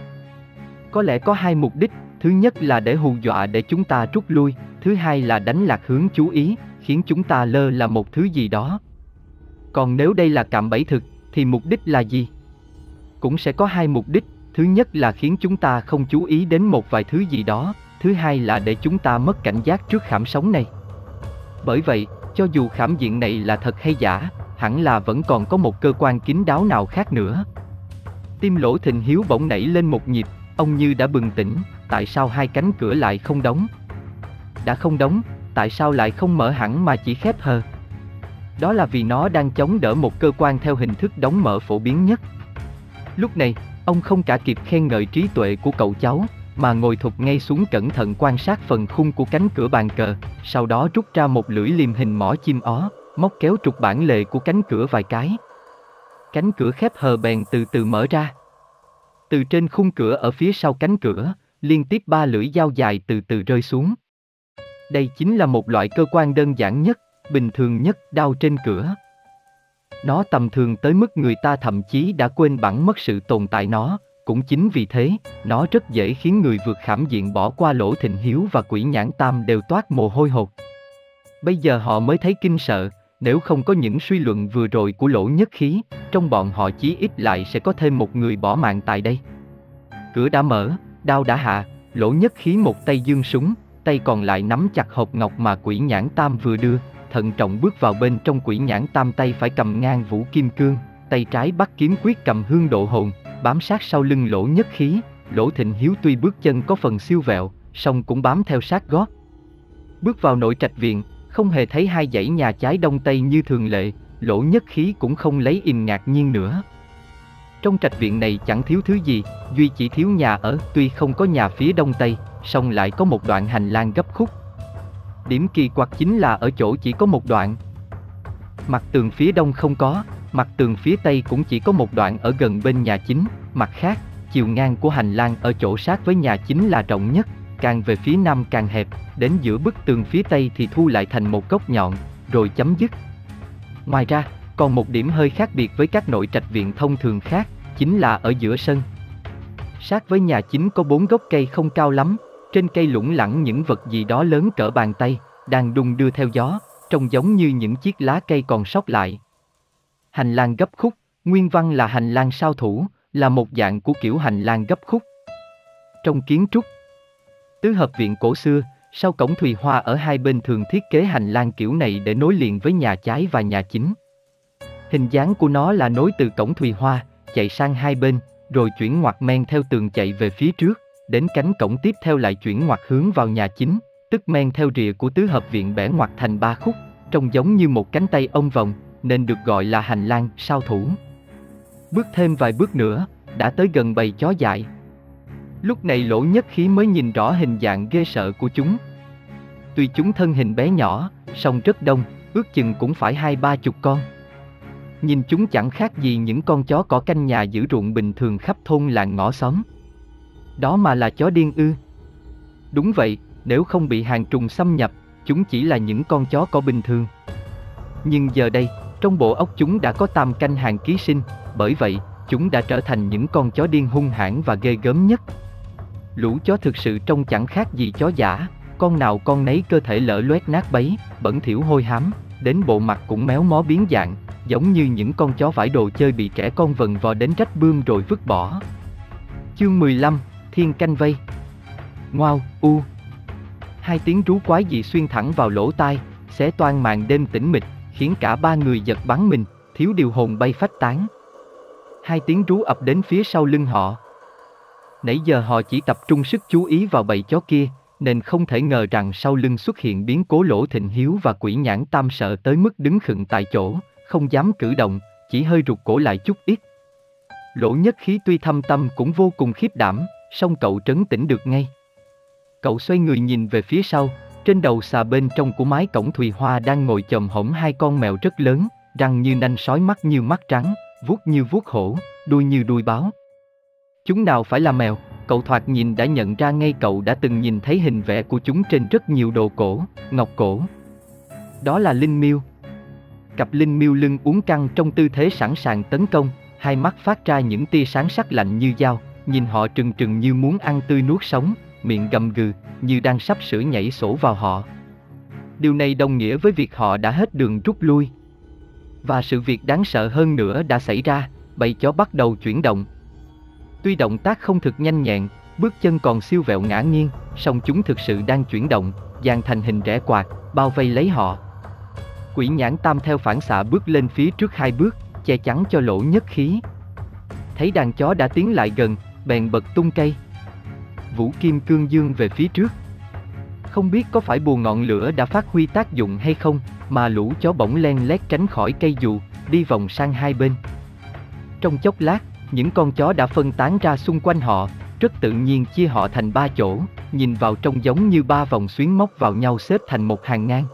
[SPEAKER 1] Có lẽ có hai mục đích, thứ nhất là để hù dọa để chúng ta rút lui, thứ hai là đánh lạc hướng chú ý, khiến chúng ta lơ là một thứ gì đó. Còn nếu đây là cạm bẫy thực, thì mục đích là gì? Cũng sẽ có hai mục đích, thứ nhất là khiến chúng ta không chú ý đến một vài thứ gì đó, thứ hai là để chúng ta mất cảnh giác trước khảm sống này. Bởi vậy, cho dù khảm diện này là thật hay giả, hẳn là vẫn còn có một cơ quan kín đáo nào khác nữa. Tim lỗ thình hiếu bỗng nảy lên một nhịp, ông như đã bừng tỉnh, tại sao hai cánh cửa lại không đóng? Đã không đóng, tại sao lại không mở hẳn mà chỉ khép hờ? Đó là vì nó đang chống đỡ một cơ quan theo hình thức đóng mở phổ biến nhất. Lúc này, ông không cả kịp khen ngợi trí tuệ của cậu cháu, mà ngồi thụt ngay xuống cẩn thận quan sát phần khung của cánh cửa bàn cờ, sau đó rút ra một lưỡi liềm hình mỏ chim ó, móc kéo trục bản lề của cánh cửa vài cái. Cánh cửa khép hờ bèn từ từ mở ra. Từ trên khung cửa ở phía sau cánh cửa, liên tiếp ba lưỡi dao dài từ từ rơi xuống. Đây chính là một loại cơ quan đơn giản nhất, bình thường nhất đao trên cửa. Nó tầm thường tới mức người ta thậm chí đã quên bẵng mất sự tồn tại nó, cũng chính vì thế, nó rất dễ khiến người vượt khảm diện bỏ qua lỗ thịnh hiếu và quỷ nhãn tam đều toát mồ hôi hột. Bây giờ họ mới thấy kinh sợ, nếu không có những suy luận vừa rồi của lỗ nhất khí, trong bọn họ chí ít lại sẽ có thêm một người bỏ mạng tại đây. Cửa đã mở, đao đã hạ, lỗ nhất khí một tay dương súng, tay còn lại nắm chặt hộp ngọc mà quỷ nhãn tam vừa đưa, thận trọng bước vào bên trong quỷ nhãn tam tay phải cầm ngang vũ kim cương, tay trái bắt kiếm quyết cầm hương độ hồn, bám sát sau lưng lỗ nhất khí, lỗ thịnh hiếu tuy bước chân có phần siêu vẹo, song cũng bám theo sát gót. Bước vào nội trạch viện, không hề thấy hai dãy nhà trái đông tây như thường lệ, lỗ nhất khí cũng không lấy im ngạc nhiên nữa. Trong trạch viện này chẳng thiếu thứ gì, duy chỉ thiếu nhà ở, tuy không có nhà phía đông tây, song lại có một đoạn hành lang gấp khúc. Điểm kỳ quặc chính là ở chỗ chỉ có một đoạn. Mặt tường phía đông không có, Mặt tường phía tây cũng chỉ có một đoạn ở gần bên nhà chính, mặt khác, chiều ngang của hành lang ở chỗ sát với nhà chính là rộng nhất, càng về phía nam càng hẹp, đến giữa bức tường phía tây thì thu lại thành một góc nhọn, rồi chấm dứt. Ngoài ra, còn một điểm hơi khác biệt với các nội trạch viện thông thường khác, chính là ở giữa sân. Sát với nhà chính có bốn gốc cây không cao lắm, trên cây lủng lẳng những vật gì đó lớn cỡ bàn tay, đang đung đưa theo gió, trông giống như những chiếc lá cây còn sót lại. Hành lang gấp khúc, nguyên văn là hành lang sao thủ, là một dạng của kiểu hành lang gấp khúc. Trong kiến trúc, tứ hợp viện cổ xưa, sau cổng thùy hoa ở hai bên thường thiết kế hành lang kiểu này để nối liền với nhà trái và nhà chính. Hình dáng của nó là nối từ cổng thùy hoa, chạy sang hai bên, rồi chuyển ngoặt men theo tường chạy về phía trước, đến cánh cổng tiếp theo lại chuyển ngoặt hướng vào nhà chính, tức men theo rìa của tứ hợp viện bẻ ngoặt thành ba khúc, trông giống như một cánh tay ông vòng, nên được gọi là hành lang sao thủ. Bước thêm vài bước nữa, đã tới gần bầy chó dại. Lúc này lỗ nhất khí mới nhìn rõ hình dạng ghê sợ của chúng. Tuy chúng thân hình bé nhỏ, song rất đông, ước chừng cũng phải hai ba chục con. Nhìn chúng chẳng khác gì những con chó cỏ canh nhà giữ ruộng bình thường khắp thôn làng ngõ xóm. Đó mà là chó điên ư. Đúng vậy, nếu không bị hàng trùng xâm nhập, chúng chỉ là những con chó cỏ bình thường. Nhưng giờ đây, trong bộ óc chúng đã có tam canh hàng ký sinh, bởi vậy, chúng đã trở thành những con chó điên hung hãn và ghê gớm nhất. Lũ chó thực sự trông chẳng khác gì chó giả, con nào con nấy cơ thể lở loét nát bấy, bẩn thỉu hôi hám, đến bộ mặt cũng méo mó biến dạng, giống như những con chó vải đồ chơi bị trẻ con vần vò đến rách bươm rồi vứt bỏ. Chương 15, Thiên canh vây Ngoao, u Hai tiếng rú quái dị xuyên thẳng vào lỗ tai, xé toan màn đêm tĩnh mịch, khiến cả ba người giật bắn mình, thiếu điều hồn bay phách tán. Hai tiếng rú ập đến phía sau lưng họ. Nãy giờ họ chỉ tập trung sức chú ý vào bầy chó kia, nên không thể ngờ rằng sau lưng xuất hiện biến cố lỗ thịnh hiếu và quỷ nhãn tam sợ tới mức đứng khựng tại chỗ, không dám cử động, chỉ hơi rụt cổ lại chút ít. Lỗ nhất khí tuy thâm tâm cũng vô cùng khiếp đảm, song cậu trấn tĩnh được ngay. Cậu xoay người nhìn về phía sau, trên đầu xà bên trong của mái cổng Thùy Hoa đang ngồi chồm hổm hai con mèo rất lớn, răng như nanh sói mắt như mắt trắng, vuốt như vuốt hổ, đuôi như đuôi báo. Chúng nào phải là mèo, cậu thoạt nhìn đã nhận ra ngay cậu đã từng nhìn thấy hình vẽ của chúng trên rất nhiều đồ cổ, ngọc cổ. Đó là Linh Miêu. Cặp Linh Miêu lưng uốn căng trong tư thế sẵn sàng tấn công, hai mắt phát ra những tia sáng sắc lạnh như dao, nhìn họ trừng trừng như muốn ăn tươi nuốt sống, miệng gầm gừ, như đang sắp sửa nhảy sổ vào họ. Điều này đồng nghĩa với việc họ đã hết đường rút lui. Và sự việc đáng sợ hơn nữa đã xảy ra, bầy chó bắt đầu chuyển động. Tuy động tác không thực nhanh nhẹn, bước chân còn siêu vẹo ngã nghiêng, song chúng thực sự đang chuyển động, dàn thành hình rẽ quạt, bao vây lấy họ. Quỷ nhãn tam theo phản xạ bước lên phía trước hai bước, che chắn cho lỗ nhất khí. Thấy đàn chó đã tiến lại gần, bèn bật tung cây. Vũ Kim Cương Dương về phía trước. Không biết có phải bùa ngọn lửa đã phát huy tác dụng hay không, mà lũ chó bỗng len lét tránh khỏi cây dù, đi vòng sang hai bên. Trong chốc lát, những con chó đã phân tán ra xung quanh họ, rất tự nhiên chia họ thành ba chỗ, nhìn vào trông giống như ba vòng xuyến móc vào nhau xếp thành một hàng ngang.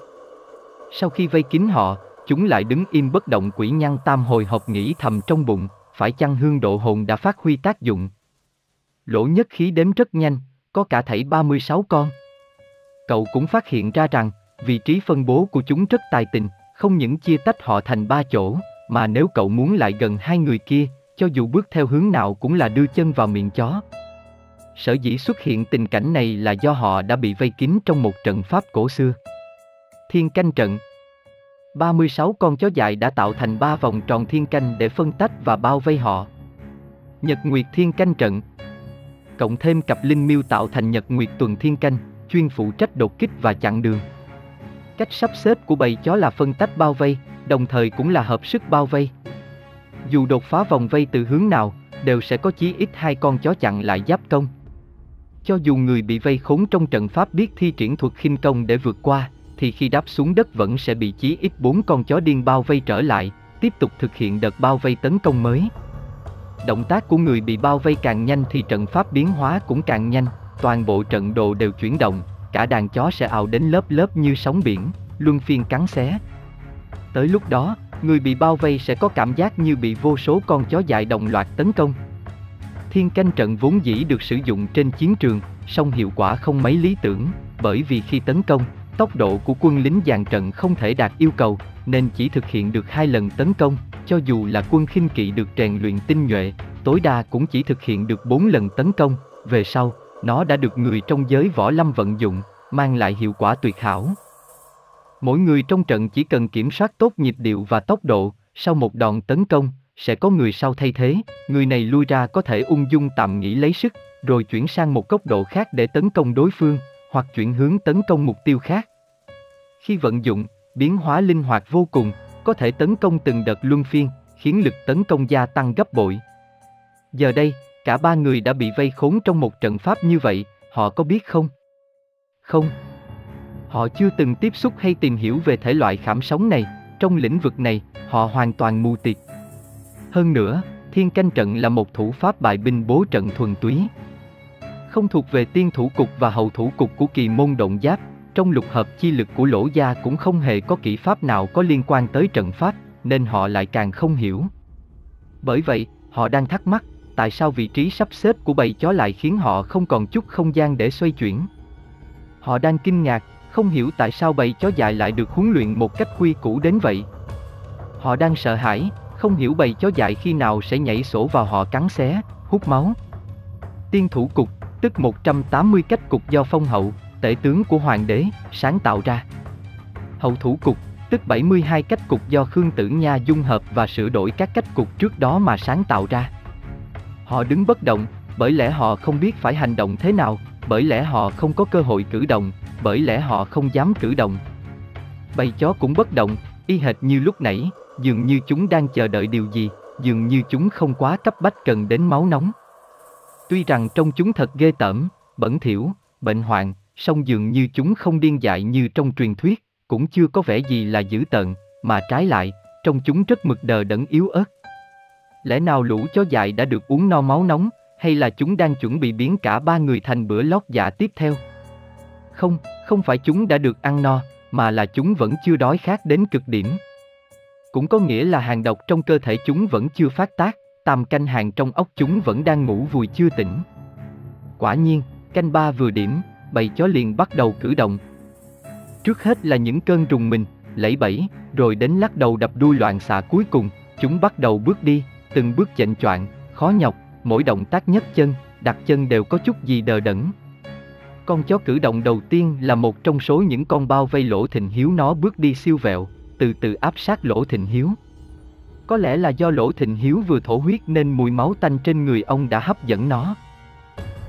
[SPEAKER 1] Sau khi vây kín họ, chúng lại đứng im bất động quỷ nhăn tam hồi hộp nghĩ thầm trong bụng, phải chăng hương độ hồn đã phát huy tác dụng. Lỗ nhất khí đếm rất nhanh, có cả thảy 36 con. Cậu cũng phát hiện ra rằng, vị trí phân bố của chúng rất tài tình, không những chia tách họ thành ba chỗ, mà nếu cậu muốn lại gần hai người kia, cho dù bước theo hướng nào cũng là đưa chân vào miệng chó. Sở dĩ xuất hiện tình cảnh này là do họ đã bị vây kín trong một trận pháp cổ xưa. Thiên canh trận 36 con chó dại đã tạo thành ba vòng tròn thiên canh để phân tách và bao vây họ. Nhật Nguyệt Thiên canh trận Cộng thêm cặp linh miêu tạo thành Nhật Nguyệt Tuần Thiên canh, chuyên phụ trách đột kích và chặn đường. Cách sắp xếp của bầy chó là phân tách bao vây, đồng thời cũng là hợp sức bao vây. Dù đột phá vòng vây từ hướng nào, đều sẽ có chí ít hai con chó chặn lại giáp công. Cho dù người bị vây khốn trong trận pháp biết thi triển thuật khinh công để vượt qua, thì khi đáp xuống đất vẫn sẽ bị chí ít bốn con chó điên bao vây trở lại, tiếp tục thực hiện đợt bao vây tấn công mới. Động tác của người bị bao vây càng nhanh thì trận pháp biến hóa cũng càng nhanh, toàn bộ trận đồ đều chuyển động, cả đàn chó sẽ ào đến lớp lớp như sóng biển, luân phiên cắn xé. Tới lúc đó, người bị bao vây sẽ có cảm giác như bị vô số con chó dại đồng loạt tấn công. Thiên canh trận vốn dĩ được sử dụng trên chiến trường, song hiệu quả không mấy lý tưởng, bởi vì khi tấn công, tốc độ của quân lính dàn trận không thể đạt yêu cầu, nên chỉ thực hiện được hai lần tấn công, cho dù là quân khinh kỵ được rèn luyện tinh nhuệ, tối đa cũng chỉ thực hiện được bốn lần tấn công, về sau, nó đã được người trong giới võ lâm vận dụng, mang lại hiệu quả tuyệt hảo. Mỗi người trong trận chỉ cần kiểm soát tốt nhịp điệu và tốc độ, sau một đòn tấn công, sẽ có người sau thay thế, người này lui ra có thể ung dung tạm nghỉ lấy sức, rồi chuyển sang một góc độ khác để tấn công đối phương, hoặc chuyển hướng tấn công mục tiêu khác. Khi vận dụng, biến hóa linh hoạt vô cùng, có thể tấn công từng đợt luân phiên, khiến lực tấn công gia tăng gấp bội, Giờ đây, cả ba người đã bị vây khốn trong một trận pháp như vậy, họ có biết không? Không. Họ chưa từng tiếp xúc hay tìm hiểu về thể loại khảm sống này, trong lĩnh vực này, họ hoàn toàn mù tịt. Hơn nữa, thiên canh trận là một thủ pháp bại binh bố trận thuần túy. Không thuộc về tiên thủ cục và hậu thủ cục của kỳ môn động giáp, trong lục hợp chi lực của lỗ gia cũng không hề có kỹ pháp nào có liên quan tới trận pháp, nên họ lại càng không hiểu. Bởi vậy, họ đang thắc mắc, tại sao vị trí sắp xếp của bầy chó lại khiến họ không còn chút không gian để xoay chuyển. Họ đang kinh ngạc, không hiểu tại sao bầy chó dại lại được huấn luyện một cách quy củ đến vậy. Họ đang sợ hãi, không hiểu bầy chó dại khi nào sẽ nhảy sổ vào họ cắn xé, hút máu. Tiên thủ cục, tức 180 cách cục do phong hậu, tể tướng của hoàng đế, sáng tạo ra. Hậu thủ cục, tức 72 cách cục do Khương Tử Nha dung hợp và sửa đổi các cách cục trước đó mà sáng tạo ra. Họ đứng bất động, bởi lẽ họ không biết phải hành động thế nào, bởi lẽ họ không có cơ hội cử động, bởi lẽ họ không dám cử động. Bầy chó cũng bất động, y hệt như lúc nãy, dường như chúng đang chờ đợi điều gì, dường như chúng không quá cấp bách cần đến máu nóng. Tuy rằng trong chúng thật ghê tởm, bẩn thỉu, bệnh hoạn, song dường như chúng không điên dại như trong truyền thuyết, cũng chưa có vẻ gì là dữ tợn, mà trái lại, trong chúng rất mực đờ đẫn yếu ớt. Lẽ nào lũ chó dại đã được uống no máu nóng, hay là chúng đang chuẩn bị biến cả ba người thành bữa lót dạ tiếp theo? Không, không phải chúng đã được ăn no, mà là chúng vẫn chưa đói khát đến cực điểm. Cũng có nghĩa là hàng độc trong cơ thể chúng vẫn chưa phát tác, tam canh hàng trong ốc chúng vẫn đang ngủ vùi chưa tỉnh. Quả nhiên, canh ba vừa điểm, bầy chó liền bắt đầu cử động. Trước hết là những cơn rùng mình, lẫy bẫy, rồi đến lắc đầu đập đuôi loạn xạ cuối cùng, chúng bắt đầu bước đi, từng bước chệnh choạng, khó nhọc, mỗi động tác nhấc chân, đặt chân đều có chút gì đờ đẫn. Con chó cử động đầu tiên là một trong số những con bao vây lỗ thịnh hiếu nó bước đi siêu vẹo, từ từ áp sát lỗ thịnh hiếu. Có lẽ là do lỗ thịnh hiếu vừa thổ huyết nên mùi máu tanh trên người ông đã hấp dẫn nó.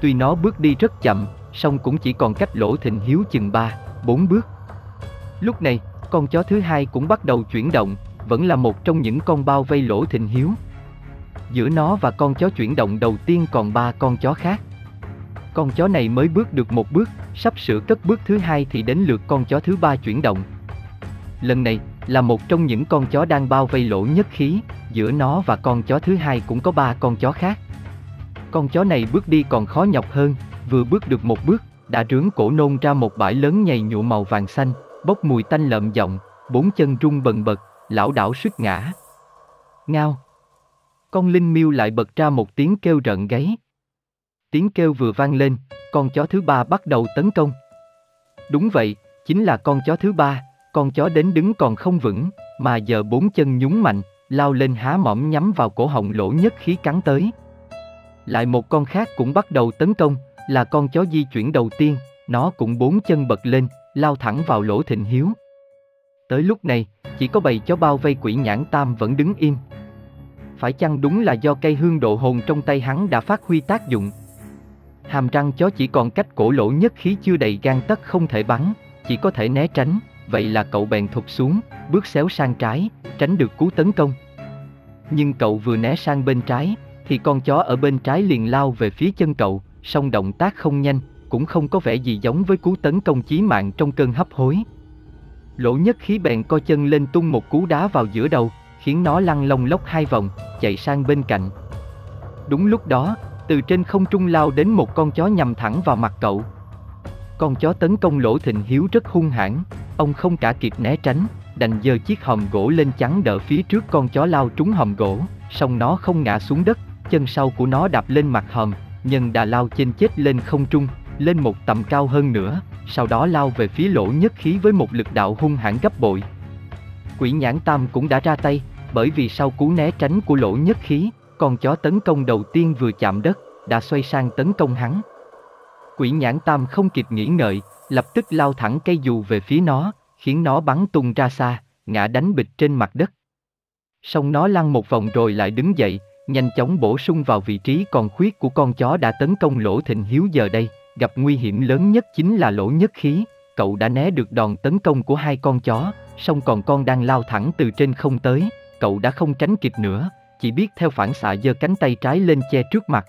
[SPEAKER 1] Tuy nó bước đi rất chậm, song cũng chỉ còn cách lỗ thịnh hiếu chừng ba, bốn bước. Lúc này, con chó thứ hai cũng bắt đầu chuyển động, vẫn là một trong những con bao vây lỗ thịnh hiếu. Giữa nó và con chó chuyển động đầu tiên còn ba con chó khác. Con chó này mới bước được một bước, sắp sửa cất bước thứ hai thì đến lượt con chó thứ ba chuyển động. Lần này, là một trong những con chó đang bao vây lỗ nhất khí, giữa nó và con chó thứ hai cũng có ba con chó khác. Con chó này bước đi còn khó nhọc hơn, vừa bước được một bước, đã rướng cổ nôn ra một bãi lớn nhầy nhụa màu vàng xanh, bốc mùi tanh lợm giọng, bốn chân rung bần bật, lão đảo suýt ngã. Ngao. Con linh miêu lại bật ra một tiếng kêu rợn gáy. Tiếng kêu vừa vang lên, con chó thứ ba bắt đầu tấn công. Đúng vậy, chính là con chó thứ ba, con chó đến đứng còn không vững, mà giờ bốn chân nhún mạnh, lao lên há mỏm nhắm vào cổ họng lỗ nhất khí cắn tới. Lại một con khác cũng bắt đầu tấn công, là con chó di chuyển đầu tiên, nó cũng bốn chân bật lên, lao thẳng vào lỗ thịnh hiếu. Tới lúc này, chỉ có bầy chó bao vây quỷ nhãn tam vẫn đứng im. Phải chăng đúng là do cây hương độ hồn trong tay hắn đã phát huy tác dụng? Hàm răng chó chỉ còn cách cổ lỗ nhất khí chưa đầy gan tất không thể bắn, chỉ có thể né tránh, vậy là cậu bèn thụt xuống, bước xéo sang trái, tránh được cú tấn công. Nhưng cậu vừa né sang bên trái, thì con chó ở bên trái liền lao về phía chân cậu, song động tác không nhanh, cũng không có vẻ gì giống với cú tấn công chí mạng trong cơn hấp hối. Lỗ nhất khí bèn co chân lên tung một cú đá vào giữa đầu, khiến nó lăn lông lốc hai vòng, chạy sang bên cạnh. Đúng lúc đó, từ trên không trung lao đến một con chó nhằm thẳng vào mặt cậu. Con chó tấn công lỗ thịnh hiếu rất hung hãn, ông không cả kịp né tránh, đành giơ chiếc hòm gỗ lên chắn đỡ phía trước con chó lao trúng hòm gỗ, song nó không ngã xuống đất, chân sau của nó đạp lên mặt hòm, nhân đà lao trên chết lên không trung, lên một tầm cao hơn nữa, sau đó lao về phía lỗ nhất khí với một lực đạo hung hãn gấp bội. Quỷ nhãn tam cũng đã ra tay, bởi vì sau cú né tránh của lỗ nhất khí, con chó tấn công đầu tiên vừa chạm đất, đã xoay sang tấn công hắn. Quỷ nhãn tam không kịp nghĩ ngợi, lập tức lao thẳng cây dù về phía nó, khiến nó bắn tung ra xa, ngã đánh bịch trên mặt đất. Xong nó lăn một vòng rồi lại đứng dậy, nhanh chóng bổ sung vào vị trí còn khuyết của con chó đã tấn công lỗ thịnh hiếu giờ đây, gặp nguy hiểm lớn nhất chính là lỗ nhất khí, cậu đã né được đòn tấn công của hai con chó, song còn con đang lao thẳng từ trên không tới, cậu đã không tránh kịp nữa, chỉ biết theo phản xạ giơ cánh tay trái lên che trước mặt.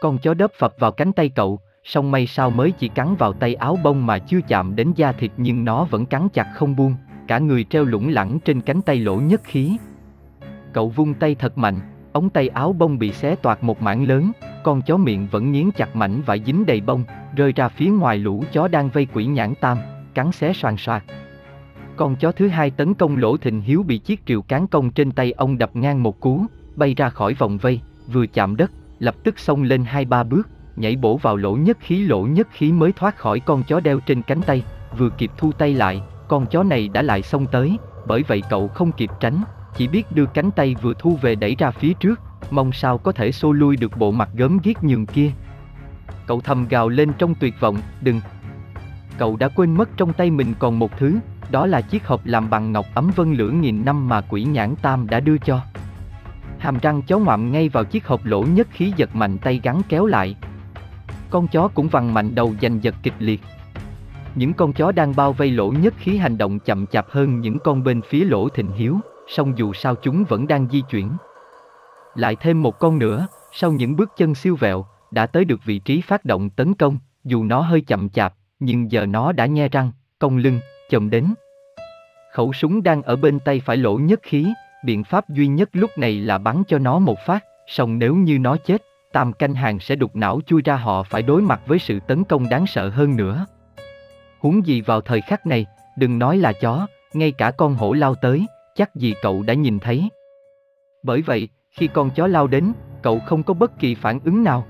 [SPEAKER 1] Con chó đớp phập vào cánh tay cậu, song may sao mới chỉ cắn vào tay áo bông mà chưa chạm đến da thịt nhưng nó vẫn cắn chặt không buông, cả người treo lủng lẳng trên cánh tay lỗ nhất khí. Cậu vung tay thật mạnh, ống tay áo bông bị xé toạc một mảng lớn, con chó miệng vẫn nghiến chặt mảnh vải dính đầy bông, rơi ra phía ngoài lũ chó đang vây quỷ nhãn tam, cắn xé soàn soạt. Con chó thứ hai tấn công lỗ thịnh hiếu bị chiếc rìu cán công trên tay ông đập ngang một cú, bay ra khỏi vòng vây, vừa chạm đất, lập tức xông lên hai ba bước, nhảy bổ vào lỗ nhất khí lỗ nhất khí mới thoát khỏi con chó đeo trên cánh tay, vừa kịp thu tay lại, con chó này đã lại xông tới, bởi vậy cậu không kịp tránh, chỉ biết đưa cánh tay vừa thu về đẩy ra phía trước, mong sao có thể xô lui được bộ mặt gớm ghiếc nhường kia. Cậu thầm gào lên trong tuyệt vọng, đừng. Cậu đã quên mất trong tay mình còn một thứ, đó là chiếc hộp làm bằng ngọc ấm vân lửa nghìn năm mà quỷ nhãn tam đã đưa cho. Hàm răng chó ngoạm ngay vào chiếc hộp lỗ nhất khí giật mạnh tay gắn kéo lại. Con chó cũng vằn mạnh đầu giành giật kịch liệt. Những con chó đang bao vây lỗ nhất khí hành động chậm chạp hơn những con bên phía lỗ thịnh hiếu, song dù sao chúng vẫn đang di chuyển. Lại thêm một con nữa, sau những bước chân siêu vẹo, đã tới được vị trí phát động tấn công, dù nó hơi chậm chạp, nhưng giờ nó đã nhe răng, cong lưng, chồng đến. Khẩu súng đang ở bên tay phải lỗ nhất khí, biện pháp duy nhất lúc này là bắn cho nó một phát, song nếu như nó chết, tam canh hàng sẽ đục não chui ra họ phải đối mặt với sự tấn công đáng sợ hơn nữa. Huống gì vào thời khắc này, đừng nói là chó, ngay cả con hổ lao tới, chắc gì cậu đã nhìn thấy. Bởi vậy, khi con chó lao đến, cậu không có bất kỳ phản ứng nào.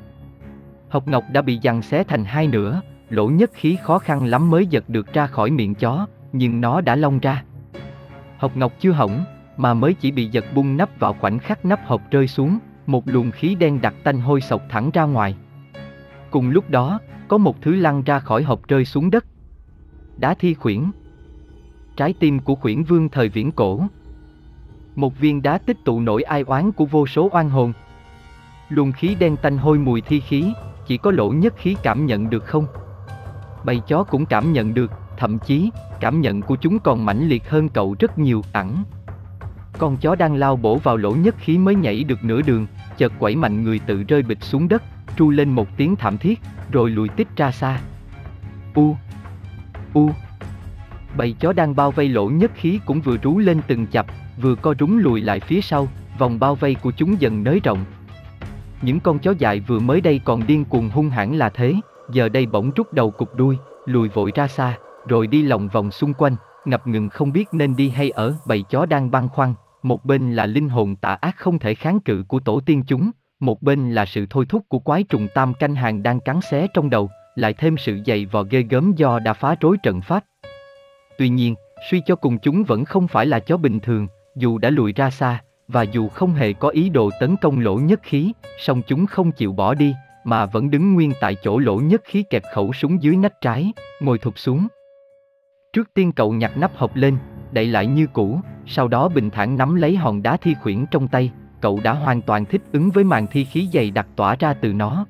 [SPEAKER 1] Học ngọc đã bị giằng xé thành hai nửa, lỗ nhất khí khó khăn lắm mới giật được ra khỏi miệng chó, nhưng nó đã long ra. Hộp ngọc chưa hỏng, mà mới chỉ bị giật bung nắp vào khoảnh khắc nắp hộp rơi xuống, một luồng khí đen đặc tanh hôi sộc thẳng ra ngoài. Cùng lúc đó, có một thứ lăn ra khỏi hộp rơi xuống đất. Đá thi khuyển. Trái tim của khuyển vương thời viễn cổ. Một viên đá tích tụ nổi ai oán của vô số oan hồn. Luồng khí đen tanh hôi mùi thi khí, chỉ có lỗ nhất khí cảm nhận được không? Bầy chó cũng cảm nhận được, thậm chí, cảm nhận của chúng còn mãnh liệt hơn cậu rất nhiều, ẳng. Con chó đang lao bổ vào lỗ nhất khí mới nhảy được nửa đường, chợt quẩy mạnh người tự rơi bịch xuống đất, tru lên một tiếng thảm thiết, rồi lùi tích ra xa. U. U. Bầy chó đang bao vây lỗ nhất khí cũng vừa rú lên từng chập, vừa co rúng lùi lại phía sau, vòng bao vây của chúng dần nới rộng. Những con chó dại vừa mới đây còn điên cuồng hung hãn là thế, giờ đây bỗng rút đầu cục đuôi, lùi vội ra xa, rồi đi lòng vòng xung quanh, ngập ngừng không biết nên đi hay ở, bầy chó đang băn khoăn, một bên là linh hồn tà ác không thể kháng cự của tổ tiên chúng, một bên là sự thôi thúc của quái trùng tam canh hàng đang cắn xé trong đầu, lại thêm sự dày vò ghê gớm do đã phá rối trận pháp. Tuy nhiên, suy cho cùng chúng vẫn không phải là chó bình thường, dù đã lùi ra xa, và dù không hề có ý đồ tấn công lỗ nhất khí, song chúng không chịu bỏ đi, mà vẫn đứng nguyên tại chỗ lỗ nhất khí kẹp khẩu súng dưới nách trái, ngồi thụp xuống. Trước tiên cậu nhặt nắp hộp lên, đậy lại như cũ, sau đó bình thản nắm lấy hòn đá thi khuyển trong tay, cậu đã hoàn toàn thích ứng với màn thi khí dày đặc tỏa ra từ nó.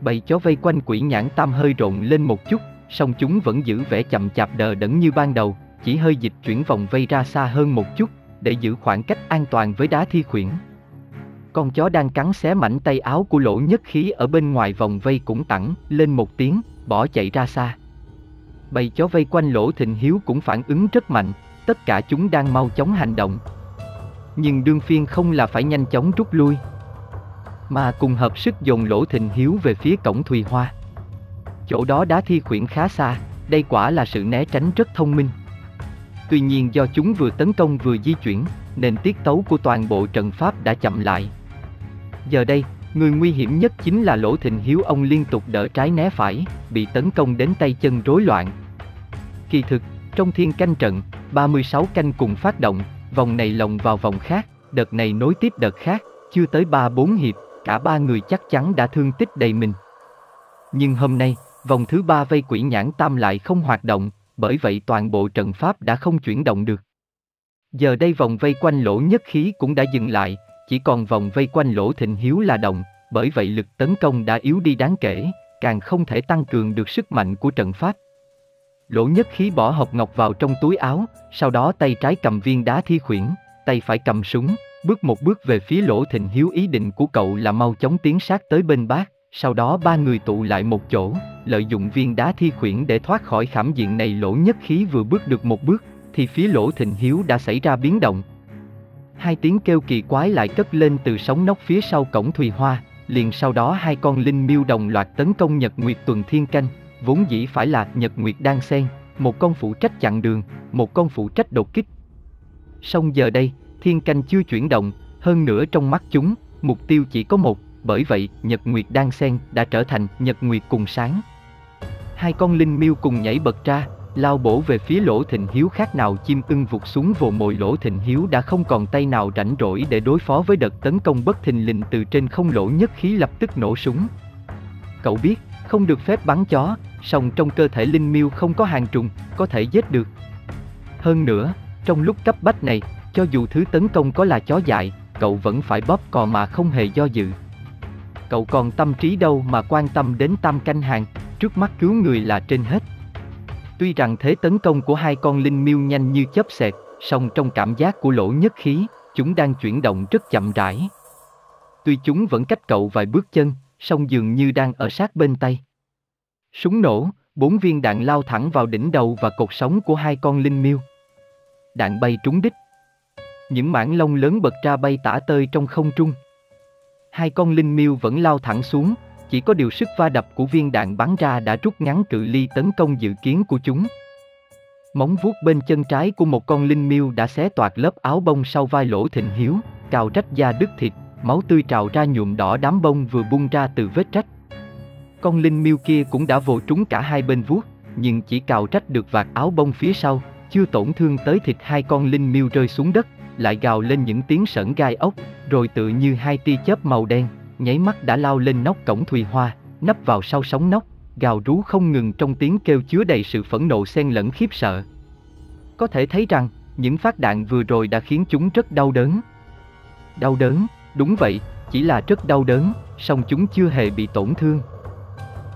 [SPEAKER 1] Bầy chó vây quanh quỷ nhãn tam hơi rộn lên một chút, song chúng vẫn giữ vẻ chậm chạp đờ đẫn như ban đầu, chỉ hơi dịch chuyển vòng vây ra xa hơn một chút, để giữ khoảng cách an toàn với đá thi khuyển. Con chó đang cắn xé mảnh tay áo của lỗ nhất khí ở bên ngoài vòng vây cũng tẳng lên một tiếng, bỏ chạy ra xa. Bầy chó vây quanh lỗ thịnh hiếu cũng phản ứng rất mạnh, tất cả chúng đang mau chóng hành động. Nhưng đương phiên không là phải nhanh chóng rút lui, mà cùng hợp sức dồn lỗ thịnh hiếu về phía cổng Thùy Hoa. Chỗ đó đá thi khuyển khá xa, đây quả là sự né tránh rất thông minh. Tuy nhiên do chúng vừa tấn công vừa di chuyển, nên tiết tấu của toàn bộ trận pháp đã chậm lại. Giờ đây, người nguy hiểm nhất chính là Lỗ Thịnh Hiếu ông liên tục đỡ trái né phải, bị tấn công đến tay chân rối loạn. Kỳ thực, trong thiên canh trận, 36 canh cùng phát động, vòng này lồng vào vòng khác, đợt này nối tiếp đợt khác, chưa tới 3-4 hiệp, cả ba người chắc chắn đã thương tích đầy mình. Nhưng hôm nay, vòng thứ ba vây quỷ nhãn tam lại không hoạt động, bởi vậy toàn bộ trận pháp đã không chuyển động được. Giờ đây vòng vây quanh lỗ nhất khí cũng đã dừng lại, chỉ còn vòng vây quanh lỗ thịnh hiếu là động, bởi vậy lực tấn công đã yếu đi đáng kể, càng không thể tăng cường được sức mạnh của trận pháp. Lỗ nhất khí bỏ hộp ngọc vào trong túi áo, sau đó tay trái cầm viên đá thi khuyển, tay phải cầm súng, bước một bước về phía lỗ thịnh hiếu ý định của cậu là mau chóng tiến sát tới bên bác, sau đó ba người tụ lại một chỗ, lợi dụng viên đá thi khuyển để thoát khỏi khảm diện này lỗ nhất khí vừa bước được một bước, thì phía lỗ thịnh hiếu đã xảy ra biến động. Hai tiếng kêu kỳ quái lại cất lên từ sóng nóc phía sau cổng Thùy Hoa, liền sau đó hai con linh miêu đồng loạt tấn công Nhật Nguyệt tuần thiên canh, vốn dĩ phải là Nhật Nguyệt đang xen, một con phụ trách chặn đường, một con phụ trách đột kích. Song giờ đây, thiên canh chưa chuyển động, hơn nữa trong mắt chúng, mục tiêu chỉ có một, bởi vậy Nhật Nguyệt đang xen đã trở thành Nhật Nguyệt cùng sáng. Hai con linh miêu cùng nhảy bật ra, lao bổ về phía lỗ thịnh hiếu khác nào chim ưng vụt xuống vồ mồi lỗ thịnh hiếu đã không còn tay nào rảnh rỗi để đối phó với đợt tấn công bất thình lình từ trên không lỗ nhất khí lập tức nổ súng. Cậu biết, không được phép bắn chó, song trong cơ thể linh miêu không có hàng trùng, có thể giết được. Hơn nữa, trong lúc cấp bách này, cho dù thứ tấn công có là chó dại, cậu vẫn phải bóp cò mà không hề do dự. Cậu còn tâm trí đâu mà quan tâm đến tam canh hàng, trước mắt cứu người là trên hết. Tuy rằng thế tấn công của hai con linh miêu nhanh như chớp xẹt, song trong cảm giác của lỗ nhất khí, chúng đang chuyển động rất chậm rãi. Tuy chúng vẫn cách cậu vài bước chân, song dường như đang ở sát bên tay. Súng nổ, bốn viên đạn lao thẳng vào đỉnh đầu và cột sống của hai con linh miêu. Đạn bay trúng đích. Những mảng lông lớn bật ra bay tả tơi trong không trung. Hai con linh miêu vẫn lao thẳng xuống, chỉ có điều sức va đập của viên đạn bắn ra đã rút ngắn cự ly tấn công dự kiến của chúng. Móng vuốt bên chân trái của một con linh miêu đã xé toạc lớp áo bông sau vai lỗ thịnh hiếu, cào rách da đứt thịt, máu tươi trào ra nhuộm đỏ đám bông vừa bung ra từ vết rách. Con linh miêu kia cũng đã vồ trúng cả hai bên vuốt, nhưng chỉ cào rách được vạt áo bông phía sau, chưa tổn thương tới thịt hai con linh miêu rơi xuống đất, lại gào lên những tiếng sởn gai ốc, rồi tự như hai tia chớp màu đen, nháy mắt đã lao lên nóc cổng Thùy Hoa, nấp vào sau sóng nóc, gào rú không ngừng trong tiếng kêu chứa đầy sự phẫn nộ xen lẫn khiếp sợ. Có thể thấy rằng, những phát đạn vừa rồi đã khiến chúng rất đau đớn. Đau đớn, đúng vậy, chỉ là rất đau đớn, song chúng chưa hề bị tổn thương.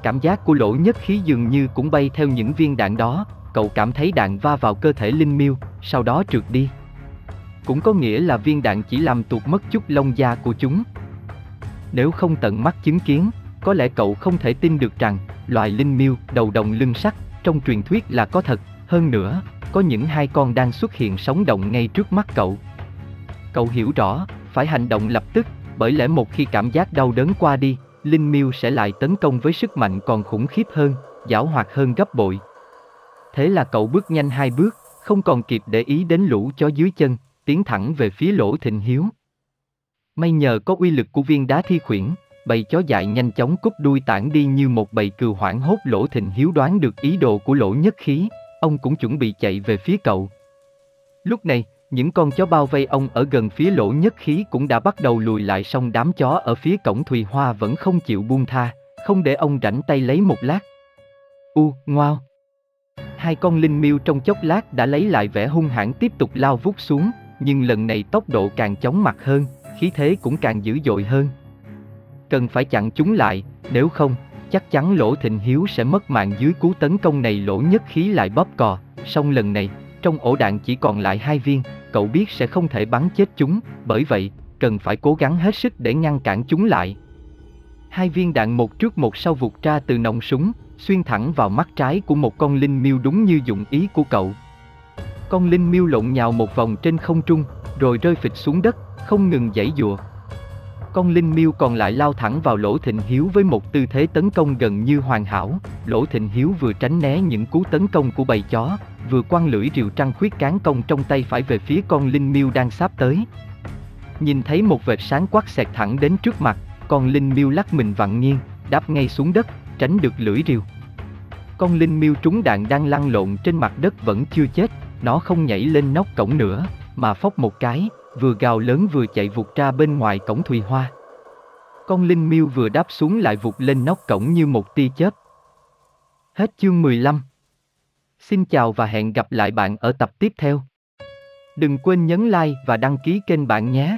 [SPEAKER 1] Cảm giác của lỗ nhất khí dường như cũng bay theo những viên đạn đó, cậu cảm thấy đạn va vào cơ thể Linh Miêu, sau đó trượt đi. Cũng có nghĩa là viên đạn chỉ làm tuột mất chút lông da của chúng, nếu không tận mắt chứng kiến, có lẽ cậu không thể tin được rằng loài linh miêu đầu đồng lưng sắt trong truyền thuyết là có thật, hơn nữa, có những hai con đang xuất hiện sống động ngay trước mắt cậu. Cậu hiểu rõ, phải hành động lập tức, bởi lẽ một khi cảm giác đau đớn qua đi, linh miêu sẽ lại tấn công với sức mạnh còn khủng khiếp hơn, giảo hoạt hơn gấp bội. Thế là cậu bước nhanh hai bước, không còn kịp để ý đến lũ chó dưới chân, tiến thẳng về phía lỗ thịnh hiếu. May nhờ có uy lực của viên đá thi khuyển, bầy chó dại nhanh chóng cút đuôi tản đi như một bầy cừu hoảng hốt lỗ thịnh hiếu đoán được ý đồ của lỗ nhất khí, ông cũng chuẩn bị chạy về phía cậu. Lúc này, những con chó bao vây ông ở gần phía lỗ nhất khí cũng đã bắt đầu lùi lại song đám chó ở phía cổng Thùy Hoa vẫn không chịu buông tha, không để ông rảnh tay lấy một lát. U, ngoao. Hai con linh miêu trong chốc lát đã lấy lại vẻ hung hãn tiếp tục lao vút xuống, nhưng lần này tốc độ càng chóng mặt hơn, khí thế cũng càng dữ dội hơn. Cần phải chặn chúng lại, nếu không, chắc chắn lỗ thịnh hiếu sẽ mất mạng dưới cú tấn công này lỗ nhất khí lại bóp cò, song lần này, trong ổ đạn chỉ còn lại hai viên, cậu biết sẽ không thể bắn chết chúng, bởi vậy, cần phải cố gắng hết sức để ngăn cản chúng lại. Hai viên đạn một trước một sau vụt ra từ nòng súng, xuyên thẳng vào mắt trái của một con linh miêu đúng như dụng ý của cậu. Con linh miêu lộn nhào một vòng trên không trung, rồi rơi phịch xuống đất, không ngừng giãy dụa. Con linh miêu còn lại lao thẳng vào lỗ thịnh hiếu với một tư thế tấn công gần như hoàn hảo, lỗ thịnh hiếu vừa tránh né những cú tấn công của bầy chó, vừa quăng lưỡi rìu trăng khuyết cán công trong tay phải về phía con linh miêu đang sáp tới. Nhìn thấy một vệt sáng quắc xẹt thẳng đến trước mặt, con linh miêu lắc mình vặn nghiêng, đáp ngay xuống đất, tránh được lưỡi rìu. Con linh miêu trúng đạn đang lăn lộn trên mặt đất vẫn chưa chết, nó không nhảy lên nóc cổng nữa, mà phóc một cái, vừa gào lớn vừa chạy vụt ra bên ngoài cổng Thùy Hoa. Con Linh Miêu vừa đáp xuống lại vụt lên nóc cổng như một tia chớp. Hết chương 15. Xin chào và hẹn gặp lại bạn ở tập tiếp theo. Đừng quên nhấn like và đăng ký kênh bạn nhé.